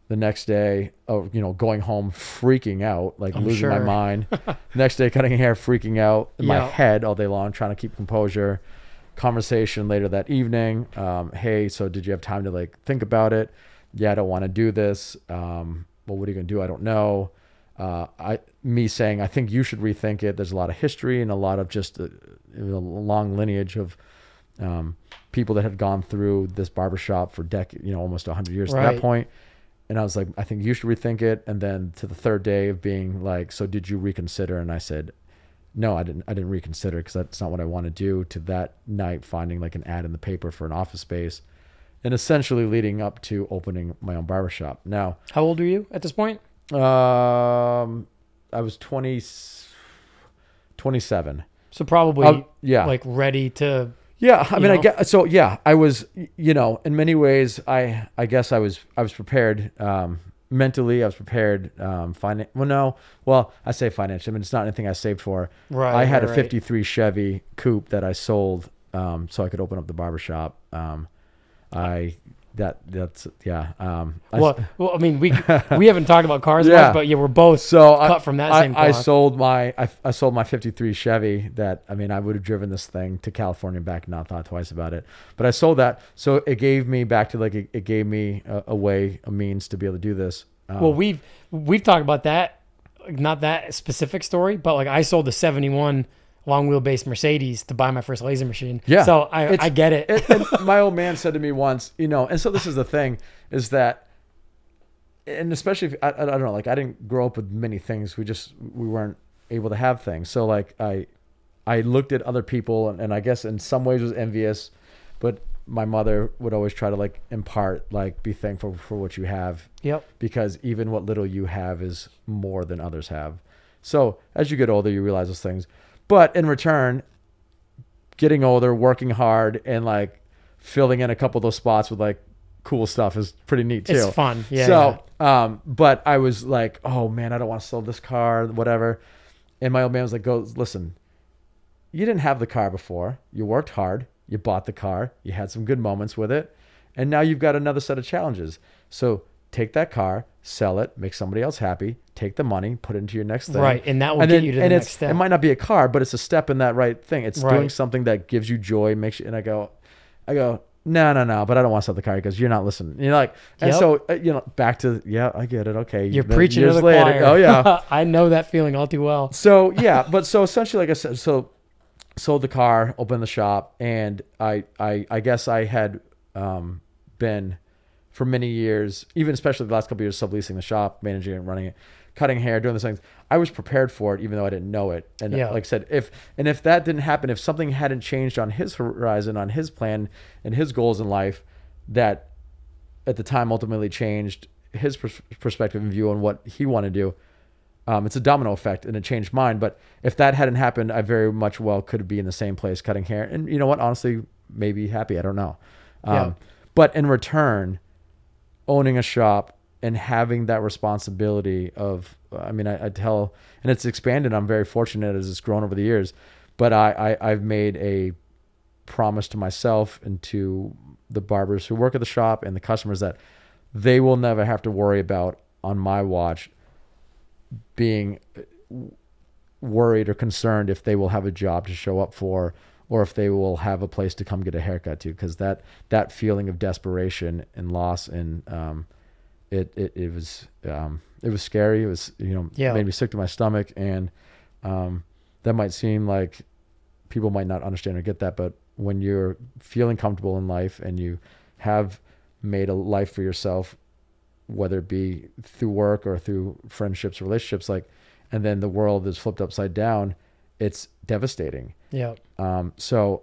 the next day, oh, you know, going home freaking out, like I'm losing my mind. next day, cutting hair, freaking out in my head all day long, trying to keep composure. Conversation later that evening. Um, hey, so did you have time to like think about it? Yeah, I don't want to do this. Um, well, what are you gonna do? I don't know. Uh, I me saying I think you should rethink it. There's a lot of history and a lot of just a, a long lineage of um, people that had gone through this barbershop for decade, you know, almost 100 years at that point. And I was like, I think you should rethink it. And then to the third day of being like, so did you reconsider? And I said, no, I didn't. I didn't reconsider because that's not what I want to do. To that night, finding like an ad in the paper for an office space, and essentially leading up to opening my own barbershop. Now, How old are you at this point? um, I was 20, 27. So probably Uh, yeah. like ready to. Yeah, I mean, I know? get so. Yeah, I was, you know, in many ways, I, I guess I was, I was prepared um, mentally. I was prepared. Um, finan- Well, no, well, I say financially. I mean, it's not anything I saved for. Right. I had right, a right. '53 Chevy Coupe that I sold, um, so I could open up the barbershop. Um, I that that's yeah. Um, I, Well, well, I mean, we we haven't talked about cars Yeah. much, but yeah, we're both so I, cut from that I, same I cloth. sold my I, I sold my 53 Chevy that I mean I would have driven this thing to California back and not thought twice about it but I sold that so it gave me back to like it, it gave me a, a way a means to be able to do this um, Well, we've we've talked about that, not that specific story, but like I sold the '71 long wheelbase Mercedes to buy my first laser machine. Yeah. So I I get it. it, and my old man said to me once, you know, and so this is the thing is that, and especially if I, I don't know, like I didn't grow up with many things. We just we weren't able to have things. So like I, I looked at other people, and, and I guess in some ways was envious, but my mother would always try to like impart like be thankful for what you have yep. because even what little you have is more than others have. So as you get older, you realize those things. But in return, getting older, working hard, and like filling in a couple of those spots with like cool stuff is pretty neat too. It's fun. Yeah. so, um, but I was like, oh man, I don't want to sell this car, whatever. And my old man was like, go listen. You didn't have the car before. You worked hard. You bought the car. You had some good moments with it, and now you've got another set of challenges. So take that car, sell it, make somebody else happy, take the money, put it into your next thing. Right, and that will and get then, you to the it's, next step. It might not be a car, but it's a step in that right thing. It's doing something that gives you joy, makes you. And I go, I go, no, no, no. But I don't want to sell the car because you're not listening. You're like, and Yep. so uh, you know, back to yeah, I get it. Okay, You're preaching to the later- choir. Oh yeah. I know that feeling all too well. So yeah, but so essentially, like I said, so sold the car, opened the shop, and I I I guess I had um, been for many years, even especially the last couple of years, subleasing the shop, managing it, running it, cutting hair, doing those things. I was prepared for it, even though I didn't know it. And Yeah. like I said, if and if that didn't happen, if something hadn't changed on his horizon, on his plan, and his goals in life, that at the time ultimately changed his pers- perspective and view on what he wanted to do. Um, it's a domino effect, and it changed mine. But if that hadn't happened, I very much well could be in the same place cutting hair, and you know what? Honestly, maybe happy. I don't know. Um, Yeah. But in return, owning a shop and having that responsibility of, I mean, I, I tell, and it's expanded. I'm very fortunate as it's grown over the years, but I, I I've made a promise to myself and to the barbers who work at the shop and the customers that they will never have to worry about on my watch being worried or concerned if they will have a job to show up for or if they will have a place to come get a haircut to because that that feeling of desperation and loss and um it it, it was um it was scary it was you know Yeah. made me sick to my stomach and um that might seem like people might not understand or get that but when you're feeling comfortable in life and you have made a life for yourself whether it be through work or through friendships relationships like and then the world is flipped upside down it's devastating Yeah. um, so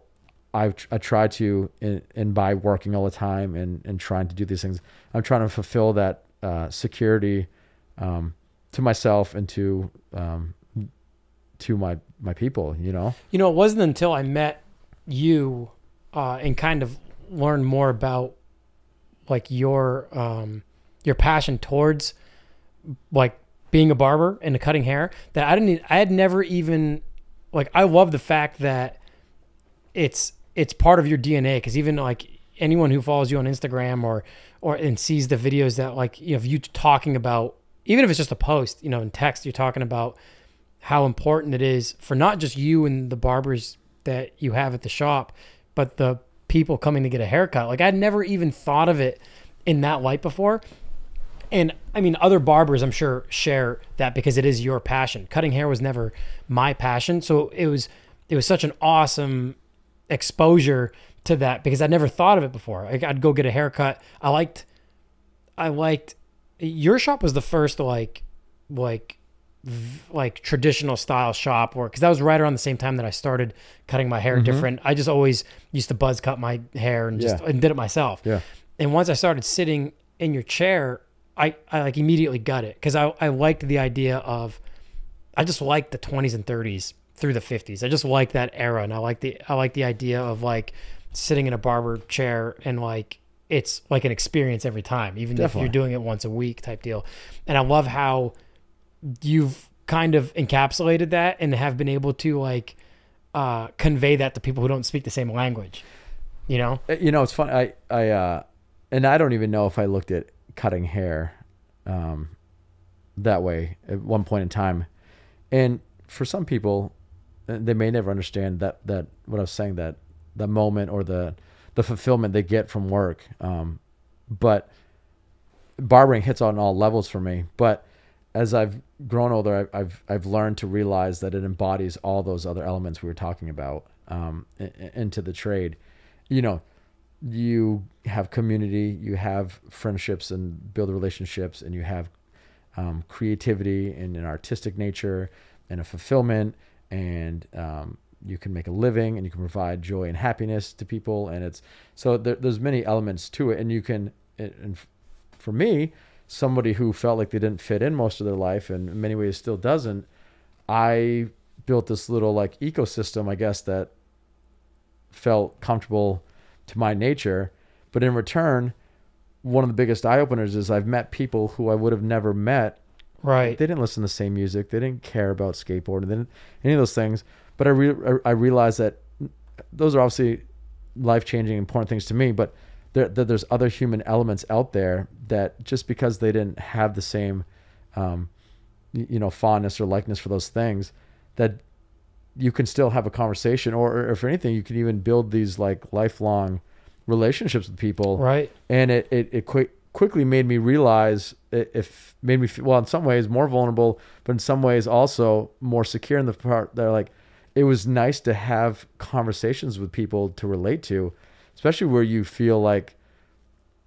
I, I try to, and, and by working all the time and, and trying to do these things, I'm trying to fulfill that uh, security um, to myself and to um, to my my people. You know, You know, it wasn't until I met you uh, and kind of learned more about like your um, your passion towards like being a barber and cutting hair that I didn't. I had never even like. I love the fact that it's it's part of your DNA because even like anyone who follows you on Instagram or or and sees the videos that like you know of you talking about even if it's just a post you know in text you're talking about how important it is for not just you and the barbers that you have at the shop, but the people coming to get a haircut. Like I'd never even thought of it in that light before. And I mean, other barbers, I'm sure, share that because it is your passion. Cutting hair was never my passion, so it was it was such an awesome exposure to that because I never thought of it before. Like I'd go get a haircut. I liked, I liked. Your shop was the first like, like v- like traditional style shop or because that was right around the same time that I started cutting my hair different. I just always used to buzz cut my hair and just Mm-hmm. Yeah. and did it myself. Yeah. and once I started sitting in your chair, I, I like immediately got it because I, I liked the idea of I just like the 20s and 30s through the 50s. I just like that era, and I like the I like the idea of like sitting in a barber chair and like it's like an experience every time, even Definitely. if you're doing it once a week type deal. And I love how you've kind of encapsulated that and have been able to like uh, convey that to people who don't speak the same language. You know? Uh, You know, it's fun. I, I, uh, and I don't even know if I looked at cutting hair, um, that way at one point in time. And for some people, they may never understand that, that what I was saying, that the moment or the, the fulfillment they get from work. Um, but barbering hits on all levels for me. But as I've grown older, I- I've I've learned to realize that it embodies all those other elements we were talking about um, into the trade. You know, you have community, you have friendships and build relationships, and you have um, creativity and an artistic nature and a fulfillment, and um, you can make a living and you can provide joy and happiness to people, and it's so there, there's many elements to it, and you can and for me, somebody who felt like they didn't fit in most of their life and in many ways still doesn't, I built this little like ecosystem, I guess, that felt comfortable to my nature. But in return, one of the biggest eye openers is I've met people who I would have never met. Right. They didn't listen to the same music. They didn't care about skateboarding. They didn't any of those things. But I re- I realized that those are obviously life changing, important things to me. But there, that there's other human elements out there that just because they didn't have the same, um, you know, fondness or likeness for those things, that you can still have a conversation, or, or if anything, you can even build these like lifelong relationships with people. Right. And it it, it quick quickly made me realize it, if made me feel, well in some ways more vulnerable, but in some ways also more secure in the part that like it was nice to have conversations with people to relate to, especially where you feel like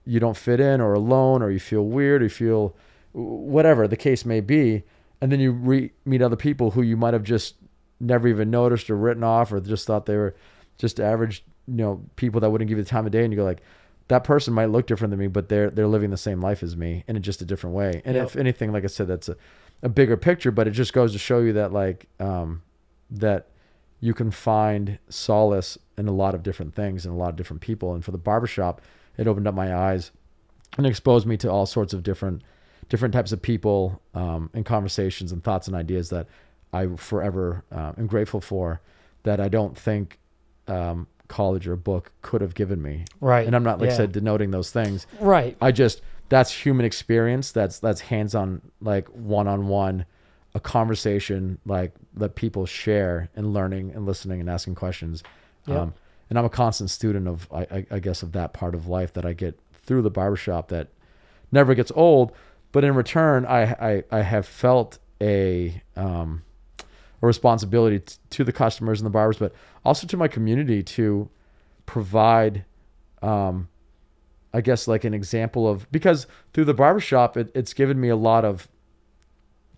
you don't fit in or alone or you feel weird or you feel whatever the case may be and then you re- meet other people who you might have just never even noticed or written off or just thought they were just average you know people that wouldn't give you the time of day and you go like that person might look different than me but they're they're living the same life as me in a, just a different way and Yep. if anything like i said that's a, a bigger picture but it just goes to show you that like um that you can find solace in a lot of different things and a lot of different people and for the barbershop it opened up my eyes and exposed me to all sorts of different different types of people um, and conversations and thoughts and ideas that I forever uh, am grateful for that I don't think um, college or book could have given me. Right. And I'm not like Yeah. said denoting those things. Right. I just that's human experience. That's that's hands on like one on one, a conversation like that people share and learning and listening and asking questions. Yep. Um, and I'm a constant student of I, I, I guess of that part of life that I get through the barbershop that never gets old. But in return, I I, I have felt a um, a responsibility t- to the customers and the barbers, but also to my community to provide um, I guess like an example of because through the barbershop it, it's given me a lot of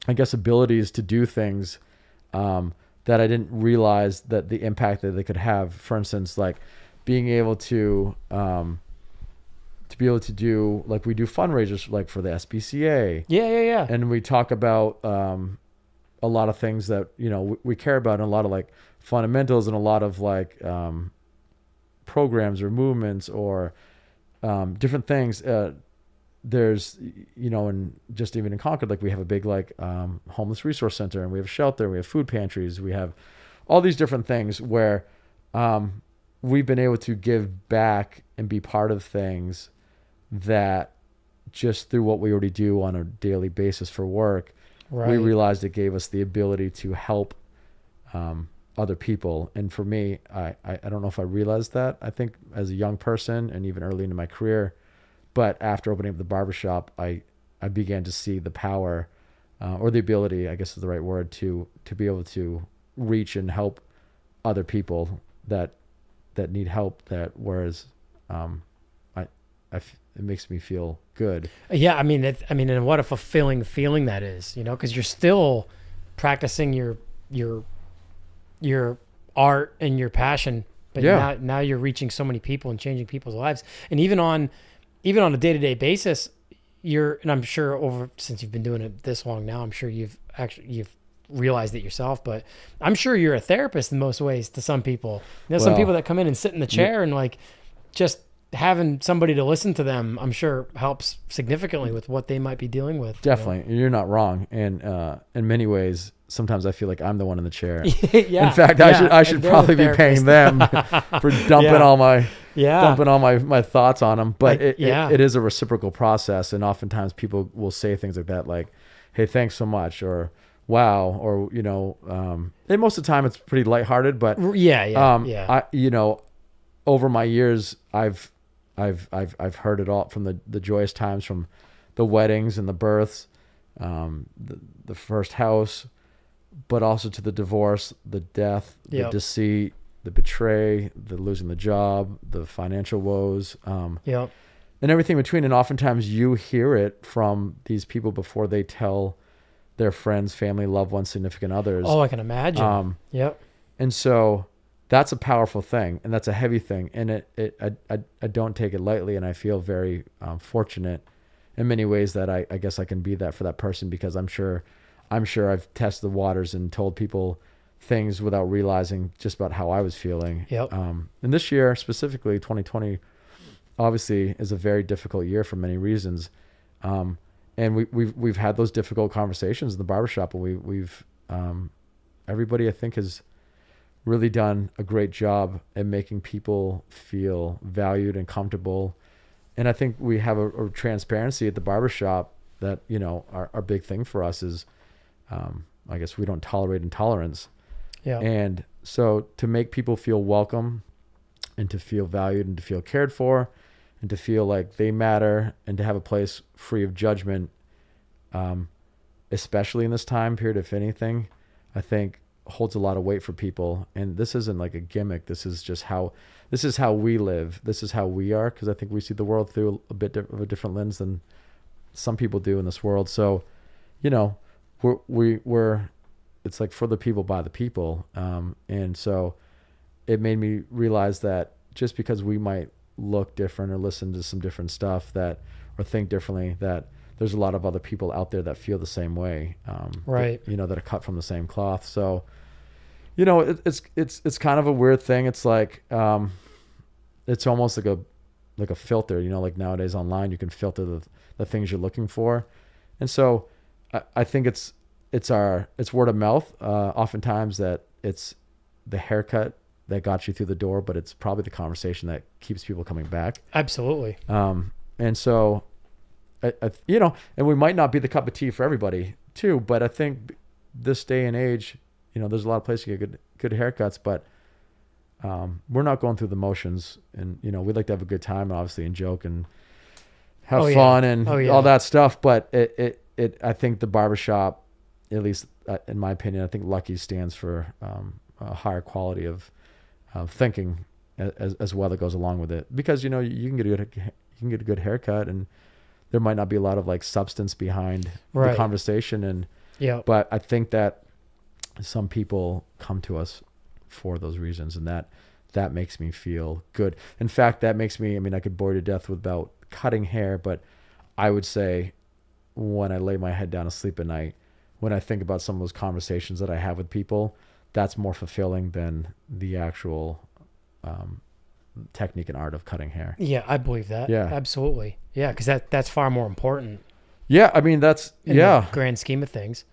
I guess abilities to do things um, that I didn't realize that the impact that they could have. For instance, like being able to um, to be able to do like we do fundraisers like for the SPCA Yeah. Yeah. Yeah. and we talk about um, a lot of things that you know we, we care about and a lot of like fundamentals and a lot of like um, programs or movements or um, different things uh, there's you know and just even in concord like we have a big like um, homeless resource center and we have a shelter we have food pantries we have all these different things where um, we've been able to give back and be part of things that just through what we already do on a daily basis for work right. we realized it gave us the ability to help um, other people. And for me, I, I, I don't know if I realized that. I think as a young person and even early into my career, but after opening up the barbershop, I, I began to see the power uh, or the ability, I guess is the right word, to, to be able to reach and help other people that, that need help that, whereas um, I, I it makes me feel good. Yeah, I mean, it, I mean, and what a fulfilling feeling that is, you know, because you're still practicing your your your art and your passion, but Yeah. now now you're reaching so many people and changing people's lives, and even on even on a day to day basis, you're and I'm sure over since you've been doing it this long now, I'm sure you've actually you've realized it yourself, but I'm sure you're a therapist in most ways to some people. There's some people that come in and sit in the chair and like just having somebody to listen to them, I'm sure helps significantly with what they might be dealing with. you know? Definitely, you're not wrong. And uh, in many ways, sometimes I feel like I'm the one in the chair. yeah. in fact, I yeah, should I should probably the be paying them for dumping Yeah. all my Yeah. dumping all my, my thoughts on them. But Like, it, it- it is a reciprocal process, and oftentimes people will say things like that, like, "Hey, thanks so much," or "Wow," or you know, um, and most of the time it's pretty lighthearted. But Yeah, yeah, um, yeah. I you know, over my years, I've I've I've I've heard it all from the the joyous times, from the weddings and the births, um, the the first house, but also to the divorce, the death, the Yep. deceit, the betray, the losing the job, the financial woes, um, yeah. and everything between. And oftentimes you hear it from these people before they tell their friends, family, loved ones, significant others. Oh, I can imagine. Um, yep. and so that's a powerful thing and that's a heavy thing. And it, it I, I, I don't take it lightly. And I feel very um, fortunate in many ways that I, I guess I can be that for that person because I'm sure, I'm sure I've tested the waters and told people things without realizing just about how I was feeling. Yep. Um, and this year specifically 2020 obviously is a very difficult year for many reasons. Um, and we, we've, we've had those difficult conversations in the barbershop and we, we've, um, everybody I think has really done a great job at making people feel valued and comfortable. And I think we have a, a transparency at the barbershop that, you know, our, our big thing for us is, um, I guess we don't tolerate intolerance. Yeah. And so to make people feel welcome and to feel valued and to feel cared for and to feel like they matter and to have a place free of judgment, um, especially in this time period, if anything, I think holds a lot of weight for people. And this isn't like a gimmick. This is just how, this is how we live. This is how we are. Cause I think we see the world through a bit of a different lens than some people do in this world. So, you know, we're, we, we're, it's like for the people by the people. Um, and so it made me realize that just because we might look different or listen to some different stuff that, or think differently, that there's a lot of other people out there that feel the same way. Um, that- Right. you know, that are cut from the same cloth. So, you know, it, it's, it's, it's kind of a weird thing. It's like, um, it's almost like a, like a filter, you know, like nowadays online, you can filter the, the things you're looking for. And so I, I think it's, it's our, it's word of mouth. Uh, oftentimes that it's the haircut that got you through the door, but it's probably the conversation that keeps people coming back. Absolutely. Um, and so, I, I, you know, and we might not be the cup of tea for everybody too, but I think this day and age, you know, there's a lot of places to get good, good haircuts, but, um, we're not going through the motions and, you know, we'd like to have a good time, obviously, and joke and have Oh, yeah. fun and Oh, yeah. all that stuff. But it, it, it, I think the barbershop, at least uh, in my opinion, I think Lucky stands for, um, a higher quality of, of thinking as, as well that goes along with it because you know you can get a good you can get a good haircut and there might not be a lot of like substance behind Right. the conversation and Yeah. but I think that some people come to us for those reasons and that that makes me feel good. In fact, that makes me I mean I could bore you to death without cutting hair, but I would say when I lay my head down to sleep at night, when I think about some of those conversations that I have with people, that's more fulfilling than the actual um, technique and art of cutting hair. Yeah, I believe that. Yeah. Absolutely. Yeah, because that that's far more important. Yeah, I mean that's in yeah. the grand scheme of things.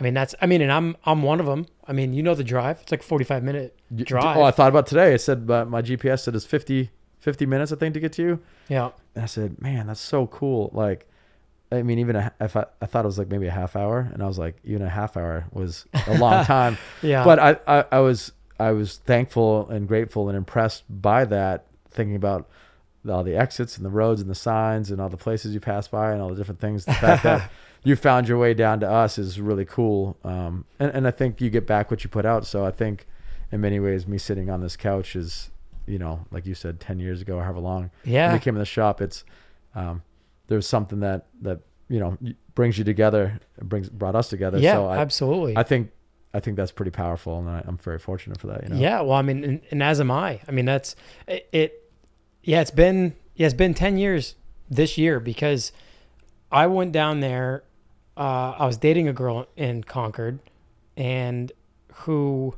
I mean, that's. I mean, and I'm I'm one of them. I mean, you know the drive. It's like 45 minute drive. Oh, I thought about today. It said uh, my GPS said it's 50, 50 minutes, I think, to get to you. yeah. And I said, man, that's so cool. Like, I mean, even a, if I, I thought it was like maybe a half hour, and I was like, even a half hour was a long time. Yeah. But I, I, I was, I was thankful and grateful and impressed by that. Thinking about all the exits and the roads and the signs and all the places you pass by and all the different things. The fact that you found your way down to us is really cool. Um, and, and I think you get back what you put out. So I think in many ways, me sitting on this couch is, you know, like you said, 10 years ago, however long yeah. when we came in the shop, it's, um, there's something that, that, you know, brings you together, brings, brought us together. yeah. so I, absolutely. I think, I think that's pretty powerful. And I, I'm very fortunate for that, you know? Yeah. Well, I mean, and, and as am I. I mean, that's it, it. Yeah, it's been yeah, it's been 10 years this year because I went down there. Uh, I was dating a girl in Concord, and who,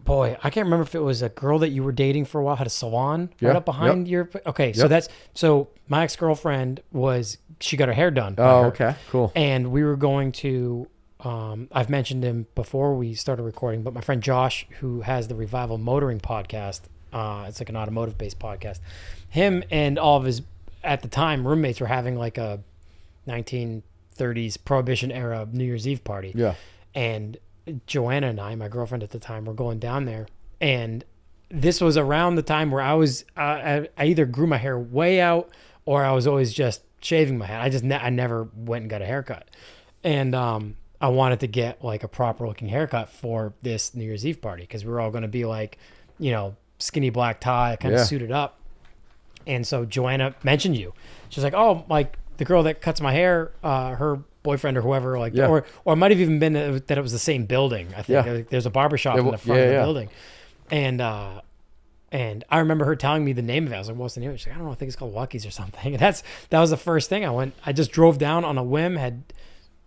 boy, I can't remember if it was a girl that you were dating for a while had a salon Yeah, right up behind your. Okay, so that's so my ex girlfriend was she got her hair done. Oh, her okay, cool. and we were going to um, i've mentioned him before we started recording but my friend josh who has the revival motoring podcast uh, it's like an automotive based podcast him and all of his at the time roommates were having like a 1930s prohibition era new year's eve party Yeah. and Joanna and I, my girlfriend at the time, were going down there, and this was around the time where I was uh, I, I either grew my hair way out or I was always just shaving my head. I just ne- I never went and got a haircut, and um, I wanted to get like a proper looking haircut for this New Year's Eve party because we were all going to be like, you know, skinny black tie, kind of Yeah. suited up. And so Joanna mentioned you. She's like, "Oh, like the girl that cuts my hair, uh, her boyfriend or whoever, like, Yeah. or or it might have even been that it was the same building. I think Yeah. There's a barber shop Yeah, in the front of the building, and uh, and I remember her telling me the name of it. I was like, "What's the name?" She's like, "I don't know. I think it's called Lucky's or something." And that's that was the first thing I went. I just drove down on a whim. Had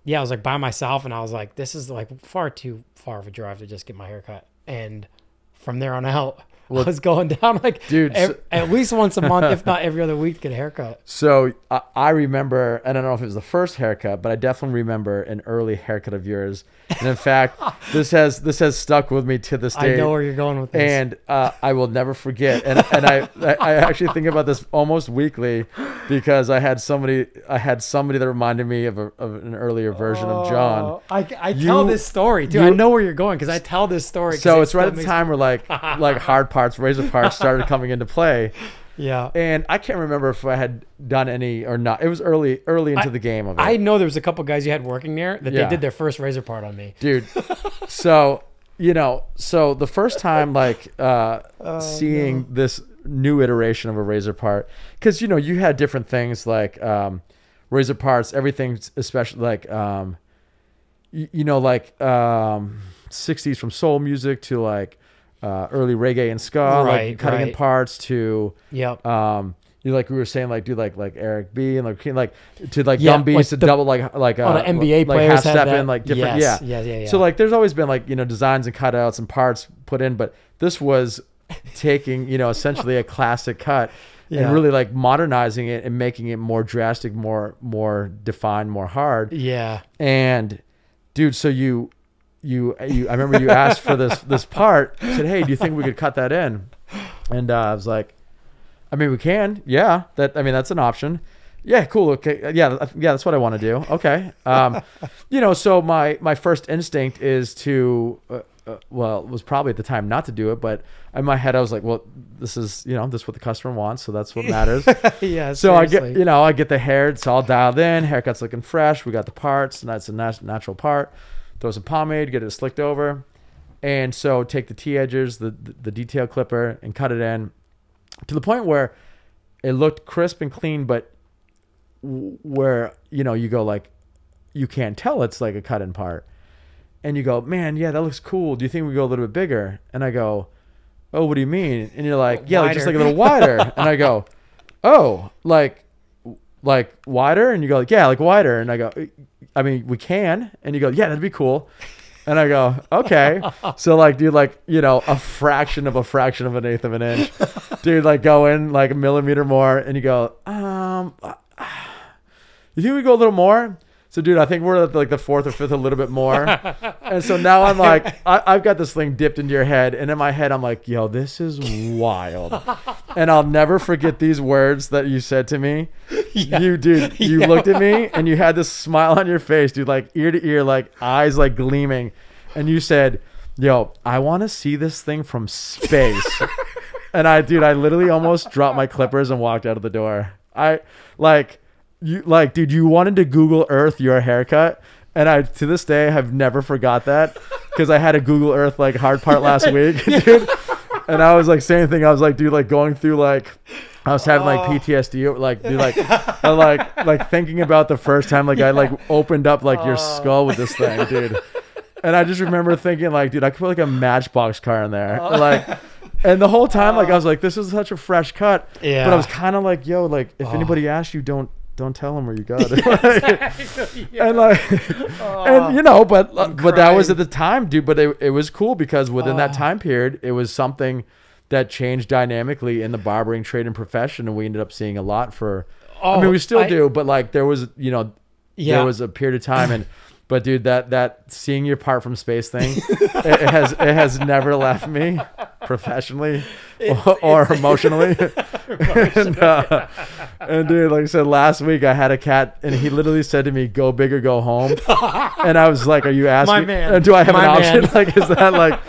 yeah, I was like by myself, and I was like, "This is like far too far of a drive to just get my hair cut." And from there on out. Well, I was going down like dude, so- at least once a month, if not every other week, to get a haircut. So I, I remember, I don't know if it was the first haircut, but I definitely remember an early haircut of yours. And in fact, this has this has stuck with me to this day. I know where you're going with this. and uh, I will never forget. And and I I actually think about this almost weekly because I had somebody I had somebody that reminded me of, a, of an earlier version of John. Oh, I, I tell this story too. I you- know where you're going because I tell this story. So it it's right at the time where like like hard parts, razor parts started coming into play, Yeah. and I can't remember if I had done any or not. It was early early into I- the game of it. I know there was a couple guys you had working there that Yeah. they did their first razor part on me. dude. so you know, so the first time like uh, Oh, seeing this new iteration of a razor part, because you know you had different things like um, razor parts, everything, especially like um, you, you know like um, '60s from soul music to like uh, early reggae and ska, Right, like cutting in parts to Yep. um. You like we were saying, like do like like Eric B and like like to like Yeah, dumb beats like to the- double like like Oh, uh, the NBA like half step that. in like different Yes, yeah yeah, yeah, yeah. so like there's always been like you know designs and cutouts and parts put in, but this was taking you know essentially a classic cut Yeah. and really like modernizing it and making it more drastic, more more defined, more hard. Yeah. And dude, so you you you I remember you asked for this this part. Said, hey, do you think we could cut that in? And uh, I was like, I mean, we can. Yeah, that I mean that's an option. Yeah, cool. Okay, yeah, yeah, that's what I want to do. Okay, um, you know, so my my first instinct is to, uh, uh, well, it was probably at the time not to do it, but in my head I was like, well, this is you know this is what the customer wants, so that's what matters. yeah. So I get, you know, I get the hair. It's all dialed in. Haircut's looking fresh. We got the parts, and that's a nat- natural part. Throw some pomade, get it slicked over, and so take the T edges, the, the the detail clipper, and cut it in to the point where it looked crisp and clean, but where you know you go like you can't tell it's like a cut in part, and you go, man, yeah, that looks cool. Do you think we go a little bit bigger? And I go, oh, what do you mean? And you're like, yeah, like, just like a little wider. and I go, oh, like like wider and you go like yeah like wider and i go i mean we can. And you go yeah that'd be cool. And i go okay. So like dude like you know a fraction of a fraction of an eighth of an inch. Dude like go in like a millimeter more and you go um you think we go a little more so dude i think we're at like the fourth or fifth a little bit more. And so now i'm like I, i've got this thing dipped into your head and in my head i'm like yo this is wild. And i'll never forget these words that you said to me. You dude you Yeah. looked at me and you had this smile on your face dude like ear to ear like eyes like gleaming. And you said yo i want to see this thing from space. And i dude i literally almost dropped my clippers and walked out of the door. I like you like dude you wanted to google earth your haircut and i to this day have never forgot that because i had a google earth like hard part last week dude and i was like same thing i was like dude like going through like I was having like oh. PTSD, like dude, like, I like, like thinking about the first time, like I like opened up like your oh. skull with this thing, dude. And I just remember thinking, like, dude, I could put like a Matchbox car in there, oh. like, And the whole time, like I was like, this is such a fresh cut. Yeah. But I was kind of like, yo, like if Oh. anybody asks you, don't don't tell them where you got it. and like, and you know, but uh, but that was at the time, dude. But it, it was cool because within that Oh. time period, it was something that changed dynamically in the barbering trade and profession, and we ended up seeing a lot for. I mean, Oh, we still I- do, but like there was, you know, Yeah. there was a period of time and. But dude, that that seeing you apart from space thing, it, it has it has never left me, professionally or, or emotionally. and, uh, and dude, like I said last week, I had a cat, and he literally said to me, "Go big or go home," and I was like, "Are you asking? My man. And do I have My an option? man. Like, is that like?"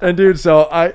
And dude, so I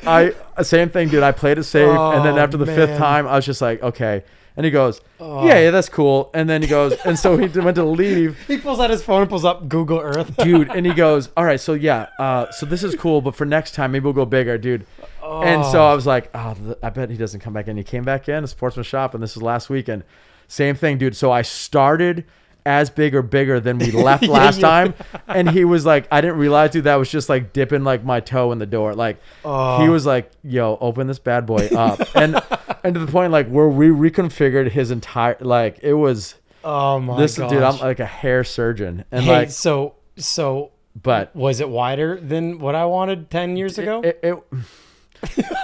I same thing, dude. I played it safe, and then Oh, after the fifth time, I was just like, "Okay." And he goes, Oh. "Yeah, yeah, that's cool." And then he goes, and so he went to leave He pulls out his phone and pulls up Google Earth. dude and he goes all right so yeah uh, so this is cool but for next time maybe we'll go bigger dude and so i was like oh i bet he doesn't come back in he came back in a sportsman shop and this is last weekend same thing dude so i started as big or bigger than we left last yeah. time and he was like i didn't realize dude that was just like dipping like my toe in the door like Oh. he was like yo open this bad boy up and and to the point like where we reconfigured his entire like it was Oh my this gosh. dude i'm like a hair surgeon and hey, like so so but was it wider than what I wanted ten years ago? It it,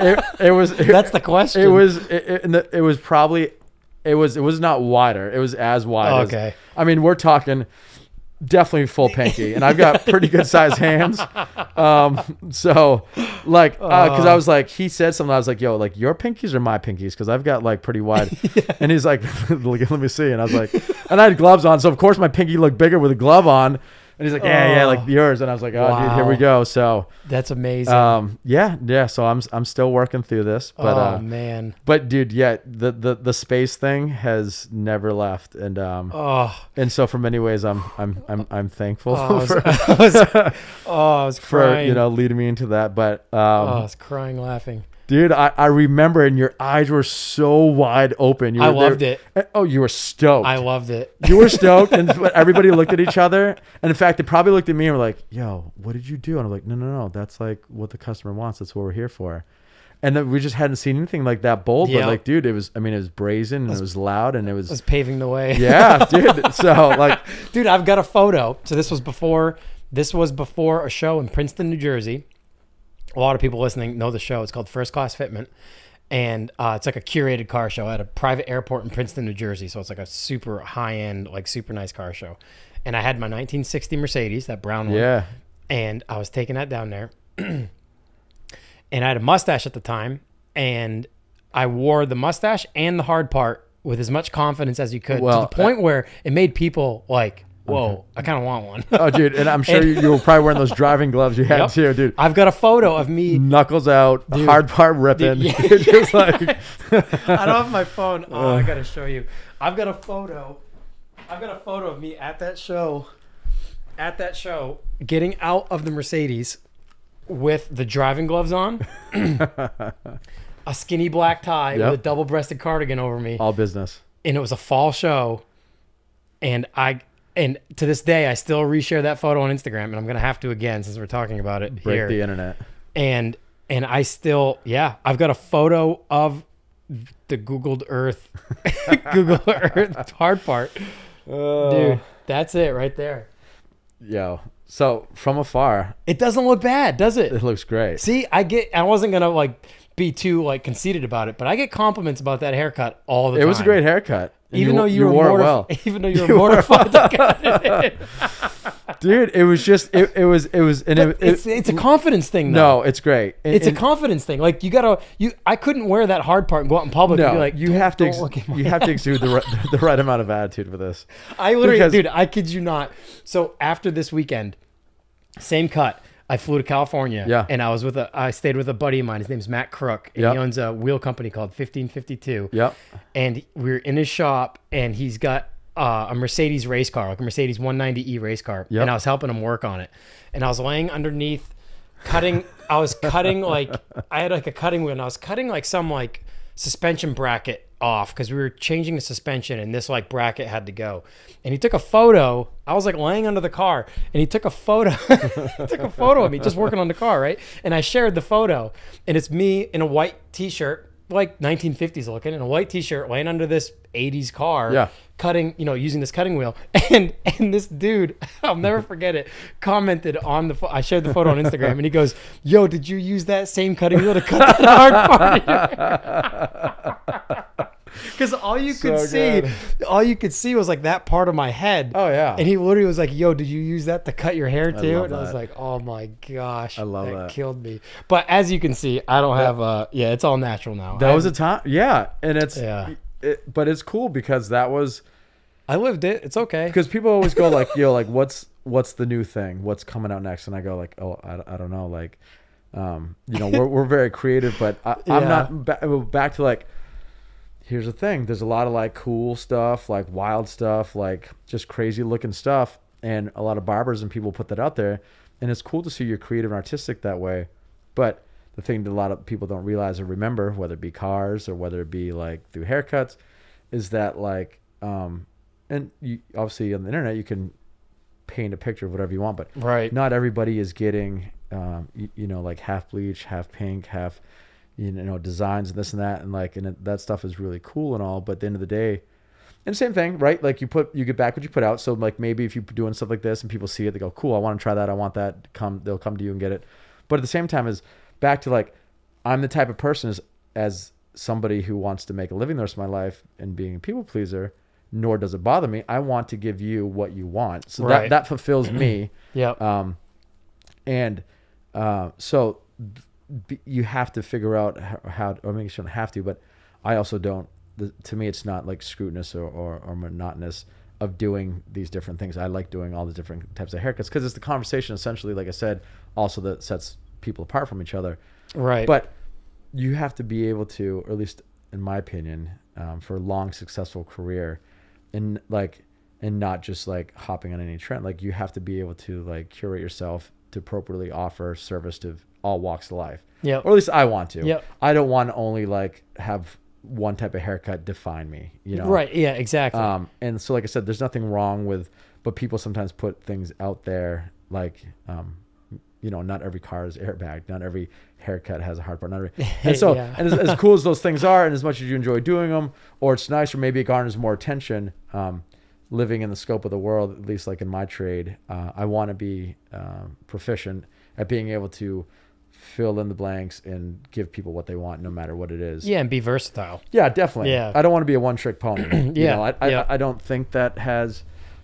it, it was it, That's the question. it was it, it, it was probably it was it was not wider. It was as wide. as- Okay. I mean, we're talking definitely full pinky, and I've got pretty good sized hands. Um, so like because I was like he said something. I was like, yo, like your pinkies are my pinkies? Because I've got like pretty wide. And he's like, let me see. And I was like, and I had gloves on, so of course my pinky looked bigger with a glove on. And he's like, yeah, yeah, Oh. like yours. And I was like, oh, dude, here we go. So. That's amazing. Um, yeah, yeah. So I'm I'm still working through this, but oh uh, man. but dude, yeah, the, the the space thing has never left, and um, Oh, and so for many ways, I'm I'm I'm I'm thankful oh, I was, for I was, oh, I was for crying. you know leading me into that. But oh, I um, was crying laughing. Dude, I I remember, and your eyes were so wide open. You I loved it. Oh, you were stoked. I loved it. you were stoked, and everybody looked at each other. And in fact, they probably looked at me and were like, "Yo, what did you do?" And I'm like, "No, no, no. That's like what the customer wants. That's what we're here for." And then we just hadn't seen anything like that bold. Yeah. But like, dude, it was. I mean, it was brazen and it was loud and it was. It was. paving the way. Yeah, dude. So like, Dude, I've got a photo. So this was before this was before a show in Princeton, New Jersey. A lot of people listening know the show. It's called First Class Fitment. And uh, it's like a curated car show at a private airport in Princeton, New Jersey. So it's like a super high end, like super nice car show. And I had my 1960 Mercedes, that brown one. yeah, and I was taking that down there. and I had a mustache at the time, and I wore the mustache and the hard part with as much confidence as you could Well, to the point where it made people like, "Whoa, I kind of want one." oh, dude. And I'm sure you, you were probably wearing those driving gloves you had Yep. too, dude. I've got a photo of me. Knuckles out, hard part ripping. yeah. just like, I don't have my phone. Oh, I gotta show you. I've got a photo. I've got a photo of me at that show. At that show, getting out of the Mercedes with the driving gloves on, a skinny black tie Yep. with a double-breasted cardigan over me, all business. and it was a fall show. And I, and to this day, I still reshare that photo on Instagram, and I'm gonna have to again since we're talking about it Break here the internet. and and I still yeah I've got a photo of the Googled Earth Google Earth hard part oh. dude that's it right there Yo. So from afar, it doesn't look bad does it it looks great. see I get I wasn't gonna like be too like conceited about it but I get compliments about that haircut all the It time It was a great haircut. And even though you, were wore mortif- well. even though you were You wore it mortified to cut it. dude it was just it, it was it was and it, it's it- it's a confidence thing though. no it's great And- It's a confidence thing. Like you gotta, you. I couldn't wear that hard part and go out in public and no be like, you have to ex- you have to exude the right, the right amount of attitude for this I literally, Because- dude, I kid you not. So after this weekend, same cut. I flew to California. Yeah. And I was with a, I stayed with a buddy of mine. His name's Matt Crook. And Yep. he owns a wheel company called 1552. yep And we are in his shop and he's got uh, a Mercedes race car, like a Mercedes 190E race car. Yep. And I was helping him work on it. And I was laying underneath, cutting, I was cutting like, I had like a cutting wheel and I was cutting like some like suspension bracket off because we were changing the suspension and this like bracket had to go. And he took a photo. I was like laying under the car and he took a photo. he took a photo of me just working on the car, right? And I shared the photo and it's me in a white t-shirt, like 1950s looking, in a white t-shirt laying under this 80s car. Yeah. Cutting, you know, using this cutting wheel, and and this dude, I'll never forget it, commented on the. I shared the photo on Instagram, and he goes, "Yo, did you use that same cutting wheel to cut that hard part?" Because all you could see, good. all you could see was like that part of my head. Oh, yeah. And he literally was like, "Yo, did you use that to cut your hair too?" love and I was like, "Oh my gosh, I love that. Killed me." But as you can see, I don't have uh Yeah, it's all natural now. That I, was a time. Yeah, and it's Yeah. It, but it's cool because that was I lived it. It's okay. because people always go like, "Yo, like what's what's the new thing? What's coming out next?" And I go like, "Oh, I, I don't know." Like, um, you know, we're we're very creative, but I, I'm Yeah. not ba- back to like. Here's the thing: there's a lot of like cool stuff, like wild stuff, like just crazy looking stuff, and a lot of barbers and people put that out there, and it's cool to see you're creative and artistic that way. But the thing that a lot of people don't realize or remember, whether it be cars or whether it be like through haircuts, is that like, um, and you obviously on the internet you can paint a picture of whatever you want, but Right. not everybody is getting, um, you, you know, like half bleach, half pink, half, you know, designs and this and that, and like, and it, that stuff is really cool and all. But at the end of the day, and same thing, right? Like you put, you get back what you put out. So like maybe if you're doing stuff like this and people see it, they go, cool, I want to try that. I want that. Come, they'll come to you and get it. But at the same time, is back to like, I'm the type of person as as somebody who wants to make a living the rest of my life and being a people pleaser. Nor does it bother me. I want to give you what you want. So Right. that that fulfills me. yeah Um, and uh, so b- you have to figure out how, how or maybe you shouldn't have to, but I also don't. The, to me, it's not like scrutinous or, or, or monotonous of doing these different things. I like doing all the different types of haircuts because it's the conversation, essentially, like I said, also that sets people apart from each other. right. But you have to be able to, or at least in my opinion, um, for a long successful career, and like, and not just like hopping on any trend. Like you have to be able to like curate yourself to appropriately offer service to all walks of life. Yeah. Or at least I want to. Yep. I don't want to only like have one type of haircut define me. You know. Right. Yeah. Exactly. Um, and so, like I said, there's nothing wrong with, but people sometimes put things out there like, um, you know, not every car is airbag, not every haircut has a hard part, not every. And so, Yeah. and as, as cool as those things are, and as much as you enjoy doing them, or it's nice, or maybe it garners more attention. Um, living in the scope of the world, at least like in my trade, uh, I want to be um, proficient at being able to fill in the blanks and give people what they want, no matter what it is. yeah, and be versatile. Yeah, definitely. Yeah. I don't want to be a one trick pony. You Yeah, know, I, I, yeah. I don't think that has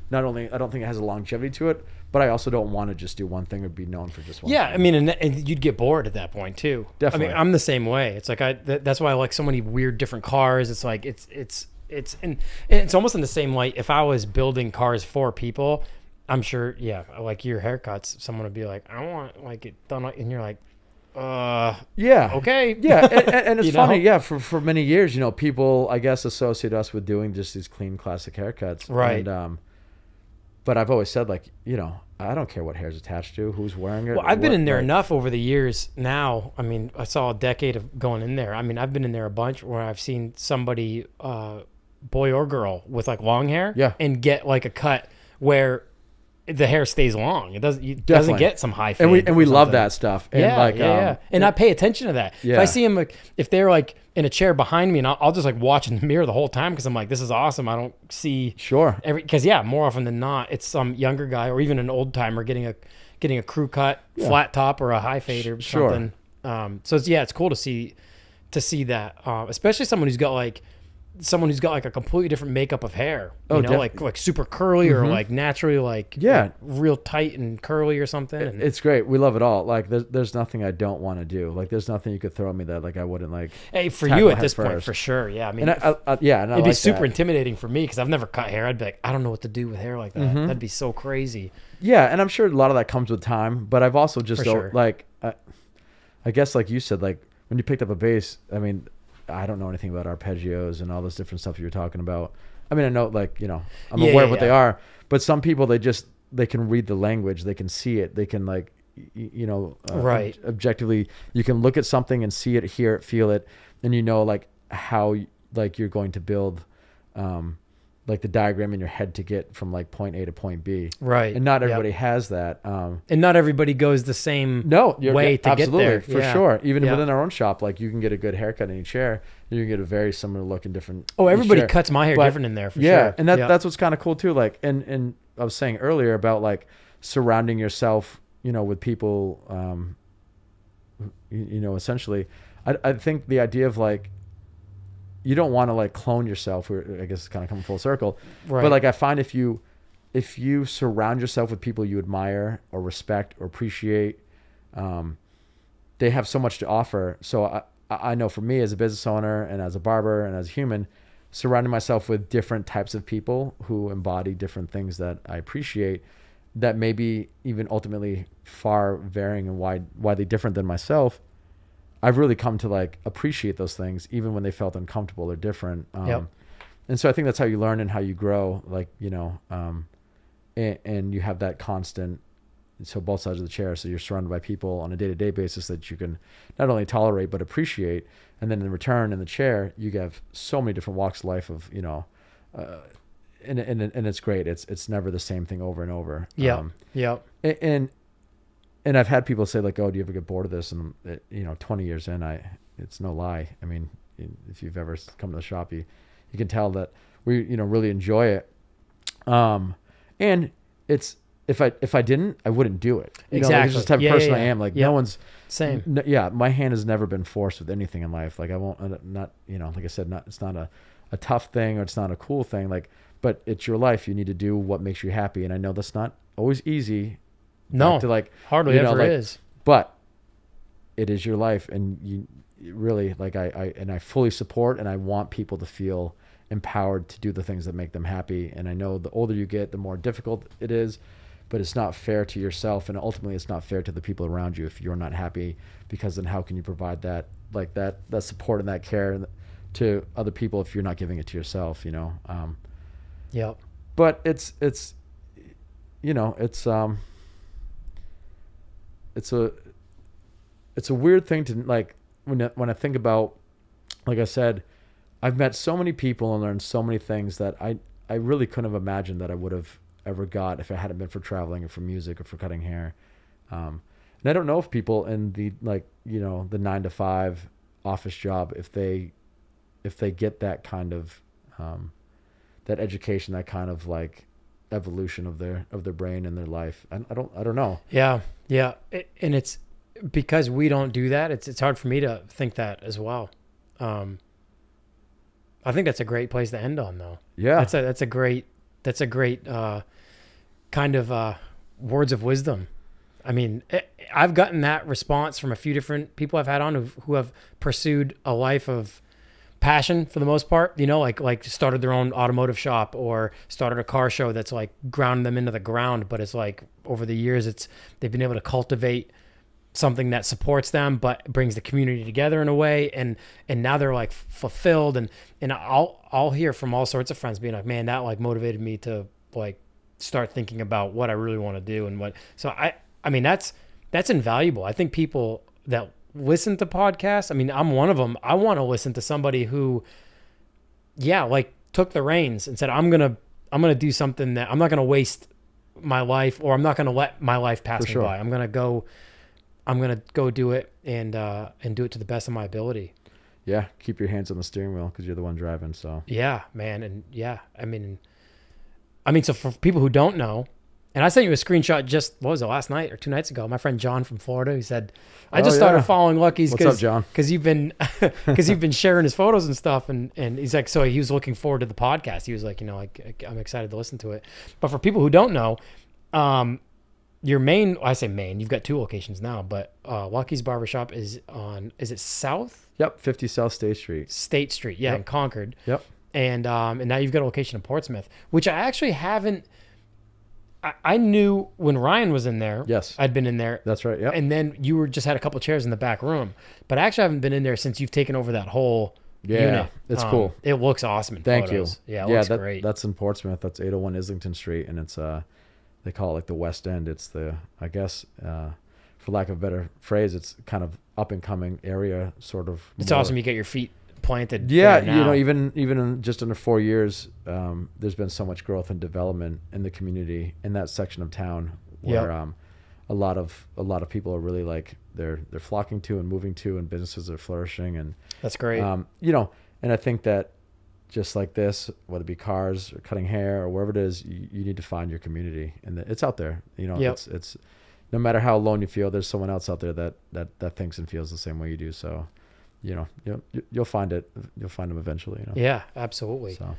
not only I don't think it has a longevity to it, but I also don't want to just do one thing or be known for just one Yeah, thing. I mean, and, and you'd get bored at that point too. Definitely. I mean, I'm the same way. It's like I. That, that's why I like so many weird different cars. It's like it's it's it's and it's almost in the same light. If I was building cars for people, I'm sure. Yeah, like your haircuts, someone would be like, I want like it done, like, and you're like, uh, yeah. okay, Yeah, and, and, it's funny. know? Yeah, for for many years, you know, people I guess associate us with doing just these clean classic haircuts. Right. And, um, but I've always said like, you know, I don't care what hair's attached to, who's wearing it. Well, I've been what- in there like- enough over the years now. I mean, I saw a decade of going in there. I mean, I've been in there a bunch where I've seen somebody, uh, boy or girl, with like long hair, Yeah. and get like a cut where the hair stays long. It doesn't it doesn't get some high fade. and we and we love that stuff. And yeah, like, yeah, um, yeah. And I pay attention to that. Yeah. If I see them, like, if they're like in a chair behind me, and I'll, I'll just like watch in the mirror the whole time because I'm like, this is awesome. I don't see Sure. every because yeah, more often than not, it's some younger guy or even an old timer getting a getting a crew cut, flat top, or a high fade or Sure. something. Um, so it's, yeah, it's cool to see to see that, uh, especially someone who's got like someone who's got like a completely different makeup of hair. You Oh, know, like like super curly or like naturally like Yeah. like, real tight and curly or something. And, It's great. We love it all. Like there's there's nothing I don't want to do. Like there's nothing you could throw at me that like I wouldn't like. hey, for you at this point, first. for sure. Yeah, I mean, And I, I, I yeah, it'd be like super that. intimidating for me because I've never cut hair. I'd be like, I don't know what to do with hair like that. Mm-hmm. That'd be so crazy. Yeah, and I'm sure a lot of that comes with time. But I've also just sure. like, I, I guess like you said, like when you picked up a bass. I mean, I don't know anything about arpeggios and all this different stuff you're talking about. I mean, I know like you know I'm Yeah, aware yeah, of what yeah. they are, but some people they just they can read the language, they can see it, they can like you know uh, Right. ob- objectively you can look at something and see it, hear it, feel it, and you know like how like you're going to build um like the diagram in your head to get from like point A to point B. Right. And not Yep. everybody has that. Um And not everybody goes the same. no, way to get there. for Yeah. sure. Even Yeah. within our own shop, like you can get a good haircut in a chair, you can get a very similar look in different. Oh, everybody cuts my hair But- different in there for yeah, sure. and that yeah. that's what's kind of cool too. Like, and and I was saying earlier about like surrounding yourself, you know, with people, um, you, you know, essentially, I I think the idea of like, you don't want to like clone yourself. Or I guess it's kind of coming full circle. right. But like I find if you if you surround yourself with people you admire or respect or appreciate, um, they have so much to offer. So I I know for me as a business owner and as a barber and as a human, surrounding myself with different types of people who embody different things that I appreciate, that may be even ultimately far varying and wide widely different than myself. I've really come to like appreciate those things even when they felt uncomfortable or different. Um, Yep. And so I think that's how you learn and how you grow. Like you know, um, and, and you have that constant. So both sides of the chair. So you're surrounded by people on a day to day basis that you can not only tolerate but appreciate. And then in return, in the chair, you have so many different walks of life of you know, uh, and and and it's great. It's it's never the same thing over and over. Yeah. Um, Yep. a- and and I've had people say like, "Oh, do you ever get bored of this?" And it, you know, twenty years in, I it's no lie. I mean, if you've ever come to the shop, you you can tell that we you know really enjoy it. Um, and it's if I if I didn't, I wouldn't do it. You know, like, it's just the type of Yeah, yeah, person I am. Like Yep. no one's Same. Yeah, my hand has never been forced with anything in life. Like I won't, uh, not you know, like I said, not it's not a, a tough thing or it's not a cool thing. Like, but it's your life. You need to do what makes you happy. And I know that's not always easy. No, to like, hardly you know, ever like- is. but it is your life, and you you really like I, I and I fully support and I want people to feel empowered to do the things that make them happy. And I know the older you get, the more difficult it is. But it's not fair to yourself, and ultimately, it's not fair to the people around you if you're not happy. Because then, how can you provide that, like that, that support and that care to other people if you're not giving it to yourself? You know. Um, Yep. but it's it's you know it's um it's a it's a weird thing to like when I, when I think about like I said I've met so many people and learned so many things that I I really couldn't have imagined that I would have ever got if it hadn't been for traveling or for music or for cutting hair um and I don't know if people in the like you know the 9 to 5 office job if they if they get that kind of um that education, that kind of like evolution of their of their brain and their life. I, I don't I don't know. Yeah. Yeah. It, and it's because we don't do that. It's it's hard for me to think that as well. Um, I think that's a great place to end on, though. Yeah, That's a that's a great that's a great uh, kind of uh, words of wisdom. I mean, i I've gotten that response from a few different people I've had on who who have pursued a life of passion for the most part. You know, like like started their own automotive shop or started a car show that's like ground them into the ground. But it's like over the years, it's they've been able to cultivate something that supports them but brings the community together in a way and and now they're like fulfilled and and I'll I'll hear from all sorts of friends being like man that like motivated me to like start thinking about what I really want to do and what so I I mean that's that's invaluable I think people that listen to podcasts I mean I'm one of them I want to listen to somebody who yeah like took the reins and said I'm going to I'm going to do something that I'm not going to waste my life or I'm not going to let my life pass For me sure. by I'm going to go I'm gonna go do it and uh, and do it to the best of my ability. yeah. Keep your hands on the steering wheel because you're the one driving. So Yeah, man, and yeah, I mean, I mean, so for people who don't know, and I sent you a screenshot just what was it last night or two nights ago? My friend John from Florida, he said, I Oh, just started yeah. following Lucky's What's up, John? because you've been because you've been sharing his photos and stuff, and and he's like, so he was looking forward to the podcast. He was like, you know, like I'm excited to listen to it. But for people who don't know, um, your main I say main, you've got two locations now, but uh, Lucky's Barbershop is on is it South yep, 50 South State Street. State Street, yeah, Yep. in Concord, Yep. and um, and now you've got a location in Portsmouth, which I actually haven't. I, I knew when Ryan was in there. Yes. I'd been in there, That's right. Yeah. and then you were just had a couple chairs in the back room, but I actually haven't been in there since you've taken over that whole Yeah, unit. it's Um, cool. It looks awesome. In Thank photos. you. Yeah, it looks that, great. That's in Portsmouth. That's 801 Islington Street, and it's uh, they call it like the West End. It's the I guess uh, for lack of a better phrase, it's kind of up and coming area, sort of. It's more- awesome. You get your feet planted. Yeah, you know, even even in just under four years, um, there's been so much growth and development in the community in that section of town where Yep. um, a lot of a lot of people are really like they're they're flocking to and moving to, and businesses are flourishing, and that's great. um, you know, and I think that just like this, whether it be cars or cutting hair or wherever it is, you, you need to find your community, and it's out there. You know, Yep. it's it's no matter how alone you feel, there's someone else out there that that that thinks and feels the same way you do. So, you know, you'll you'll find it. You'll find them eventually. You know. yeah, absolutely. So,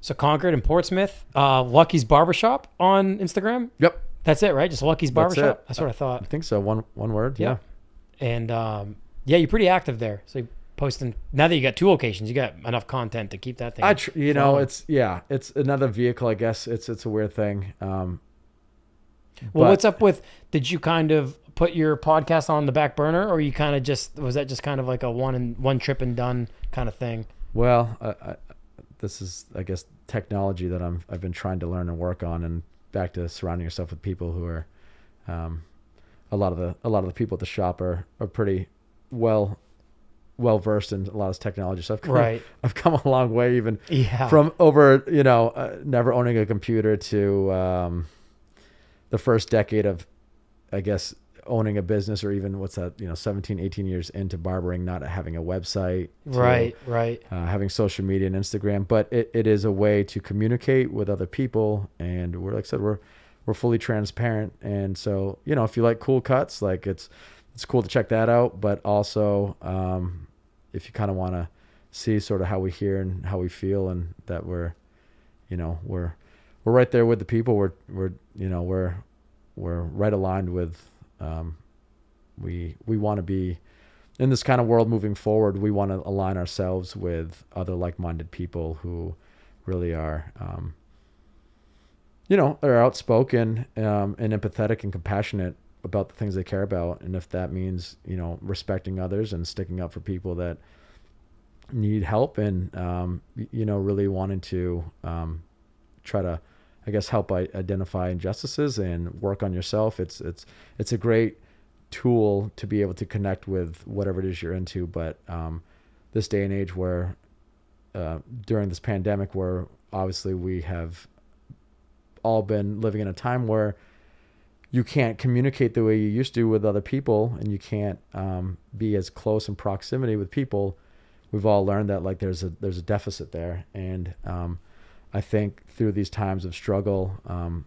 So Concord and Portsmouth, uh, Lucky's Barbershop on Instagram. Yep. That's it, right? Just Lucky's That's Barbershop. it. That's what I thought. I think so. One one word. Yeah. Yeah. And um, yeah, you're pretty active there. So you posting now that you got two locations, you got enough content to keep that thing. I tr- you know it's yeah it's another vehicle I guess it's it's a weird thing. Um, well, but- what's up with? Did you kind of put your podcast on the back burner, or you kind of just was that just kind of like a one and one trip and done kind of thing? Well, I, I, this is, I guess, technology that I'm I've been trying to learn and work on, and back to surrounding yourself with people who are, um, a lot of the a lot of the people at the shop are are pretty well well versed in a lot of technology. So I've Right. I've come a long way, even Yeah. from over you know uh, never owning a computer to um, the first decade of, I guess. Owning a business, or even what's that? You know, 17, 18 years into barbering, not having a website, to- right. Right. uh, having social media and Instagram, but it, it is a way to communicate with other people. And we're like I said, we're we're fully transparent. And so you know, if you like cool cuts, like it's it's cool to check that out. But also, um, if you kind of want to see sort of how we hear and how we feel, and that we're you know we're we're right there with the people. We're we're you know we're we're right aligned with um, we we want to be in this kind of world moving forward, we want to align ourselves with other like-minded people who really are, um, you know, are outspoken um, and empathetic and compassionate about the things they care about. And if that means, you know, respecting others and sticking up for people that need help and, um, you know, really wanting to um, try to, I guess, help identify injustices and work on yourself. It's it's it's a great tool to be able to connect with whatever it is you're into. But um, this day and age, where uh, during this pandemic, where obviously we have all been living in a time where you can't communicate the way you used to with other people, and you can't um, be as close in proximity with people. We've all learned that like there's a there's a deficit there, and um, I think through these times of struggle, um,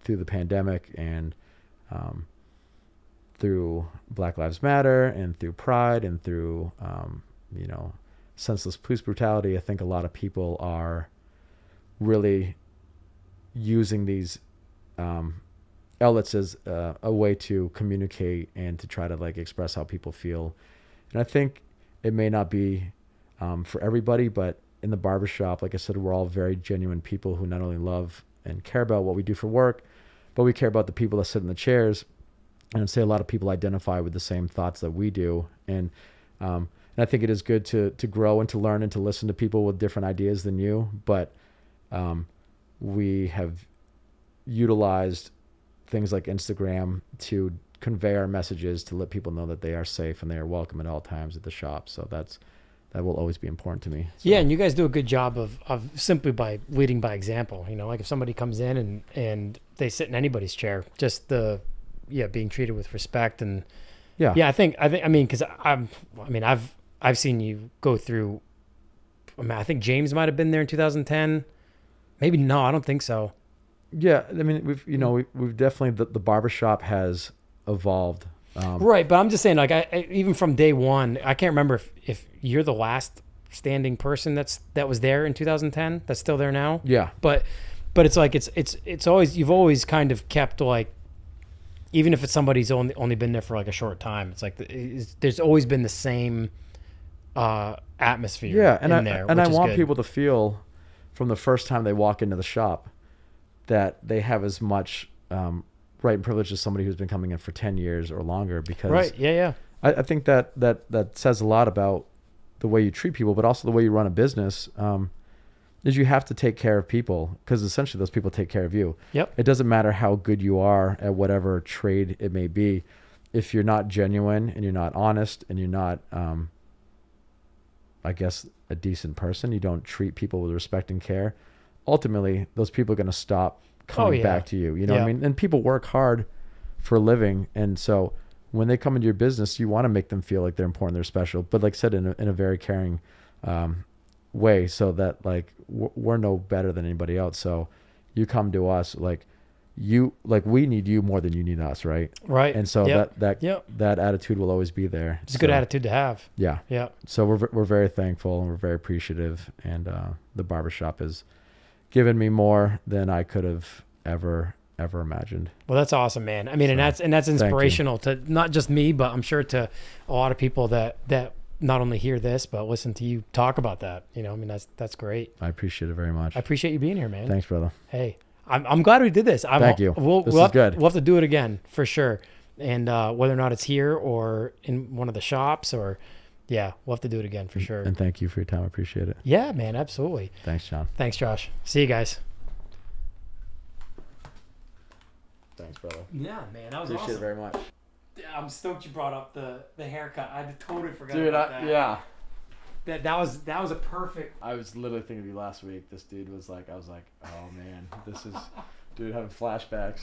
through the pandemic, and um, through Black Lives Matter and through Pride and through um, you know senseless police brutality, I think a lot of people are really using these um, outlets as uh, a way to communicate and to try to like express how people feel. And I think it may not be um, for everybody, but in the barbershop, like I said, we're all very genuine people who not only love and care about what we do for work, but we care about the people that sit in the chairs and I'd say a lot of people identify with the same thoughts that we do, and um, and I think it is good to to grow and to learn and to listen to people with different ideas than you. But um, we have utilized things like Instagram to convey our messages to let people know that they are safe and they are welcome at all times at the shop. So that's that will always be important to me. So, Yeah, and you guys do a good job of, of simply by leading by example. You know, like if somebody comes in and and they sit in anybody's chair, just the yeah being treated with respect and yeah, yeah, I think I think I mean because I'm I mean I've I've seen you go through. I mean, I think James might have been there in 2010. Maybe no, I don't think so. yeah. I mean, we've you know we, we've definitely the, the barbershop has evolved. Um, Right, but I'm just saying, like, I, I even from day one, I can't remember if, if you're the last standing person that's that was there in 2010. That's still there now. Yeah, But but it's like it's it's it's always you've always kind of kept like even if it's somebody's only only been there for like a short time, it's like it's, there's always been the same uh atmosphere. Yeah, and in I there, and I want good. people to feel from the first time they walk into the shop that they have as much um, right and privilege as somebody who's been coming in for ten years or longer. Because right. Yeah, yeah. I, I think that that that says a lot about the way you treat people, but also the way you run a business. Um, is you have to take care of people because essentially those people take care of you. Yep. It doesn't matter how good you are at whatever trade it may be, if you're not genuine and you're not honest and you're not um, I guess, a decent person, you don't treat people with respect and care, ultimately those people are going to stop coming Oh, yeah. back to you. You know what I mean? And people work hard for a living, and so when they come into your business, you want to make them feel like they're important, they're special, but like I said, in a, in a very caring um, way, so that like we're, we're no better than anybody else. So you come to us like you like we need you more than you need us, right? Right. And so Yep. that that Yep. that attitude will always be there. It's a good attitude to have. Yeah. Yeah. So we're we're very thankful and we're very appreciative, and uh, the barbershop has given me more than I could have ever ever imagined. Well, that's awesome, man. I mean, and that's and that's inspirational to not just me, but I'm sure to a lot of people that that not only hear this but listen to you talk about that. You know, I mean, that's that's great. I appreciate it very much. I appreciate you being here, man. Thanks, brother. Hey, I'm I'm glad we did this. I'm, Thank you. We'll, This we'll is have, good. We'll have to do it again for sure. And uh, whether or not it's here or in one of the shops or, yeah, we'll have to do it again for sure. And thank you for your time. I appreciate it. yeah, man, absolutely. Thanks, John. Thanks, Josh. See you guys. Thanks, brother. Yeah, man, that was Appreciate it very much. I'm stoked you brought up the the haircut. I totally forgot Dude, I, yeah. That that was that was a perfect. I was literally thinking of you last week. This dude was like, I was like, oh man, this is, dude, having flashbacks.